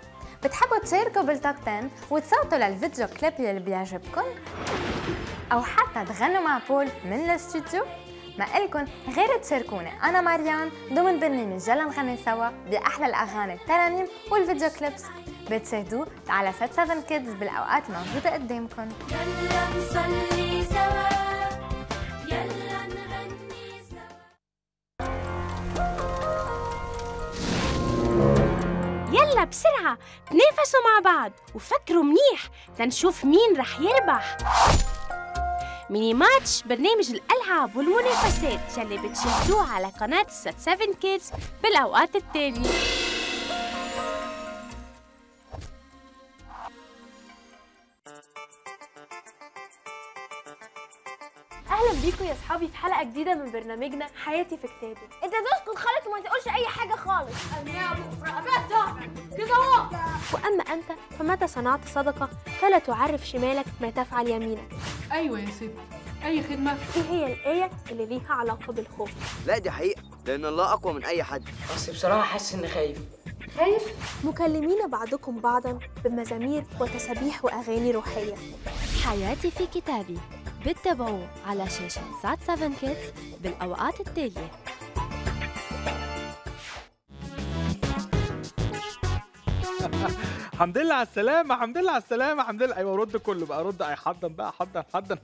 O: بتحبوا تشاركوا بال top 10 وتصوتوا لل video clip اللي بيعجبكم؟ أو حتى تغنوا مع بول من الاستوديو؟ ما إلكن غير تشاركونا أنا مريان ضمن برنامج يلا نغني سوا بأحلى الأغاني الترانيم وال video clips بتشاهدوه على SAT 7 Kids بالأوقات الموجودة قدامكم
N: يلا نصلي سوا يلا
F: بسرعة. تنافسوا مع بعض وفكروا منيح تنشوف مين رح يربح. ميني ماتش برنامج الألعاب والمنافسات يلي بتشاهدوه على قناة سات 7 كيدز بالأوقات التالية.
P: أهلا بيكم يا أصحابي في حلقة جديدة من برنامجنا حياتي في كتابي.
Q: انت تسكت خالص وما تقولش أي حاجة خالص. ابو كده اهو
P: وأما أنت فمتى صنعت صدقة فلا تعرف شمالك ما تفعل يمينك؟
R: أيوه يا ست. أي خدمة؟
P: إيه هي الآية اللي ليها علاقة بالخوف؟
S: لا دي حقيقة لأن الله أقوى من أي حد.
T: بس بصراحة حاسس إني خايف.
P: خايف؟ مكلمين بعضكم بعضا بمزامير وتسابيح وأغاني روحية.
H: حياتي في كتابي. بتتابعوه على شاشة سات 7 كيدز بالأوقات التالية.
C: الحمد لله على السلامة الحمد لله على السلامة الحمد لله. أيوه رد كله بقى رد أي حضن بقى حضن حضن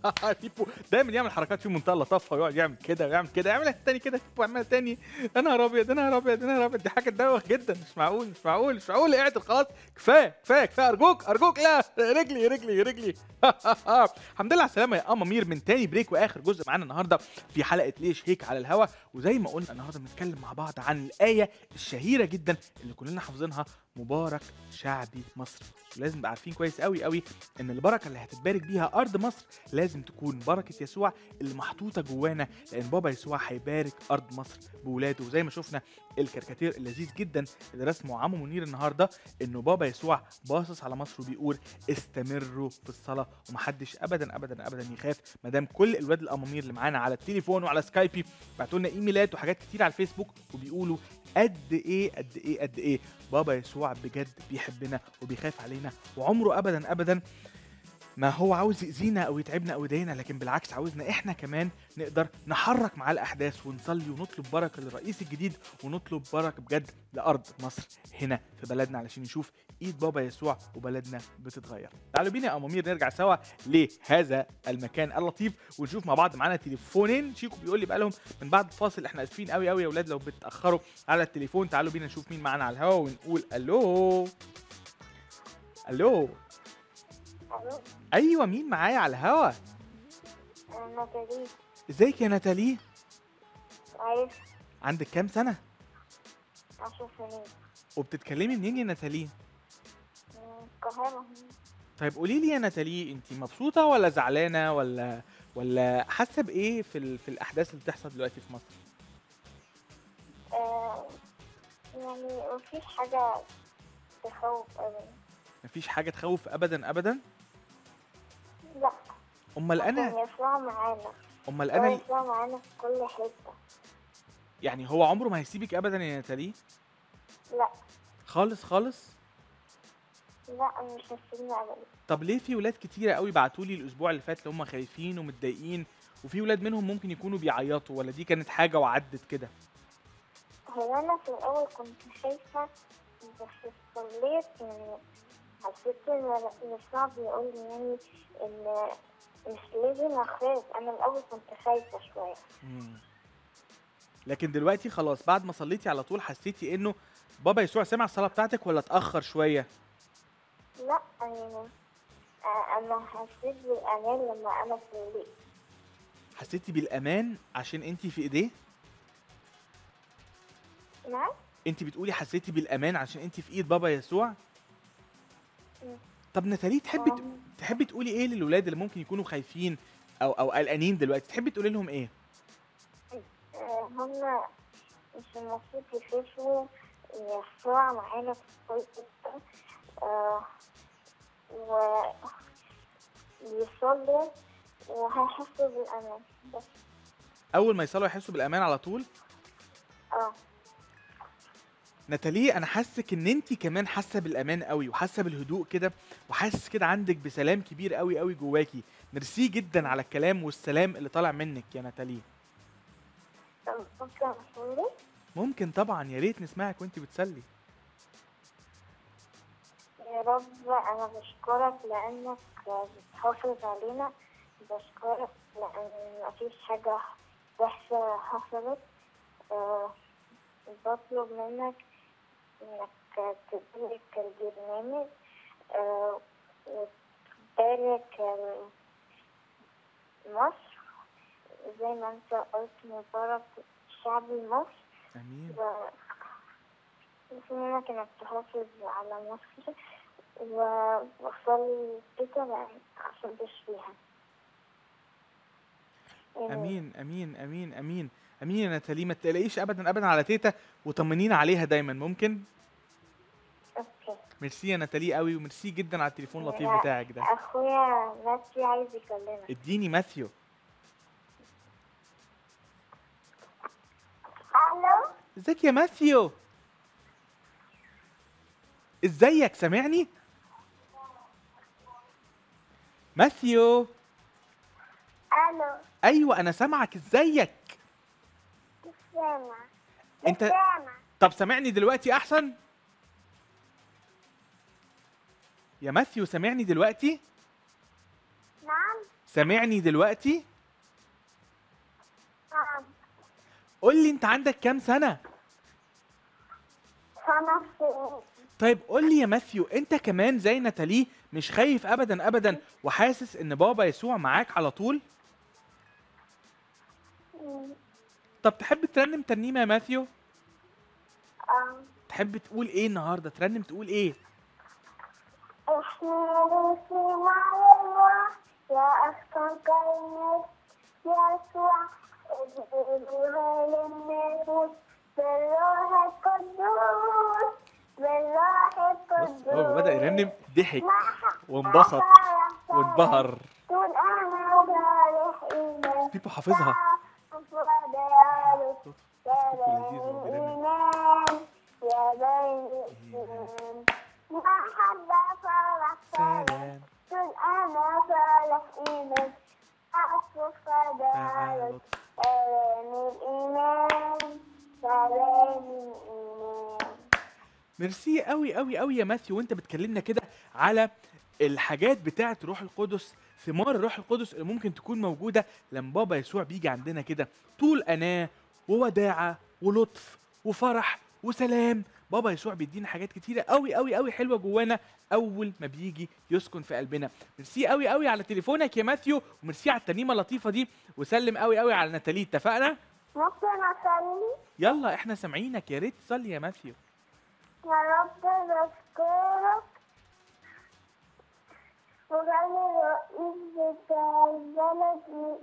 C: بيبو دايما يعمل حركات في منتهى اللطافة ويقعد يعمل كده ويعمل كده يعمل تاني كده بيبو يعمل تاني. يا نهار أبيض يا نهار أبيض يا نهار أبيض. دي حاجة تدوخ جدا. مش معقول مش معقول مش معقول. اعتل خلاص كفاية كفاية كفاية. أرجوك أرجوك. لا رجلي رجلي رجلي. [LAUGHS] الحمد لله على السلامة يا قمر من تاني break وآخر جزء معانا النهارده في حلقة ليش هيك على الهوا. وزي ما قلنا النهارده بنتكلم مع بعض عن الآية الشهيرة جدا اللي كلنا حافظينها مبارك شعبي مصر. ولازم نبقى عارفين كويس قوي قوي إن البركة اللي هتتبارك بيها أرض مصر لازم تكون بركة يسوع اللي محطوطة جوانا لأن بابا يسوع هيبارك أرض مصر بولاده. وزي ما شفنا الكاريكاتير اللذيذ جدا اللي رسمه عمو منير النهارده إنه بابا يسوع باصص على مصر وبيقول استمروا في الصلاة. ومحدش ابدا ابدا ابدا يخاف ما دام كل الولاد الأمامير اللي معانا على التليفون وعلى سكايبي بعتوا لنا إيميلات وحاجات كتير على الفيسبوك وبيقولوا قد إيه قد إيه قد إيه. بابا يسوع بجد بيحبنا وبيخاف علينا وعمره ابدا ابدا ما هو عاوز يأذينا أو يتعبنا أو يضايقنا لكن بالعكس عاوزنا إحنا كمان نقدر نحرك مع الأحداث ونصلي ونطلب بركة للرئيس الجديد ونطلب بركة بجد لأرض مصر هنا في بلدنا علشان نشوف إيد بابا يسوع وبلدنا بتتغير. تعالوا بينا يا امامير نرجع سوا لهذا المكان اللطيف ونشوف مع بعض معانا تليفونين. شيكو بيقول لي بقالهم من بعد الفاصل إحنا آسفين قوي قوي يا أولاد لو بتأخروا على التليفون. تعالوا بينا نشوف مين معانا على الهوا ونقول ألو.
U: ألو.
C: أيوه مين معايا على الهوا؟
U: ناتالي.
C: إزيك يا ناتالي؟
U: عايز
C: عندك كام سنة؟
U: عشر سنين.
C: وبتتكلمي منين يا ناتالي؟
U: من القاهرة.
C: طيب قولي لي يا ناتالي انت مبسوطة ولا زعلانة ولا ولا حاسة بإيه في ال... في الأحداث اللي بتحصل دلوقتي في مصر؟
U: آه يعني مفيش حاجة تخوف أبدا.
C: مفيش حاجة تخوف ابدا ابدا؟
U: لا.
C: أمال
U: أنا؟ يسوع معانا. أمال
C: أنا
U: يسوع معانا في كل حتة.
C: يعني هو عمره ما هيسيبك ابدا يا ناتالي
U: لا.
C: خالص خالص؟
U: لا مش هسيبنا أبدا.
C: طب ليه في ولاد كتيرة قوي بعتوا لي الأسبوع اللي فات اللي هم خايفين ومتضايقين وفي ولاد منهم ممكن يكونوا بيعيطوا ولا دي كانت حاجة وعدت كده؟
U: هو أنا في الأول كنت خايفة بس صليت يعني يسوع بيقول لي يعني إن مش لازم أخاف. أنا الأول كنت خايفة شوية.
C: لكن دلوقتي خلاص بعد ما صليتي على طول حسيتي إنه بابا يسوع سمع الصلاة بتاعتك ولا اتأخر شوية؟
U: لا يعني أنا حسيت بالأمان لما أنا صليت
C: حسيتي بالأمان عشان انت في إيديه؟
U: نعم.
C: انت بتقولي حسيتي بالأمان عشان انت في إيد بابا يسوع. طب نتالي تحبي ت- تحبي تقولي إيه للولاد اللي ممكن يكونوا خايفين أو أو قلقانين دلوقتي؟ تحبي تقولي لهم
U: إيه؟ هم مش المفروض يخافوا يسوع معانا في آه، و يصلوا وهيحسوا بالأمان بس.
C: أول ما يصلوا يحسوا بالأمان على طول؟
U: آه.
C: ناتالي أنا حاسك إن انت كمان حاسة بالأمان قوي وحاسة بالهدوء كده وحاسس كده عندك بسلام كبير قوي قوي جواكي ميرسي جدا على الكلام والسلام اللي طالع منك يا ناتالي
U: ممكن
C: طبعا يا ريت نسمعك وانت بتسلي.
U: يا رب أنا بشكرك لأنك بتحافظ علينا. بشكرك لأن مفيش حاجة وحشة حصلت. آه، بطلب منك إنك تبارك البرنامج وتبارك مصر زي ما أنت قلت مبارك شعب مصر
C: امين
U: و- بطلب منك إنك تحافظ على مصر وصلي كده لأن عشان تشفيها
C: امين امين امين امين امين يا ناتالي ما تقلقيش ابدا ابدا على تيتا وطمنينا عليها دايما ممكن؟
B: okay.
C: merci يا ناتالي قوي وميرسي جدا على التليفون اللطيف بتاعك ده.
B: أخويا ماتي عايز يكلمك.
C: إديني ماثيو.
B: ألو؟
C: إزيك يا ماثيو؟ إزيك؟ سامعني؟ ماثيو؟
B: ألو؟
C: أيوه أنا سامعك
B: إزيك؟ سامع
C: انت
B: سامع
C: طب سامعني دلوقتي أحسن؟ يا ماثيو سامعني دلوقتي؟
B: نعم.
C: سامعني دلوقتي؟
B: نعم.
C: قول لي أنت عندك كام سنة؟
B: خمس سنين
C: طيب قول لي يا ماثيو أنت كمان زي ناتالي مش خايف ابدا ابدا وحاسس إن بابا يسوع معاك على طول؟
B: مم.
C: طب تحب ترنم ترنيمة يا ماثيو؟
B: آه.
C: تحب تقول إيه النهارده؟ ترنم تقول
B: إيه؟ الله يا يسوع للنفوس بالروح القدوس بالروح القدوس
C: هو بدأ يرنم ضحك وانبسط وانبهر.
B: طول أنا صالح إيمان.
C: بيبو حافظها.
B: الإيمان يا محبة أنا إيمان الإيمان الإيمان
C: ميرسي قوي قوي قوي يا ماثيو وأنت بتكلمنا كده على الحاجات بتاعه روح القدس ثمار الروح القدس اللي ممكن تكون موجودة لما بابا يسوع بيجي عندنا كده. طول أناة ووداعة ولطف وفرح وسلام. بابا يسوع بيدينا حاجات كتيرة قوي قوي قوي حلوة جوانا أول ما بيجي يسكن في قلبنا. ميرسي قوي قوي على تليفونك يا ماثيو وميرسي على الترنيمه اللطيفة دي. وسلم قوي قوي على ناتالي اتفقنا؟
B: ممكن أصلي
C: يلا إحنا سامعينك. يا ريت تصلي يا ماثيو.
B: يا رب بشكرك وخلي الرئيس بتاع البلد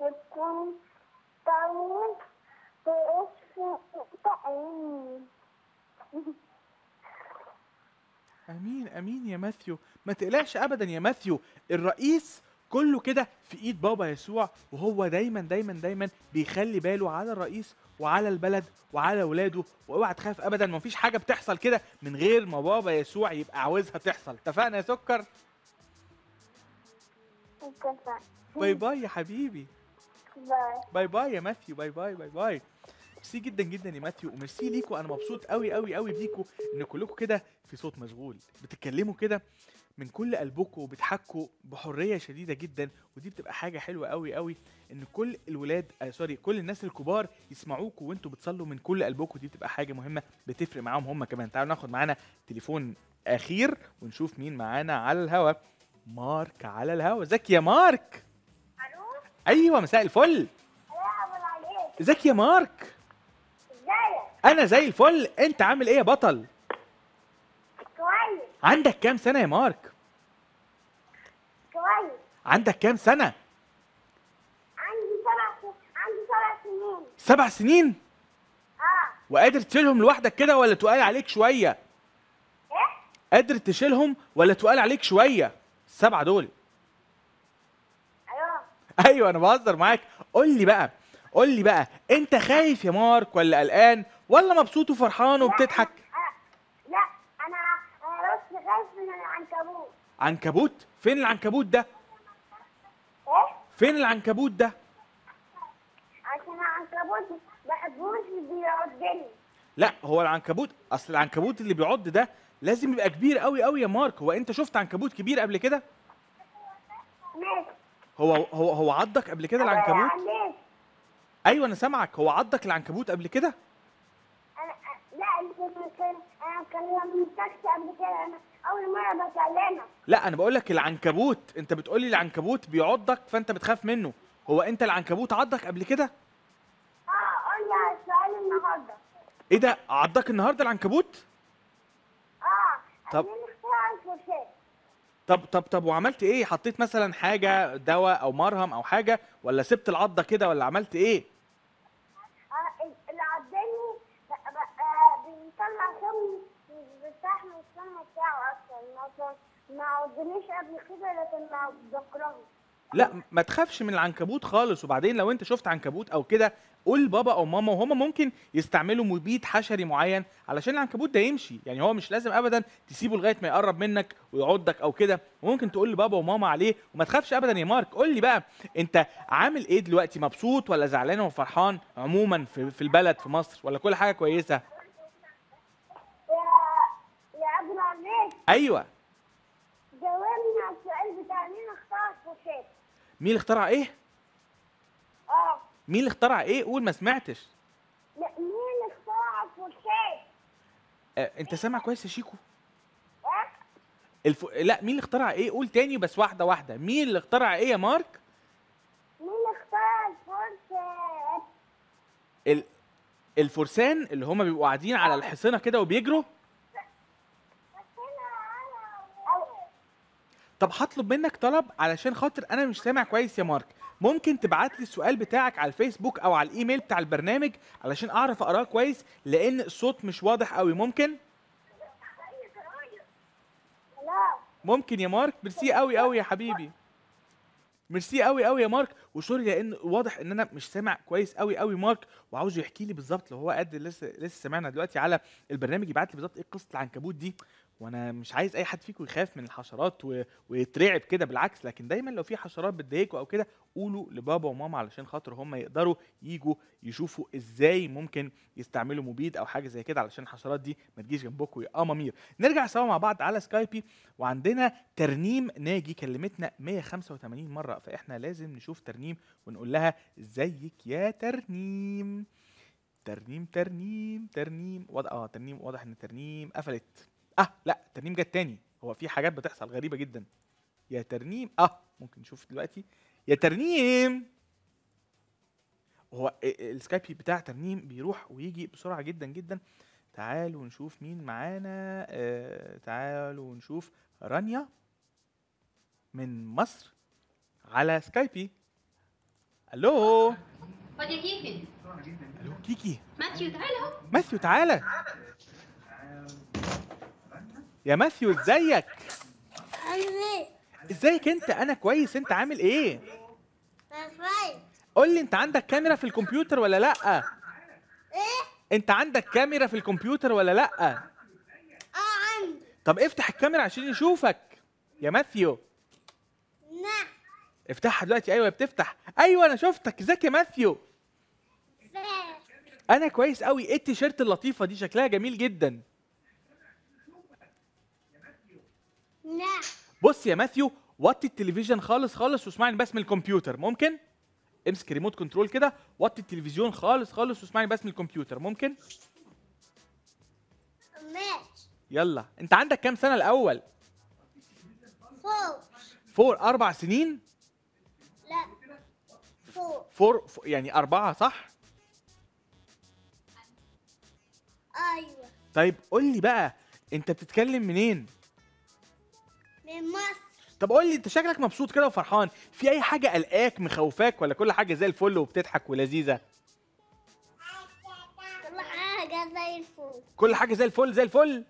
B: يكون طيب باسم تأمين
C: أمين أمين يا ماثيو. ما تقلقش ابدا يا ماثيو. الرئيس كله كده في إيد بابا يسوع وهو دايما دايما دايما بيخلي باله على الرئيس وعلى البلد وعلى ولاده. وأوعى تخاف ابدا ما فيش حاجة بتحصل كده من غير ما بابا يسوع يبقى عاوزها تحصل. اتفقنا يا سكر؟
B: اتفق
C: باي [LAUGHS] باي يا حبيبي.
B: bye.
C: bye bye يا ماثيو. bye bye bye bye. merci جدا جدا يا ماثيو وميرسي ليكوا أنا مبسوط قوي قوي قوي بيكوا إن كلكم كده في صوت مشغول. بتتكلموا كده من كل قلبكم وبتحكوا بحرية شديدة جدا ودي بتبقى حاجة حلوة قوي قوي إن كل الولاد آه سوري كل الناس الكبار يسمعوكوا وأنتوا بتصلوا من كل قلبكم. دي بتبقى حاجة مهمة بتفرق معاهم هم كمان. تعالوا ناخد معانا تليفون أخير ونشوف مين معانا على الهوا. مارك على الهوا. ازيك يا مارك؟
B: ألو؟
C: أيوه مساء الفل.
B: العليم
C: ازيك يا مارك؟
B: ازيك؟
C: أنا زي الفل. انت عامل إيه يا بطل؟
B: كويس.
C: عندك كام سنة يا مارك؟
B: كويس.
C: عندك كام سنة؟
B: عندي سبع عندي سبع سنين.
C: سبع سنين؟
B: آه.
C: وقادر تشيلهم لوحدك كده ولا تقال عليك شوية؟
B: إيه؟
C: قادر تشيلهم ولا تقال عليك شوية؟ السبعه دول.
B: أيوه.
C: أيوه أنا بهزر معاك. قول لي بقى قول لي بقى أنت خايف يا مارك ولا قلقان؟ ولا مبسوط وفرحان وبتضحك.
B: لا أنا أنا بس خايف من العنكبوت.
C: عنكبوت؟ فين العنكبوت ده؟
B: إيه؟
C: فين العنكبوت ده؟
B: عشان العنكبوت بحبوش بيعضني.
C: لا هو العنكبوت أصل العنكبوت اللي بيعض ده لازم يبقى كبير قوي قوي يا مارك. هو انت شفت عنكبوت كبير قبل كده؟ هو هو هو عضك قبل كده العنكبوت
B: ليه
C: أيوه أنا سامعك. هو عضك العنكبوت قبل كده؟
B: أول مرة بكلمك
C: لا أنا بقول لك العنكبوت. أنت بتقول لي العنكبوت بيعضك فأنت بتخاف منه. هو أنت العنكبوت عضك قبل كده؟
B: آه قول لي على السؤال النهارده.
C: إيه ده؟ عضك النهارده العنكبوت؟ طب- طب طب طب وعملت إيه؟ حطيت مثلا حاجة دواء أو مرهم أو حاجة ولا سبت العضة كده ولا عملت
B: إيه؟ اللي بيطلع سم مش بيستحمل السم بتاعه أصلا. ما قبل كده لكن ما بكرهه.
C: لا ما تخافش من العنكبوت خالص. وبعدين لو انت شفت عنكبوت أو كده قول لبابا أو ماما وهما ممكن يستعملوا مبيد حشري معين علشان العنكبوت ده يمشي. يعني هو مش لازم ابدا تسيبه لغاية ما يقرب منك ويعضك أو كده. وممكن تقول لبابا وماما عليه وما تخافش ابدا يا مارك. قول لي بقى انت عامل إيه دلوقتي؟ مبسوط ولا زعلان وفرحان عموما في, في البلد في مصر؟ ولا كل حاجة كويسة؟
B: يا العزيز
C: أيوه.
B: جاوبني على السؤال بتاع مين اختار الفوشات
C: مين اللي اخترع إيه؟
B: آه.
C: مين اللي اخترع إيه؟ قول ما سمعتش.
B: لا مين اختار الفوشات
C: آه، انت سامع كويس يا شيكو؟
B: آه.
C: الف... لا مين اللي اخترع إيه؟ قول تاني بس واحدة واحدة. مين اللي اخترع إيه يا مارك؟
B: مين اختار الفوشات
C: ال... الفرسان اللي هما بيبقوا قاعدين على الحصينة كده وبيجروا؟ طب هطلب منك طلب علشان خاطر أنا مش سامع كويس يا مارك. ممكن تبعت لي السؤال بتاعك على الفيسبوك أو على الإيميل بتاع البرنامج علشان أعرف أقرأه كويس لأن الصوت مش واضح قوي ممكن؟ ممكن يا مارك؟ ميرسي قوي قوي يا حبيبي. ميرسي قوي قوي يا مارك. وسوري لأن واضح إن أنا مش سامع كويس قوي قوي مارك. وعاوزه يحكي لي بالظبط لو هو قد لسه لسه سامعنا دلوقتي على البرنامج يبعت لي بالظبط إيه قصه العنكبوت دي. وأنا مش عايز أي حد فيكم يخاف من الحشرات و... ويترعب كده بالعكس لكن دايما لو في حشرات بتضايقكم أو كده قولوا لبابا وماما علشان خاطر هم يقدروا يجوا يشوفوا إزاي ممكن يستعملوا مبيد أو حاجة زي كده علشان الحشرات دي ما تجيش جنبكم يا امامير نرجع سوا مع بعض على Skype وعندنا ترنيم ناجي كلمتنا 185 مرة فإحنا لازم نشوف ترنيم ونقول لها إزيك يا ترنيم؟ ترنيم ترنيم ترنيم واضح آه ترنيم واضح إن الترنيم قفلت. آه لا الترنيم جت تاني هو في حاجات بتحصل غريبه جدا يا ترنيم آه ممكن نشوف دلوقتي يا ترنيم هو ال- ال Skype بتاع ترنيم بيروح ويجي بسرعة جدا جدا تعالوا نشوف مين معانا آه تعالوا نشوف رانيا من مصر على
V: Skype ألو
C: ألو كيكي
V: ماتيو تعالى
C: ماثيو تعالى يا ماثيو
J: إزيك؟ إيه؟
C: إزيك أنت؟ أنا كويس. أنت عامل
J: إيه؟
C: قول لي أنت عندك كاميرا في الكمبيوتر ولا لأ؟
J: إيه؟
C: أنت عندك كاميرا في الكمبيوتر ولا لأ؟
J: آه عندي.
C: طب افتح الكاميرا عشان نشوفك يا ماثيو.
J: نعم
C: افتحها دلوقتي. أيوه بتفتح. أيوه أنا شفتك. إزيك يا ماثيو؟ أنا كويس قوي إيه التيشيرت اللطيفة دي؟ شكلها جميل جدا.
J: نعم
C: بص يا ماثيو وطي التلفزيون خالص خالص واسمعني بس من الكمبيوتر ممكن؟ امسك remote control كده وطي التلفزيون خالص خالص واسمعني بس من الكمبيوتر ممكن؟
J: ماشي
C: يلا. انت عندك كام سنة الأول؟
J: four
C: four. أربع سنين؟
J: لا
C: four, four يعني أربعة صح؟
J: أيوه.
C: طيب قول لي بقى انت بتتكلم منين؟
J: من مصر
C: طب قول لي انت شكلك مبسوط كده وفرحان. في أي حاجة قلقاك مخوفاك ولا كل حاجة زي الفل وبتضحك ولذيذة؟
J: كل حاجة زي الفل.
C: كل حاجة زي الفل زي الفل؟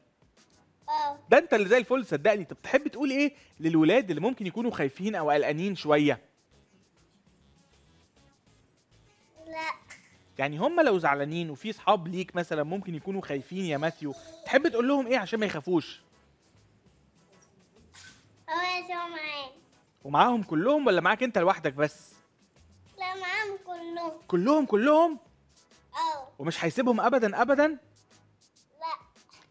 J: آه.
C: ده انت اللي زي الفل صدقني. طب تحب تقول إيه للولاد اللي ممكن يكونوا خايفين أو قلقانين شوية؟
J: لا.
C: يعني هم لو زعلانين وفي صحاب ليك مثلا ممكن يكونوا خايفين يا ماثيو تحب تقول لهم إيه عشان ما يخافوش؟
J: هو يسوع معانا
C: ومعاهم كلهم ولا معاك انت لوحدك بس؟
J: لا معاهم كلهم.
C: كلهم كلهم؟
J: آه.
C: ومش هيسيبهم ابدا ابدا؟
J: لا.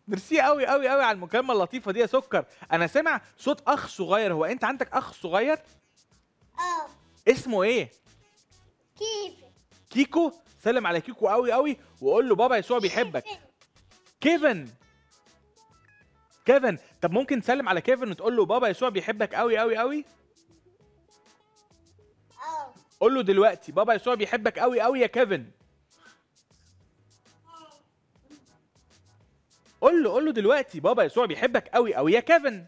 C: ميرسي قوي قوي قوي على المكالمة اللطيفة دي يا سكر. أنا سامع صوت أخ صغير. هو أنت عندك أخ صغير؟
J: آه.
C: اسمه إيه؟
J: كيف
C: كيكو؟ سلم على كيكو قوي قوي وقول له بابا يسوع بيحبك. كيفن. كيفن طب ممكن تسلم على كيفن وتقول له بابا يسوع بيحبك قوي قوي قوي
J: آه
C: قول له دلوقتي بابا يسوع بيحبك قوي قوي يا كيفن. قول له قول له دلوقتي بابا يسوع بيحبك قوي قوي يا كيفن.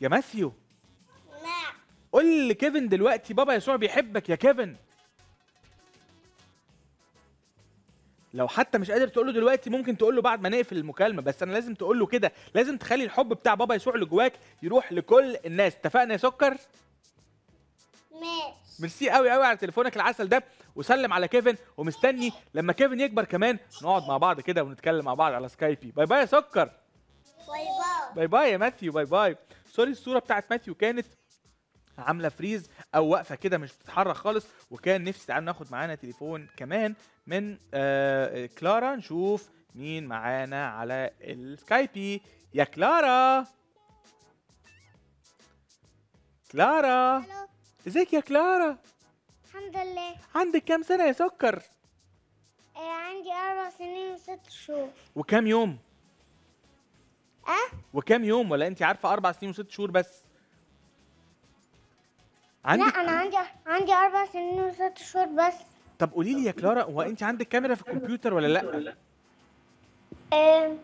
C: يا ماثيو.
J: لا
C: قول لكيفن دلوقتي بابا يسوع بيحبك يا كيفن. لو حتى مش قادر تقول له دلوقتي ممكن تقول له بعد ما نقفل المكالمة بس أنا لازم تقول له كده. لازم تخلي الحب بتاع بابا يسوع اللي جواك يروح لكل الناس. اتفقنا يا سكر؟
J: ماشي.
C: ميرسي قوي قوي على تليفونك العسل ده. وسلم على كيفن. ومستني لما كيفن يكبر كمان نقعد مع بعض كده ونتكلم مع بعض على Skype bye bye يا سكر.
J: باي باي.
C: باي باي يا ماثيو باي باي. سوري الصورة بتاعت ماثيو كانت عاملة freeze أو واقفة كده مش بتتحرك خالص. وكان نفسي تعالوا ناخد معانا تليفون كمان. من آه كلارا. نشوف مين معانا على ال Skype يا كلارا. كلارا. إزيك يا كلارا؟
J: الحمد لله.
C: عندك كام سنة يا سكر؟
J: آه عندي أربع سنين وست شهور.
C: وكام يوم؟
J: أه؟
C: وكام يوم؟ ولا انت عارفة أربع سنين وست شهور بس؟ عندك
J: لا أنا عندي عندي أربع سنين وست شهور بس.
C: طب قولي لي يا كلارا هو انت عندك كاميرا في الكمبيوتر ولا لأ؟
J: آه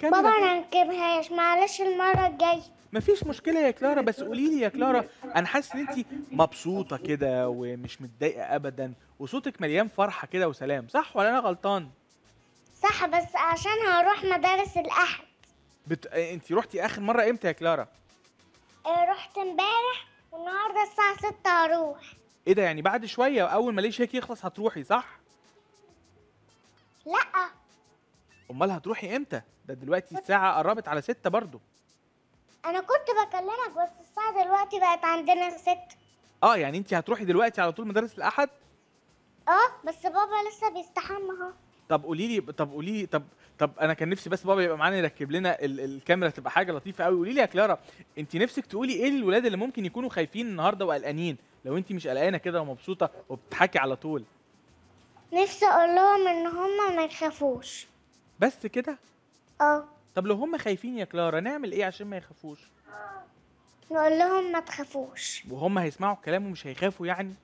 C: كاميرا.
J: بابا أنا نجيبهاش معلش المرة الجاية.
C: مفيش مشكلة يا كلارا بس قولي لي يا كلارا أنا حاسس إن انت مبسوطة كده ومش متضايقة ابدا وصوتك مليان فرحة كده وسلام صح ولا أنا غلطان؟
J: صح بس عشان هروح مدارس الأحد.
C: بت... انت رحتي آخر مرة إمتى يا كلارا؟
J: آه رحت إمبارح. والنهاردة الساعة ستة هروح.
C: إيه ده يعني بعد شوية أول ما ليش هيك يخلص هتروحي صح؟
J: لأ.
C: أمال هتروحي إمتى؟ ده دلوقتي الساعة قربت على ستة برضو
J: أنا كنت بكلمك بس الساعة دلوقتي بقت عندنا ستة
C: آه يعني انت هتروحي دلوقتي على طول مدارس الأحد؟
J: آه بس بابا لسه بيستحمى أهو.
C: طب قولي لي طب قولي لي طب طب أنا كان نفسي بس بابا يبقى معانا يركب لنا ال الكاميرا تبقى حاجة لطيفة قوي قولي لي يا كلارا أنت نفسك تقولي إيه للولاد اللي ممكن يكونوا خايفين النهارده وقلقانين؟ لو أنت مش قلقانة كده ومبسوطة وبتضحكي على طول.
J: نفسي أقول لهم إن هما ما يخافوش.
C: بس كده؟
J: آه.
C: طب لو هم خايفين يا كلارا نعمل إيه عشان ما يخافوش؟
J: نقول لهم ما تخافوش.
C: وهم هيسمعوا الكلام ومش هيخافوا يعني؟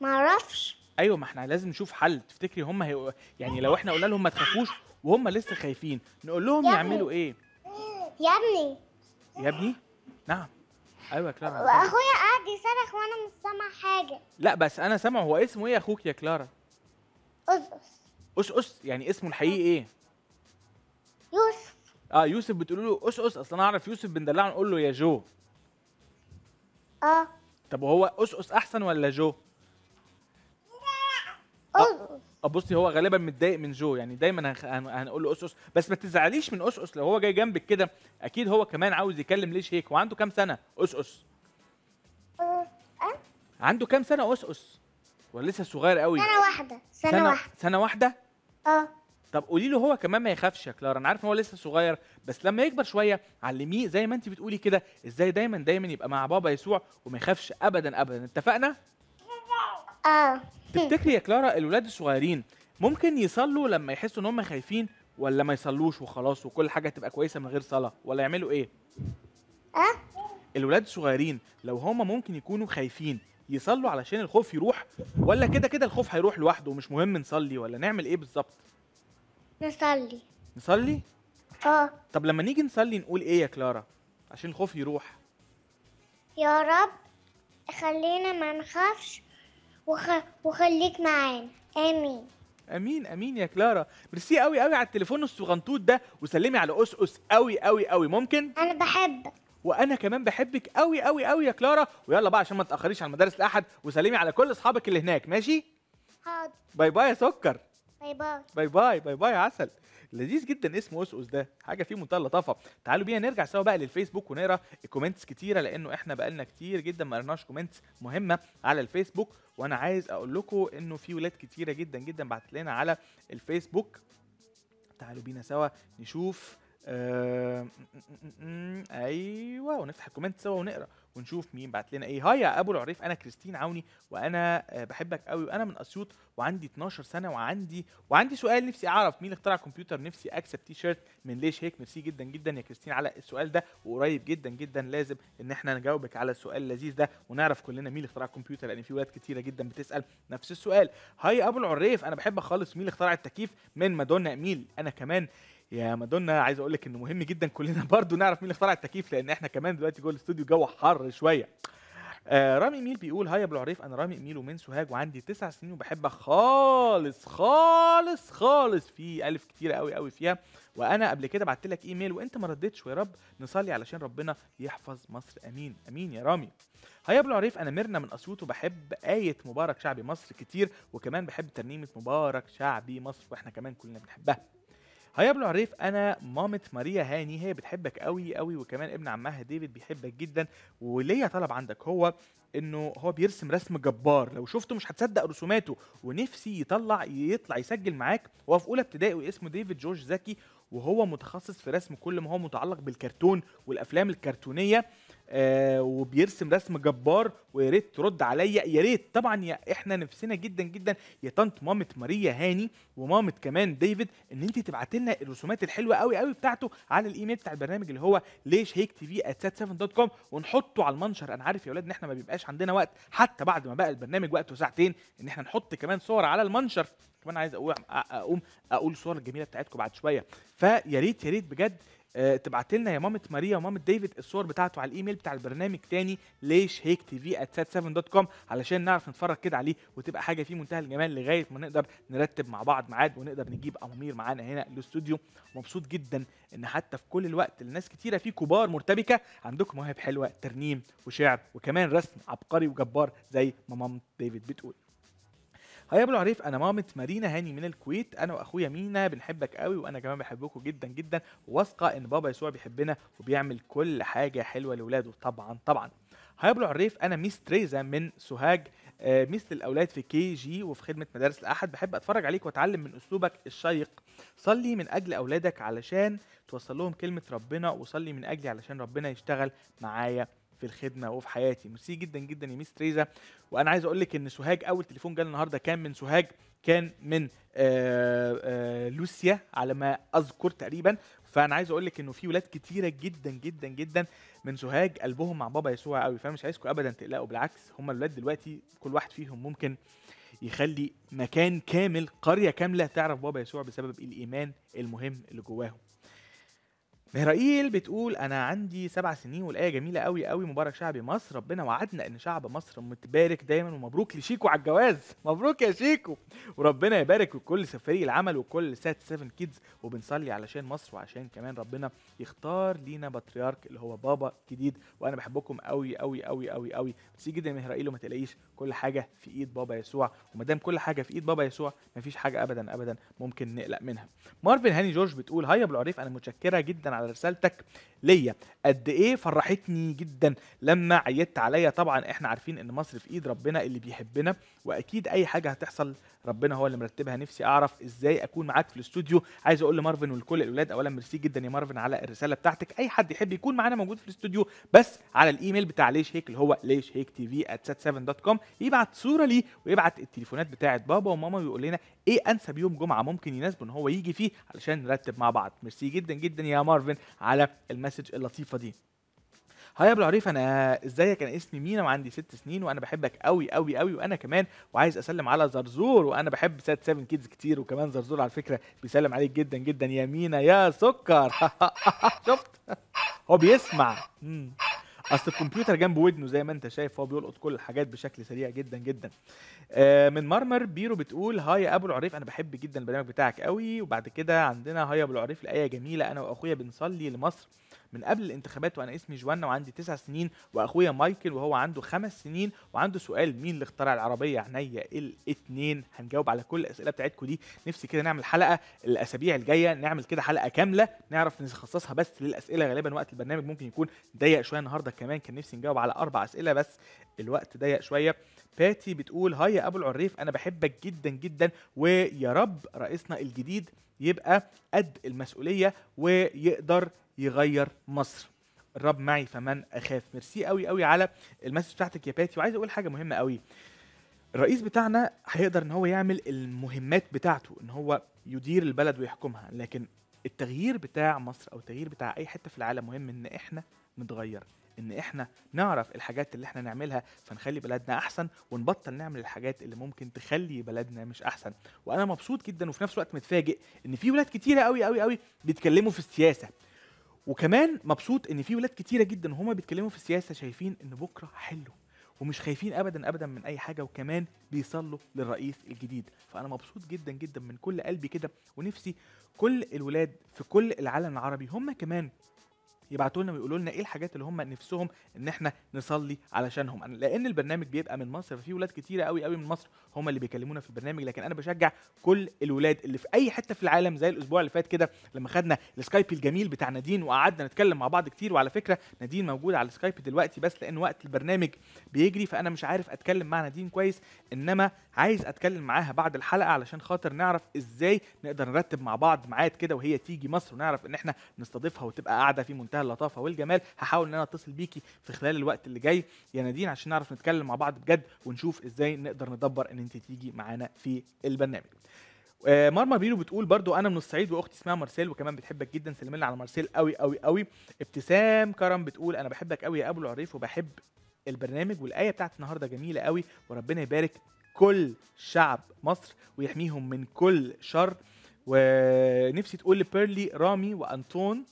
J: معرفش
C: أيوه ما إحنا لازم نشوف حل. تفتكري هم هي... يعني لو إحنا قلنا لهم ما تخافوش وهم لسه خايفين نقول لهم. يعملوا إيه؟
J: يا ابني.
C: يا ابني؟ نعم. أيوه يا كلارا.
J: واخويا قاعد يصرخ وأنا مش سامع حاجة.
C: لا بس أنا سامع. هو اسمه إيه يا أخوك يا كلارا؟ اس اس يعني اسمه الحقيقي إيه؟
J: يوسف.
C: آه يوسف بتقولوا له اس اس أصل أنا أعرف يوسف بندلعه نقول له يا جو.
J: آه.
C: طب وهو اس اس أحسن ولا جو؟ آه. بصي هو غالبا متضايق من جو. يعني دايما. هنقول له اس اس بس ما تزعليش من اس اس لو هو جاي جنبك كده أكيد هو كمان عاوز يكلم ليش هيك وعنده كام سنة؟ اس اس
J: آه.
C: عنده كام سنة اس اس ولا لسه صغير قوي؟
J: سنة واحدة. سنة,
C: سنه
J: واحدة.
C: سنة واحدة؟
J: آه.
C: طب قولي له هو كمان ما يخافش يا كلارا. أنا عارف إن هو لسه صغير بس لما يكبر شوية علميه. زي ما انت بتقولي كده إزاي دايما دايما يبقى مع بابا يسوع وما يخافش ابدا ابدا. اتفقنا؟
J: آه.
C: تفتكري يا كلارا الولاد الصغيرين ممكن يصلوا لما يحسوا إن هم خايفين ولا ما يصلوش وخلاص وكل حاجة تبقى كويسة من غير صلاة ولا يعملوا إيه؟
J: أه؟
C: الولاد الصغيرين لو هم ممكن يكونوا خايفين يصلوا علشان الخوف يروح ولا كده كده الخوف هيروح لوحده ومش مهم نصلي ولا نعمل إيه بالظبط؟
J: نصلي.
C: نصلي؟
J: أه.
C: طب لما نيجي نصلي نقول إيه يا كلارا عشان الخوف يروح؟
J: يا رب خلينا ما نخافش وخ... وخليك معانا. آمين.
C: أمين أمين يا كلارا. ميرسي قوي قوي على التليفون الصغنطوط ده وسلمي على اس اس قوي قوي قوي ممكن؟
J: أنا بحبك.
C: وأنا كمان بحبك قوي قوي قوي يا كلارا. ويلا بقى عشان ما تأخريش على مدارس الأحد وسلمي على كل أصحابك اللي هناك. ماشي؟
J: حاضر.
C: bye bye يا سكر.
J: bye bye.
C: bye bye bye bye يا عسل. لذيذ جدا اسمه اس اس ده حاجة فيه منتهى اللطافه تعالوا بينا نرجع سوا بقى للفيسبوك ونقرا ال comments كتيره لأنه إحنا بقالنا كتير جدا ما قرناش comments مهمه على الفيسبوك وأنا عايز أقول لكم انه في ولاد كتيره جدا جدا بعتت لنا على الفيسبوك تعالوا بينا سوا نشوف آه... أيوه ونفتح ال comment سوا ونقرا ونشوف مين بعت لنا إيه. Hi يا أبو العريف أنا كريستين عوني وأنا آه، بحبك قوي وأنا من أسيوط وعندي 12 سنة وعندي وعندي سؤال نفسي أعرف. مين اخترع الكمبيوتر نفسي؟ أكسب تي شيرت من ليش هيك؟ ميرسي جدا جدا يا كريستين على السؤال ده وقريب جدا جدا لازم إن إحنا نجاوبك على السؤال اللذيذ ده ونعرف كلنا مين اخترع الكمبيوتر لأن في ولاد كتيرة جدا بتسأل نفس السؤال. Hi أبو العريف أنا بحبك خالص مين اخترع التكييف؟ من مادونا اميل أنا كمان يا مادونا عايز أقول لك إنه مهم جدا كلنا [LAUGHS] برضو نعرف مين اللي اخترع التكييف لأن إحنا كمان دلوقتي جوه الاستوديو جو حر شوية. آه رامي ميل بيقول hi أبو العريف أنا رامي ميل ومن سوهاج وعندي تسع سنين وبحبك خالص خالص خالص. في ألف كتيرة قوي قوي فيها. وأنا قبل كده بعت لك إيميل وأنت ما ردتش ويا رب نصلي علشان ربنا يحفظ مصر. آمين آمين يا رامي. هيا يا أبو العريف أنا ميرنا من أسيوط وبحب آية مبارك شعبي مصر كتير وكمان بحب ترنيمة مبارك شعبي مصر. وإحنا كمان كلنا بنحبها. ابو العريف أنا مامة ماريا هاني هي بتحبك قوي قوي وكمان ابن عمها ديفيد بيحبك جدا وليا طلب عندك هو إنه هو بيرسم رسم جبار لو شفته مش هتصدق رسوماته ونفسي يطلع يطلع يسجل معاك هو في أولى ابتدائي واسمه ديفيد جورج زكي وهو متخصص في رسم كل ما هو متعلق بالكرتون والأفلام الكرتونية. آه وبيرسم رسم جبار ويا ريت ترد عليا. يا ريت طبعا يا إحنا نفسنا جدا جدا يا طنط مامة ماريا هاني ومامة كمان ديفيد إن أنت تبعت لنا الرسومات الحلوة قوي قوي بتاعته على الإيميل بتاع البرنامج اللي هو ليش هيك TV dot com ونحطه على المنشر. أنا عارف يا أولاد إن إحنا ما بيبقاش عندنا وقت. حتى بعد ما بقى البرنامج وقته ساعتين إن إحنا نحط كمان صور على المنشر. كمان عايز أقوم أقول الصور الجميله بتاعتكم بعد شوية. فيا ريت يا ريت بجد تبعت لنا يا مامة ماريا ومامة ديفيد الصور بتاعته على الإيميل بتاع البرنامج تاني ليش هيك TV dot com علشان نعرف نتفرج كده عليه وتبقى حاجة في منتهى الجمال لغاية ما نقدر نرتب مع بعض ميعاد ونقدر نجيب أمامير معانا هنا الاستوديو مبسوط جدا إن حتى في كل الوقت الناس كتيرة في كبار مرتبكة عندكم مواهب حلوة ترنيم وشعر وكمان رسم عبقري وجبار زي ما مامة ديفيد بتقول. Hi يا ابو العريف أنا مامة مارينا هاني من الكويت أنا واخويا مينا بنحبك قوي وأنا كمان بحبكم جدا جدا. واثقة إن بابا يسوع بيحبنا وبيعمل كل حاجة حلوة لاولاده طبعا طبعا. Hi يا ابو العريف أنا Miss تريزا من سوهاج آه، Miss للأولاد في KG وفي خدمة مدارس الأحد. بحب أتفرج عليك وأتعلم من أسلوبك الشيق. صلي من أجل أولادك علشان توصل لهم كلمة ربنا وصلي من أجلي علشان ربنا يشتغل معايا. في الخدمة وفي حياتي. ميرسي جدا جدا يا Miss تريزا. وأنا عايز أقول لك إن سوهاج أول تليفون جالي النهارده كان من سوهاج كان من آه آه لوسيا على ما أذكر تقريبا. فأنا عايز أقول لك إنه في ولاد كتيرة جدا جدا جدا من سوهاج قلبهم مع بابا يسوع قوي. فأنا مش عايزكم ابدا تقلقوا بالعكس هم الولاد دلوقتي كل واحد فيهم ممكن يخلي مكان كامل قرية كاملة تعرف بابا يسوع بسبب الإيمان المهم اللي جواهم مهرائيل بتقول أنا عندي سبع سنين والآية جميلة قوي قوي مبارك شعبي مصر ربنا وعدنا إن شعب مصر متبارك دايما ومبروك لشيكو على الجواز. مبروك يا شيكو. وربنا يبارك لكل فريق العمل وكل سات 7 كيدز وبنصلي علشان مصر وعشان كمان ربنا يختار لينا بطريرك اللي هو بابا جديد وأنا بحبكم قوي قوي قوي قوي قوي بس جدا مهرائيل وما تقلقيش. كل حاجة في إيد بابا يسوع. وما دام كل حاجة في إيد بابا يسوع مفيش حاجة ابدا ابدا ممكن نقلق منها. مارفن هاني جورج بتقول هيا أبو العريف أنا متشكرة جدا على رسالتك ليا. قد إيه فرحتني جدا لما عيدت عليا. طبعا إحنا عارفين إن مصر في إيد ربنا اللي بيحبنا وأكيد أي حاجة هتحصل ربنا هو اللي مرتبها. نفسي أعرف إزاي أكون معاك في الاستوديو. عايز أقول لمارفن ولكل الاولاد اولا ميرسي جدا يا مارفن على الرسالة بتاعتك. أي حد يحب يكون معانا موجود في الاستوديو بس على الإيميل بتاع ليش هيك اللي هو ليش هيك TV @sat7.com يبعت صورة ليه ويبعت التليفونات بتاعت بابا وماما ويقول لنا إيه أنسب يوم جمعة ممكن يناسبه إن هو يجي فيه علشان نرتب مع بعض. ميرسي جدا جدا يا مارفن على ال message اللطيفة دي. Hi أبو العريف أنا إزيك؟ أنا اسمي مينا وعندي ست سنين وأنا بحبك قوي قوي قوي وأنا كمان وعايز أسلم على زرزور وأنا بحب SAT 7 Kids كتير وكمان زرزور على فكرة بيسلم عليك جدا جدا يا مينا يا سكر. [LAUGHS] شفت؟ هو بيسمع. أصل الكمبيوتر جنب ودنه زي ما أنت شايف هو بيلقط كل الحاجات بشكل سريع جدا جدا. آه، من مرمر بيرو بتقول hi أبو العريف أنا بحب جدا البرنامج بتاعك قوي وبعد كده عندنا hi أبو العريف الايه جميلة أنا وأخويا بنصلي لمصر. من قبل الانتخابات وأنا اسمي جوانا وعندي تسع سنين وأخويا مايكل وهو عنده خمس سنين وعنده سؤال مين اللي اخترع العربية عينيا؟ الاثنين هنجاوب على كل الأسئلة بتاعتكم دي. نفسي كده نعمل حلقة الأسابيع الجاية نعمل كده حلقة كاملة نعرف نخصصها بس للأسئلة. غالبا وقت البرنامج ممكن يكون ضيق شوية النهارده كمان. كان نفسي نجاوب على أربع أسئلة بس الوقت ضيق شوية. باتي بتقول هاي يا أبو العريف أنا بحبك جدا جدا ويا رب رئيسنا الجديد يبقى قد المسؤولية ويقدر يغير مصر. الرب معي فمن أخاف. ميرسي قوي قوي على المسج بتاعتك يا باتي. وعايز أقول حاجة مهمة قوي الرئيس بتاعنا هيقدر إن هو يعمل المهمات بتاعته إن هو يدير البلد ويحكمها. لكن التغيير بتاع مصر أو التغيير بتاع أي حتة في العالم مهم إن إحنا نتغير. إن إحنا نعرف الحاجات اللي إحنا نعملها فنخلي بلدنا أحسن ونبطل نعمل الحاجات اللي ممكن تخلي بلدنا مش أحسن. وأنا مبسوط جدا وفي نفس الوقت متفاجئ إن في ولاد كتيرة قوي قوي قوي بيتكلموا في السياسة. وكمان مبسوط إن في ولاد كتيرة جدا وهما بيتكلموا في السياسة شايفين إن بكرة حلو ومش خايفين ابدا ابدا من أي حاجة وكمان بيصلوا للرئيس الجديد. فأنا مبسوط جدا جدا من كل قلبي كده ونفسي كل الولاد في كل العالم العربي هم كمان يبعتوا لنا ويقولوا لنا إيه الحاجات اللي هم نفسهم إن إحنا نصلي علشانهم. لأن البرنامج بيبقى من مصر ففي ولاد كتيرة قوي قوي من مصر هم اللي بيكلمونا في البرنامج. لكن أنا بشجع كل الولاد اللي في أي حتة في العالم زي الأسبوع اللي فات كده لما خدنا ال Skype الجميل بتاع نادين وقعدنا نتكلم مع بعض كتير. وعلى فكرة نادين موجودة على ال Skype دلوقتي بس لأن وقت البرنامج بيجري فأنا مش عارف أتكلم مع نادين كويس. إنما عايز أتكلم معاها بعد الحلقة علشان خاطر نعرف إزاي نقدر نرتب مع بعض ميعاد كده وهي تيجي مصر ونعرف إن إحنا نستضيفها وتبقى قاعدة في منتهى اللطافة والجمال هحاول إن أنا أتصل بيكي في خلال الوقت اللي جاي يا نادين عشان نعرف نتكلم مع بعض بجد ونشوف إزاي نقدر ندبر إن أنت تيجي معانا في البرنامج. آه، مرمى بيرو بتقول برضو أنا من الصعيد وأختي اسمها مارسيل وكمان بتحبك جدا سلم لنا على مارسيل قوي قوي قوي ابتسام كرم بتقول أنا بحبك قوي يا أبو العريف وبحب البرنامج والآية بتاعت النهارده جميلة قوي وربنا يبارك كل شعب مصر ويحميهم من كل شر. ونفسي تقول لبيرلي رامي وأنطون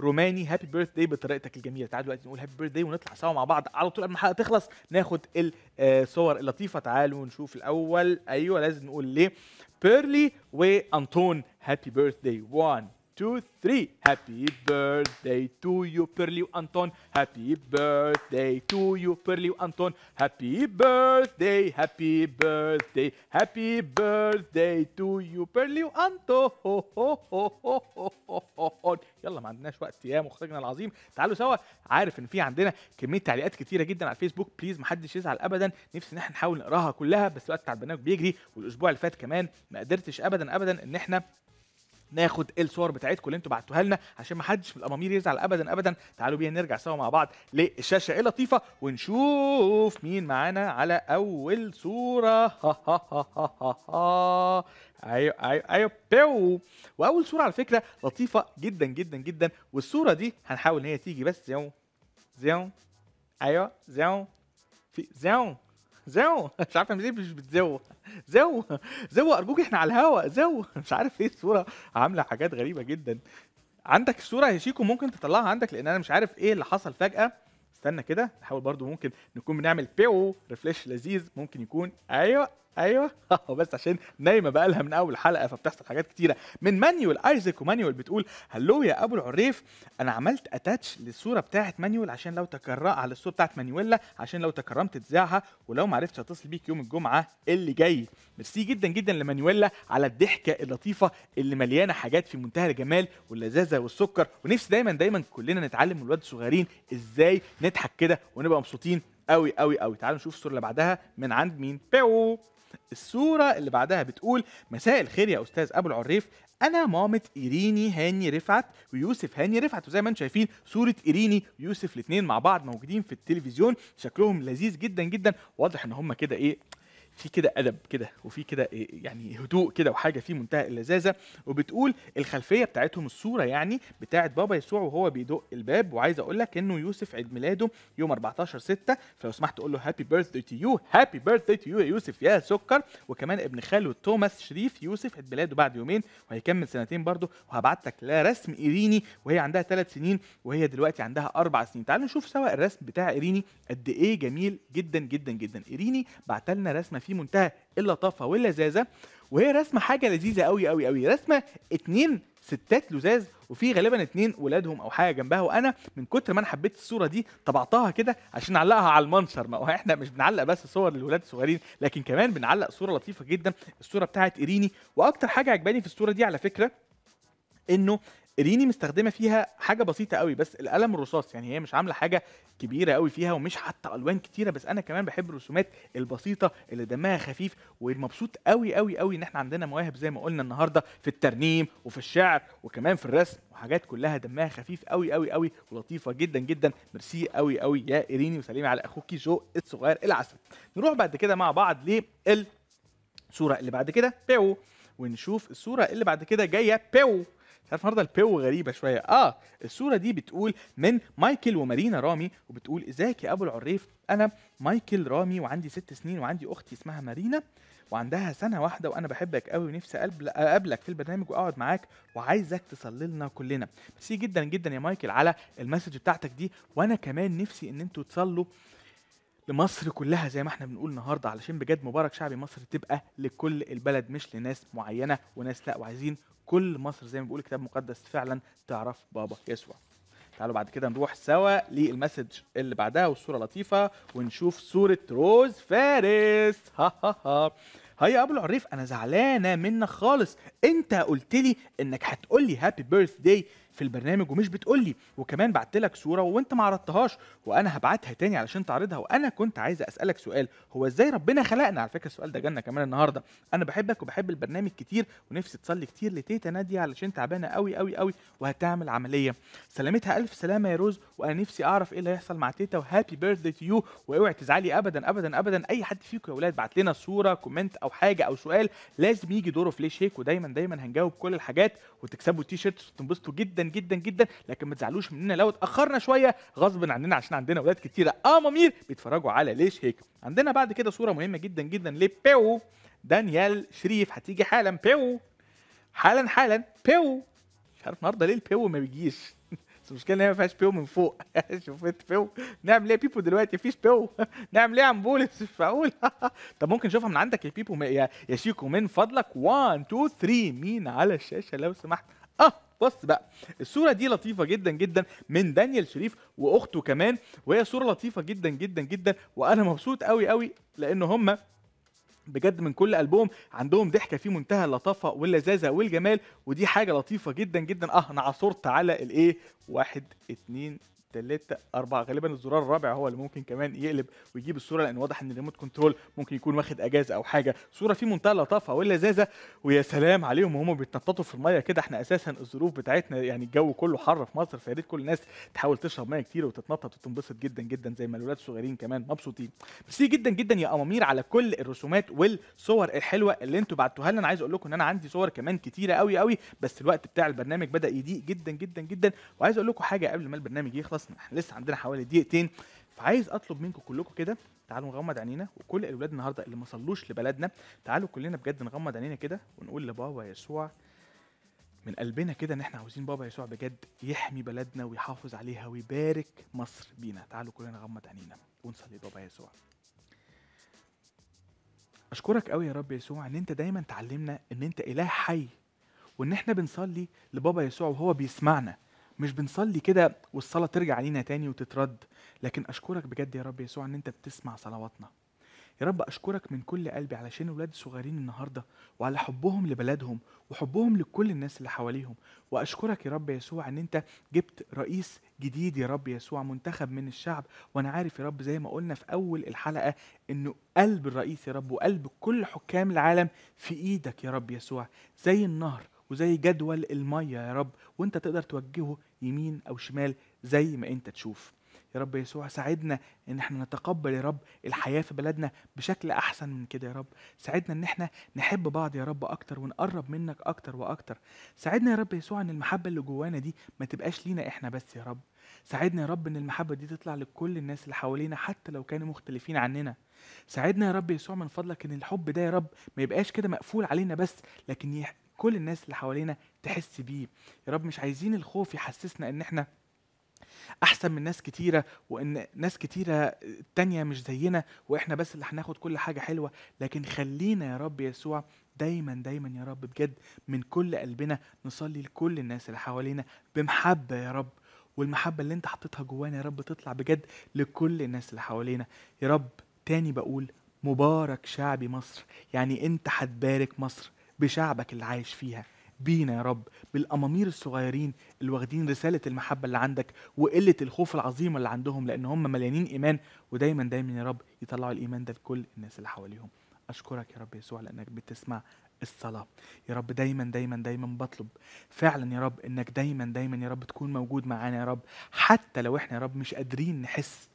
C: روماني happy birthday بطريقتك الجميلة. تعالوا دلوقتي نقول happy birthday ونطلع سوا مع بعض. على طول قبل ما الحلقة تخلص ناخد الصور اللطيفة. تعالوا نشوف الأول. أيوه لازم نقول ليه بيرلي وأنطون. Happy birthday 1 2 3 happy birthday to you بيرلي وانطون happy birthday to you بيرلي وانطون happy birthday happy birthday happy birthday to you بيرلي وانطون يلا ما عندناش وقت يا مخرجنا العظيم. تعالوا سوا. عارف إن في عندنا كمية تعليقات كتيرة جدا على الفيسبوك. بليز ما حدش يزعل ابدا. نفسي إن إحنا نحاول نقراها كلها بس الوقت بتاع البرنامج بيجري والأسبوع اللي فات كمان ما قدرتش ابدا ابدا إن إحنا ناخد الصور بتاعتكم اللي أنتوا بعتوها لنا عشان ما حدش من الأمامير يزعل ابدا ابدا. تعالوا بينا نرجع سوا مع بعض للشاشة اللطيفة ونشوف مين معانا على أول صورة. ها ها ها ها ها ها. أيوه أيوه أيوه. بيو. وأول صورة على فكرة لطيفة جدا جدا جدا. والصورة دي هنحاول إن هي تيجي بس زيو زيو أيوه زيو في زيو زو. مش عارفه ليه مش بتزو. زو. زو أرجوك إحنا على الهوا. زو. مش عارف إيه الصورة. عاملة حاجات غريبة جدا. عندك الصورة يا شيكو ممكن تطلعها عندك؟ لأن أنا مش عارف إيه اللي حصل فجأة. استنى كده. نحاول برضو ممكن نكون بنعمل بيو. ريفليش لذيذ. ممكن يكون. أيوه. أيوه. [LAUGHS] بس عشان نايمة بقى لها من أول حلقة فبتحصل حاجات كتيرة. من مانيول ايزك ومانيول بتقول hello يا أبو العريف أنا عملت attach للصورة بتاعه مانيول عشان لو تكرر على الصورة بتاعه مانيويلا عشان لو تكرمت تذاعها ولو ما عرفتش اتصل بيك يوم الجمعة اللي جاي. ميرسي جدا جدا لمانيويلا على الضحكة اللطيفة اللي مليانة حاجات في منتهى الجمال واللذاذة والسكر. ونفسي دايما دايما كلنا نتعلم من الولاد الصغيرين إزاي نضحك كده ونبقى مبسوطين قوي قوي قوي تعالوا نشوف الصورة اللي بعدها من عند مين. بيو الصورة اللي بعدها بتقول مساء الخير يا أستاذ أبو العريف. أنا مامة إيريني هاني رفعت ويوسف هاني رفعت. وزي ما أنتم شايفين صورة إيريني ويوسف الاتنين مع بعض موجودين في التلفزيون. شكلهم لذيذ جدا جدا. واضح إن هم كده إيه في كده أدب كده وفي كده إيه يعني هدوء كده وحاجة في منتهى اللذاذة وبتقول الخلفية بتاعتهم الصورة يعني بتاعت بابا يسوع وهو بيدق الباب وعايز أقول لك إنه يوسف عيد ميلاده يوم 14 6 فلو سمحت تقول له happy birthday to you happy birthday to you يا يوسف يا سكر. وكمان ابن خاله توماس شريف يوسف عيد ميلاده بعد يومين وهيكمل سنتين برضه وهبعت لك لا رسم إيريني وهي عندها ثلاث سنين وهي دلوقتي عندها أربع سنين. تعالوا نشوف سوا الرسم بتاع إيريني قد إيه جميل جدا جدا جدا. إيريني بعت لنا رسمة في منتهى اللطافة واللذاذة. وهي رسمة حاجة لذيذة قوي قوي قوي رسمة اتنين ستات لذاذ وفي غالبا اتنين ولادهم أو حاجة جنبها. وأنا من كتر ما أنا حبيت الصورة دي طبعتها كده عشان نعلقها على المنشر. ما هو إحنا مش بنعلق بس صور للولاد الصغيرين لكن كمان بنعلق صورة لطيفة جدا. الصورة بتاعت إيريني. وأكتر حاجة عجباني في الصورة دي على فكرة إنه ريني مستخدمة فيها حاجة بسيطة قوي بس القلم الرصاص يعني هي مش عاملة حاجة كبيرة قوي فيها ومش حاطه ألوان كتيرة بس أنا كمان بحب الرسومات البسيطة اللي دمها خفيف ومبسوط قوي قوي قوي إن إحنا عندنا مواهب زي ما قلنا النهارده في الترنيم وفي الشعر وكمان في الرسم وحاجات كلها دمها خفيف قوي قوي قوي ولطيفة جدا جدا. ميرسي قوي قوي. يا ايريني وسليمي على أخوكي جو الصغير العسل. نروح بعد كده مع بعض للصورة اللي بعد كده. بيو. ونشوف الصورة اللي بعد كده جاية. بيو. مش عارف النهارده البيو غريبة شوية. آه الصورة دي بتقول من مايكل ومارينا رامي وبتقول إزيك يا أبو العريف؟ أنا مايكل رامي وعندي ست سنين وعندي أختي اسمها مارينا وعندها سنة واحدة وأنا بحبك قوي ونفسي أقابلك في البرنامج وأقعد معاك وعايزك تصلي لنا كلنا. ميرسي جدا جدا يا مايكل على ال message بتاعتك دي وأنا كمان نفسي إن أنتوا تصلوا. لمصر كلها زي ما إحنا بنقول النهارده علشان بجد مبارك شعبي مصر تبقى لكل البلد مش لناس معينة وناس لا وعايزين كل مصر زي ما بيقول الكتاب المقدس فعلا تعرف بابا يسوع. تعالوا بعد كده نروح سوا لل message اللي بعدها والصورة لطيفة ونشوف صورة روز فارس. ها ها ها. Hi يا أبو العريف أنا زعلانة منك خالص. أنت قلت لي إنك هتقول لي happy birthday في البرنامج ومش بتقول لي وكمان بعت لك صورة وانت ما عرضتهاش. وأنا هبعتها تاني علشان تعرضها. وأنا كنت عايزه أسألك سؤال. هو إزاي ربنا خلقنا؟ على فكرة السؤال ده جالنا كمان النهارده. أنا بحبك وبحب البرنامج كتير ونفسي تصلي كتير لتيتا نادية علشان تعبانة قوي قوي قوي وهتعمل عملية. سلامتها ألف سلامة يا روز. وأنا نفسي أعرف إيه اللي هيحصل مع تيتا. و happy birthday to you واوعي تزعلي ابدا ابدا ابدا. أي حد فيكم يا أولاد بعت لنا صورة comment أو حاجة أو سؤال لازم يجي دوره في ليش هيك ودايما دايما هنجاوب كل الحاجات. وتكسبوا تي وتنبسطوا جدا جدا جدا لكن ما تزعلوش مننا لو اتأخرنا شوية. غصب عننا عشان عندنا أولاد كتيرة. آه مامير بيتفرجوا على ليش هيك. عندنا بعد كده صورة مهمة جدا جدا لبيو. دانيال شريف هتيجي حالا. بيو. حالا حالا. بيو. مش عارف النهارده ليه البيو ما بيجيش. [LAUGHS] بس المشكلة إن هي ما فيهاش بيو من فوق. [LAUGHS] شوفت بيو؟ نعمل إيه بيبو دلوقتي؟ مفيش بيو. [LAUGHS] نعمل إيه يا عم بولس مش معقول. طب ممكن نشوفها من عندك يا بيبو؟ يا شيكو من فضلك. 1 2 3 مين على الشاشة لو سمحت؟ بص بقى الصورة دي لطيفة جدا جدا من دانيال شريف وأخته كمان وهي صورة لطيفة جدا جدا جدا وأنا مبسوط قوي قوي لأن هم بجد من كل قلبهم عندهم ضحكة في منتهى اللطافة واللذاذة والجمال ودي حاجة لطيفة جدا جدا. أه أنا عثرت على الإيه؟ واحد اتنين تلاتة أربعة غالبا الزرار الرابع هو اللي ممكن كمان يقلب ويجيب الصورة لأن واضح إن الريموت كنترول ممكن يكون واخد أجازة أو حاجة. صورة في منتهى اللطافة واللذاذة ويا سلام عليهم وهم بيتنططوا في المية كده. إحنا أساسا الظروف بتاعتنا يعني الجو كله حر في مصر فيا ريت كل الناس تحاول تشرب مية كتير وتتنطط وتنبسط جدا جدا زي ما الولاد الصغيرين كمان مبسوطين. ميرسي جدا جدا يا أمامير على كل الرسومات والصور الحلوة اللي أنتوا بعتوها لنا. أنا عايز أقول لكم إن أنا عندي صور كمان كتيرة قوي قوي بس الوقت بتاع البرنامج بدأ يضيق جدا جدا جدا. وعايز أقول لكم حاجة قبل ما البرنامج يخلص إحنا لسه عندنا حوالي دقيقتين. فعايز أطلب منكم كلكم كده تعالوا نغمض عينينا وكل الاولاد النهارده اللي ما صلوش لبلدنا تعالوا كلنا بجد نغمض عينينا كده ونقول لبابا يسوع من قلبنا كده إن إحنا عاوزين بابا يسوع بجد يحمي بلدنا ويحافظ عليها ويبارك مصر بينا. تعالوا كلنا نغمض عينينا ونصلي لبابا يسوع. أشكرك قوي يا رب يسوع إن أنت دايما تعلمنا إن أنت إله حي وإن إحنا بنصلي لبابا يسوع وهو بيسمعنا. مش بنصلي كده والصلاة ترجع علينا تاني وتترد. لكن أشكرك بجد يا رب يسوع إن أنت بتسمع صلواتنا. يا رب أشكرك من كل قلبي علشان ولاد الصغيرين النهاردة وعلى حبهم لبلدهم وحبهم لكل الناس اللي حواليهم. وأشكرك يا رب يسوع إن أنت جبت رئيس جديد يا رب يسوع منتخب من الشعب. وأنا عارف يا رب زي ما قلنا في أول الحلقة إنه قلب الرئيس يا رب وقلب كل حكام العالم في إيدك يا رب يسوع. زي النهر وزي جدول المية يا رب وأنت تقدر توجهه يمين أو شمال زي ما أنت تشوف. يا رب يسوع ساعدنا إن إحنا نتقبل يا رب الحياة في بلدنا بشكل أحسن من كده يا رب. ساعدنا إن إحنا نحب بعض يا رب أكتر ونقرب منك أكتر وأكتر. ساعدنا يا رب يسوع إن المحبة اللي جوانا دي ما تبقاش لينا إحنا بس يا رب. ساعدنا يا رب إن المحبة دي تطلع لكل الناس اللي حوالينا حتى لو كانوا مختلفين عننا. ساعدنا يا رب يسوع من فضلك إن الحب ده يا رب ما يبقاش كده مقفول علينا بس لكن. كل الناس اللي حوالينا تحس بيه. يا رب مش عايزين الخوف يحسسنا إن إحنا أحسن من ناس كتيرة وإن ناس كتيرة تانية مش زينا وإحنا بس اللي هناخد كل حاجة حلوة. لكن خلينا يا رب يسوع دايما دايما يا رب بجد من كل قلبنا نصلي لكل الناس اللي حوالينا بمحبة يا رب. والمحبة اللي أنت حطيتها جوانا يا رب تطلع بجد لكل الناس اللي حوالينا. يا رب تاني بقول مبارك شعبي مصر. يعني أنت هتبارك مصر. بشعبك اللي عايش فيها. بينا يا رب بالأمامير الصغيرين اللي واخدين رسالة المحبة اللي عندك وقلة الخوف العظيمة اللي عندهم لأن هم مليانين إيمان. ودايما دايما يا رب يطلعوا الإيمان ده لكل الناس اللي حواليهم. أشكرك يا رب يسوع لأنك بتسمع الصلاة. يا رب دايما دايما دايما بطلب فعلا يا رب إنك دايما دايما يا رب تكون موجود معانا يا رب. حتى لو إحنا يا رب مش قادرين نحس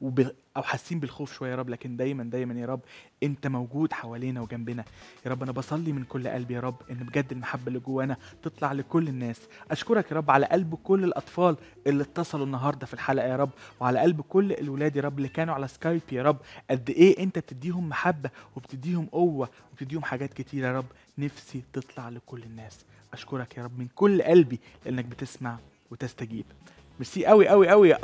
C: وب... أو حاسين بالخوف شوية يا رب لكن دايما دايما يا رب أنت موجود حوالينا وجنبنا. يا رب أنا بصلي من كل قلبي يا رب إن بجد المحبة اللي جوانا تطلع لكل الناس. أشكرك يا رب على قلب كل الأطفال اللي اتصلوا النهارده في الحلقة يا رب وعلى قلب كل الولاد يا رب اللي كانوا على سكايب يا رب. قد إيه أنت بتديهم محبة وبتديهم قوة وبتديهم حاجات كتير يا رب. نفسي تطلع لكل الناس. أشكرك يا رب من كل قلبي لأنك بتسمع وتستجيب. ميرسي قوي قوي قوي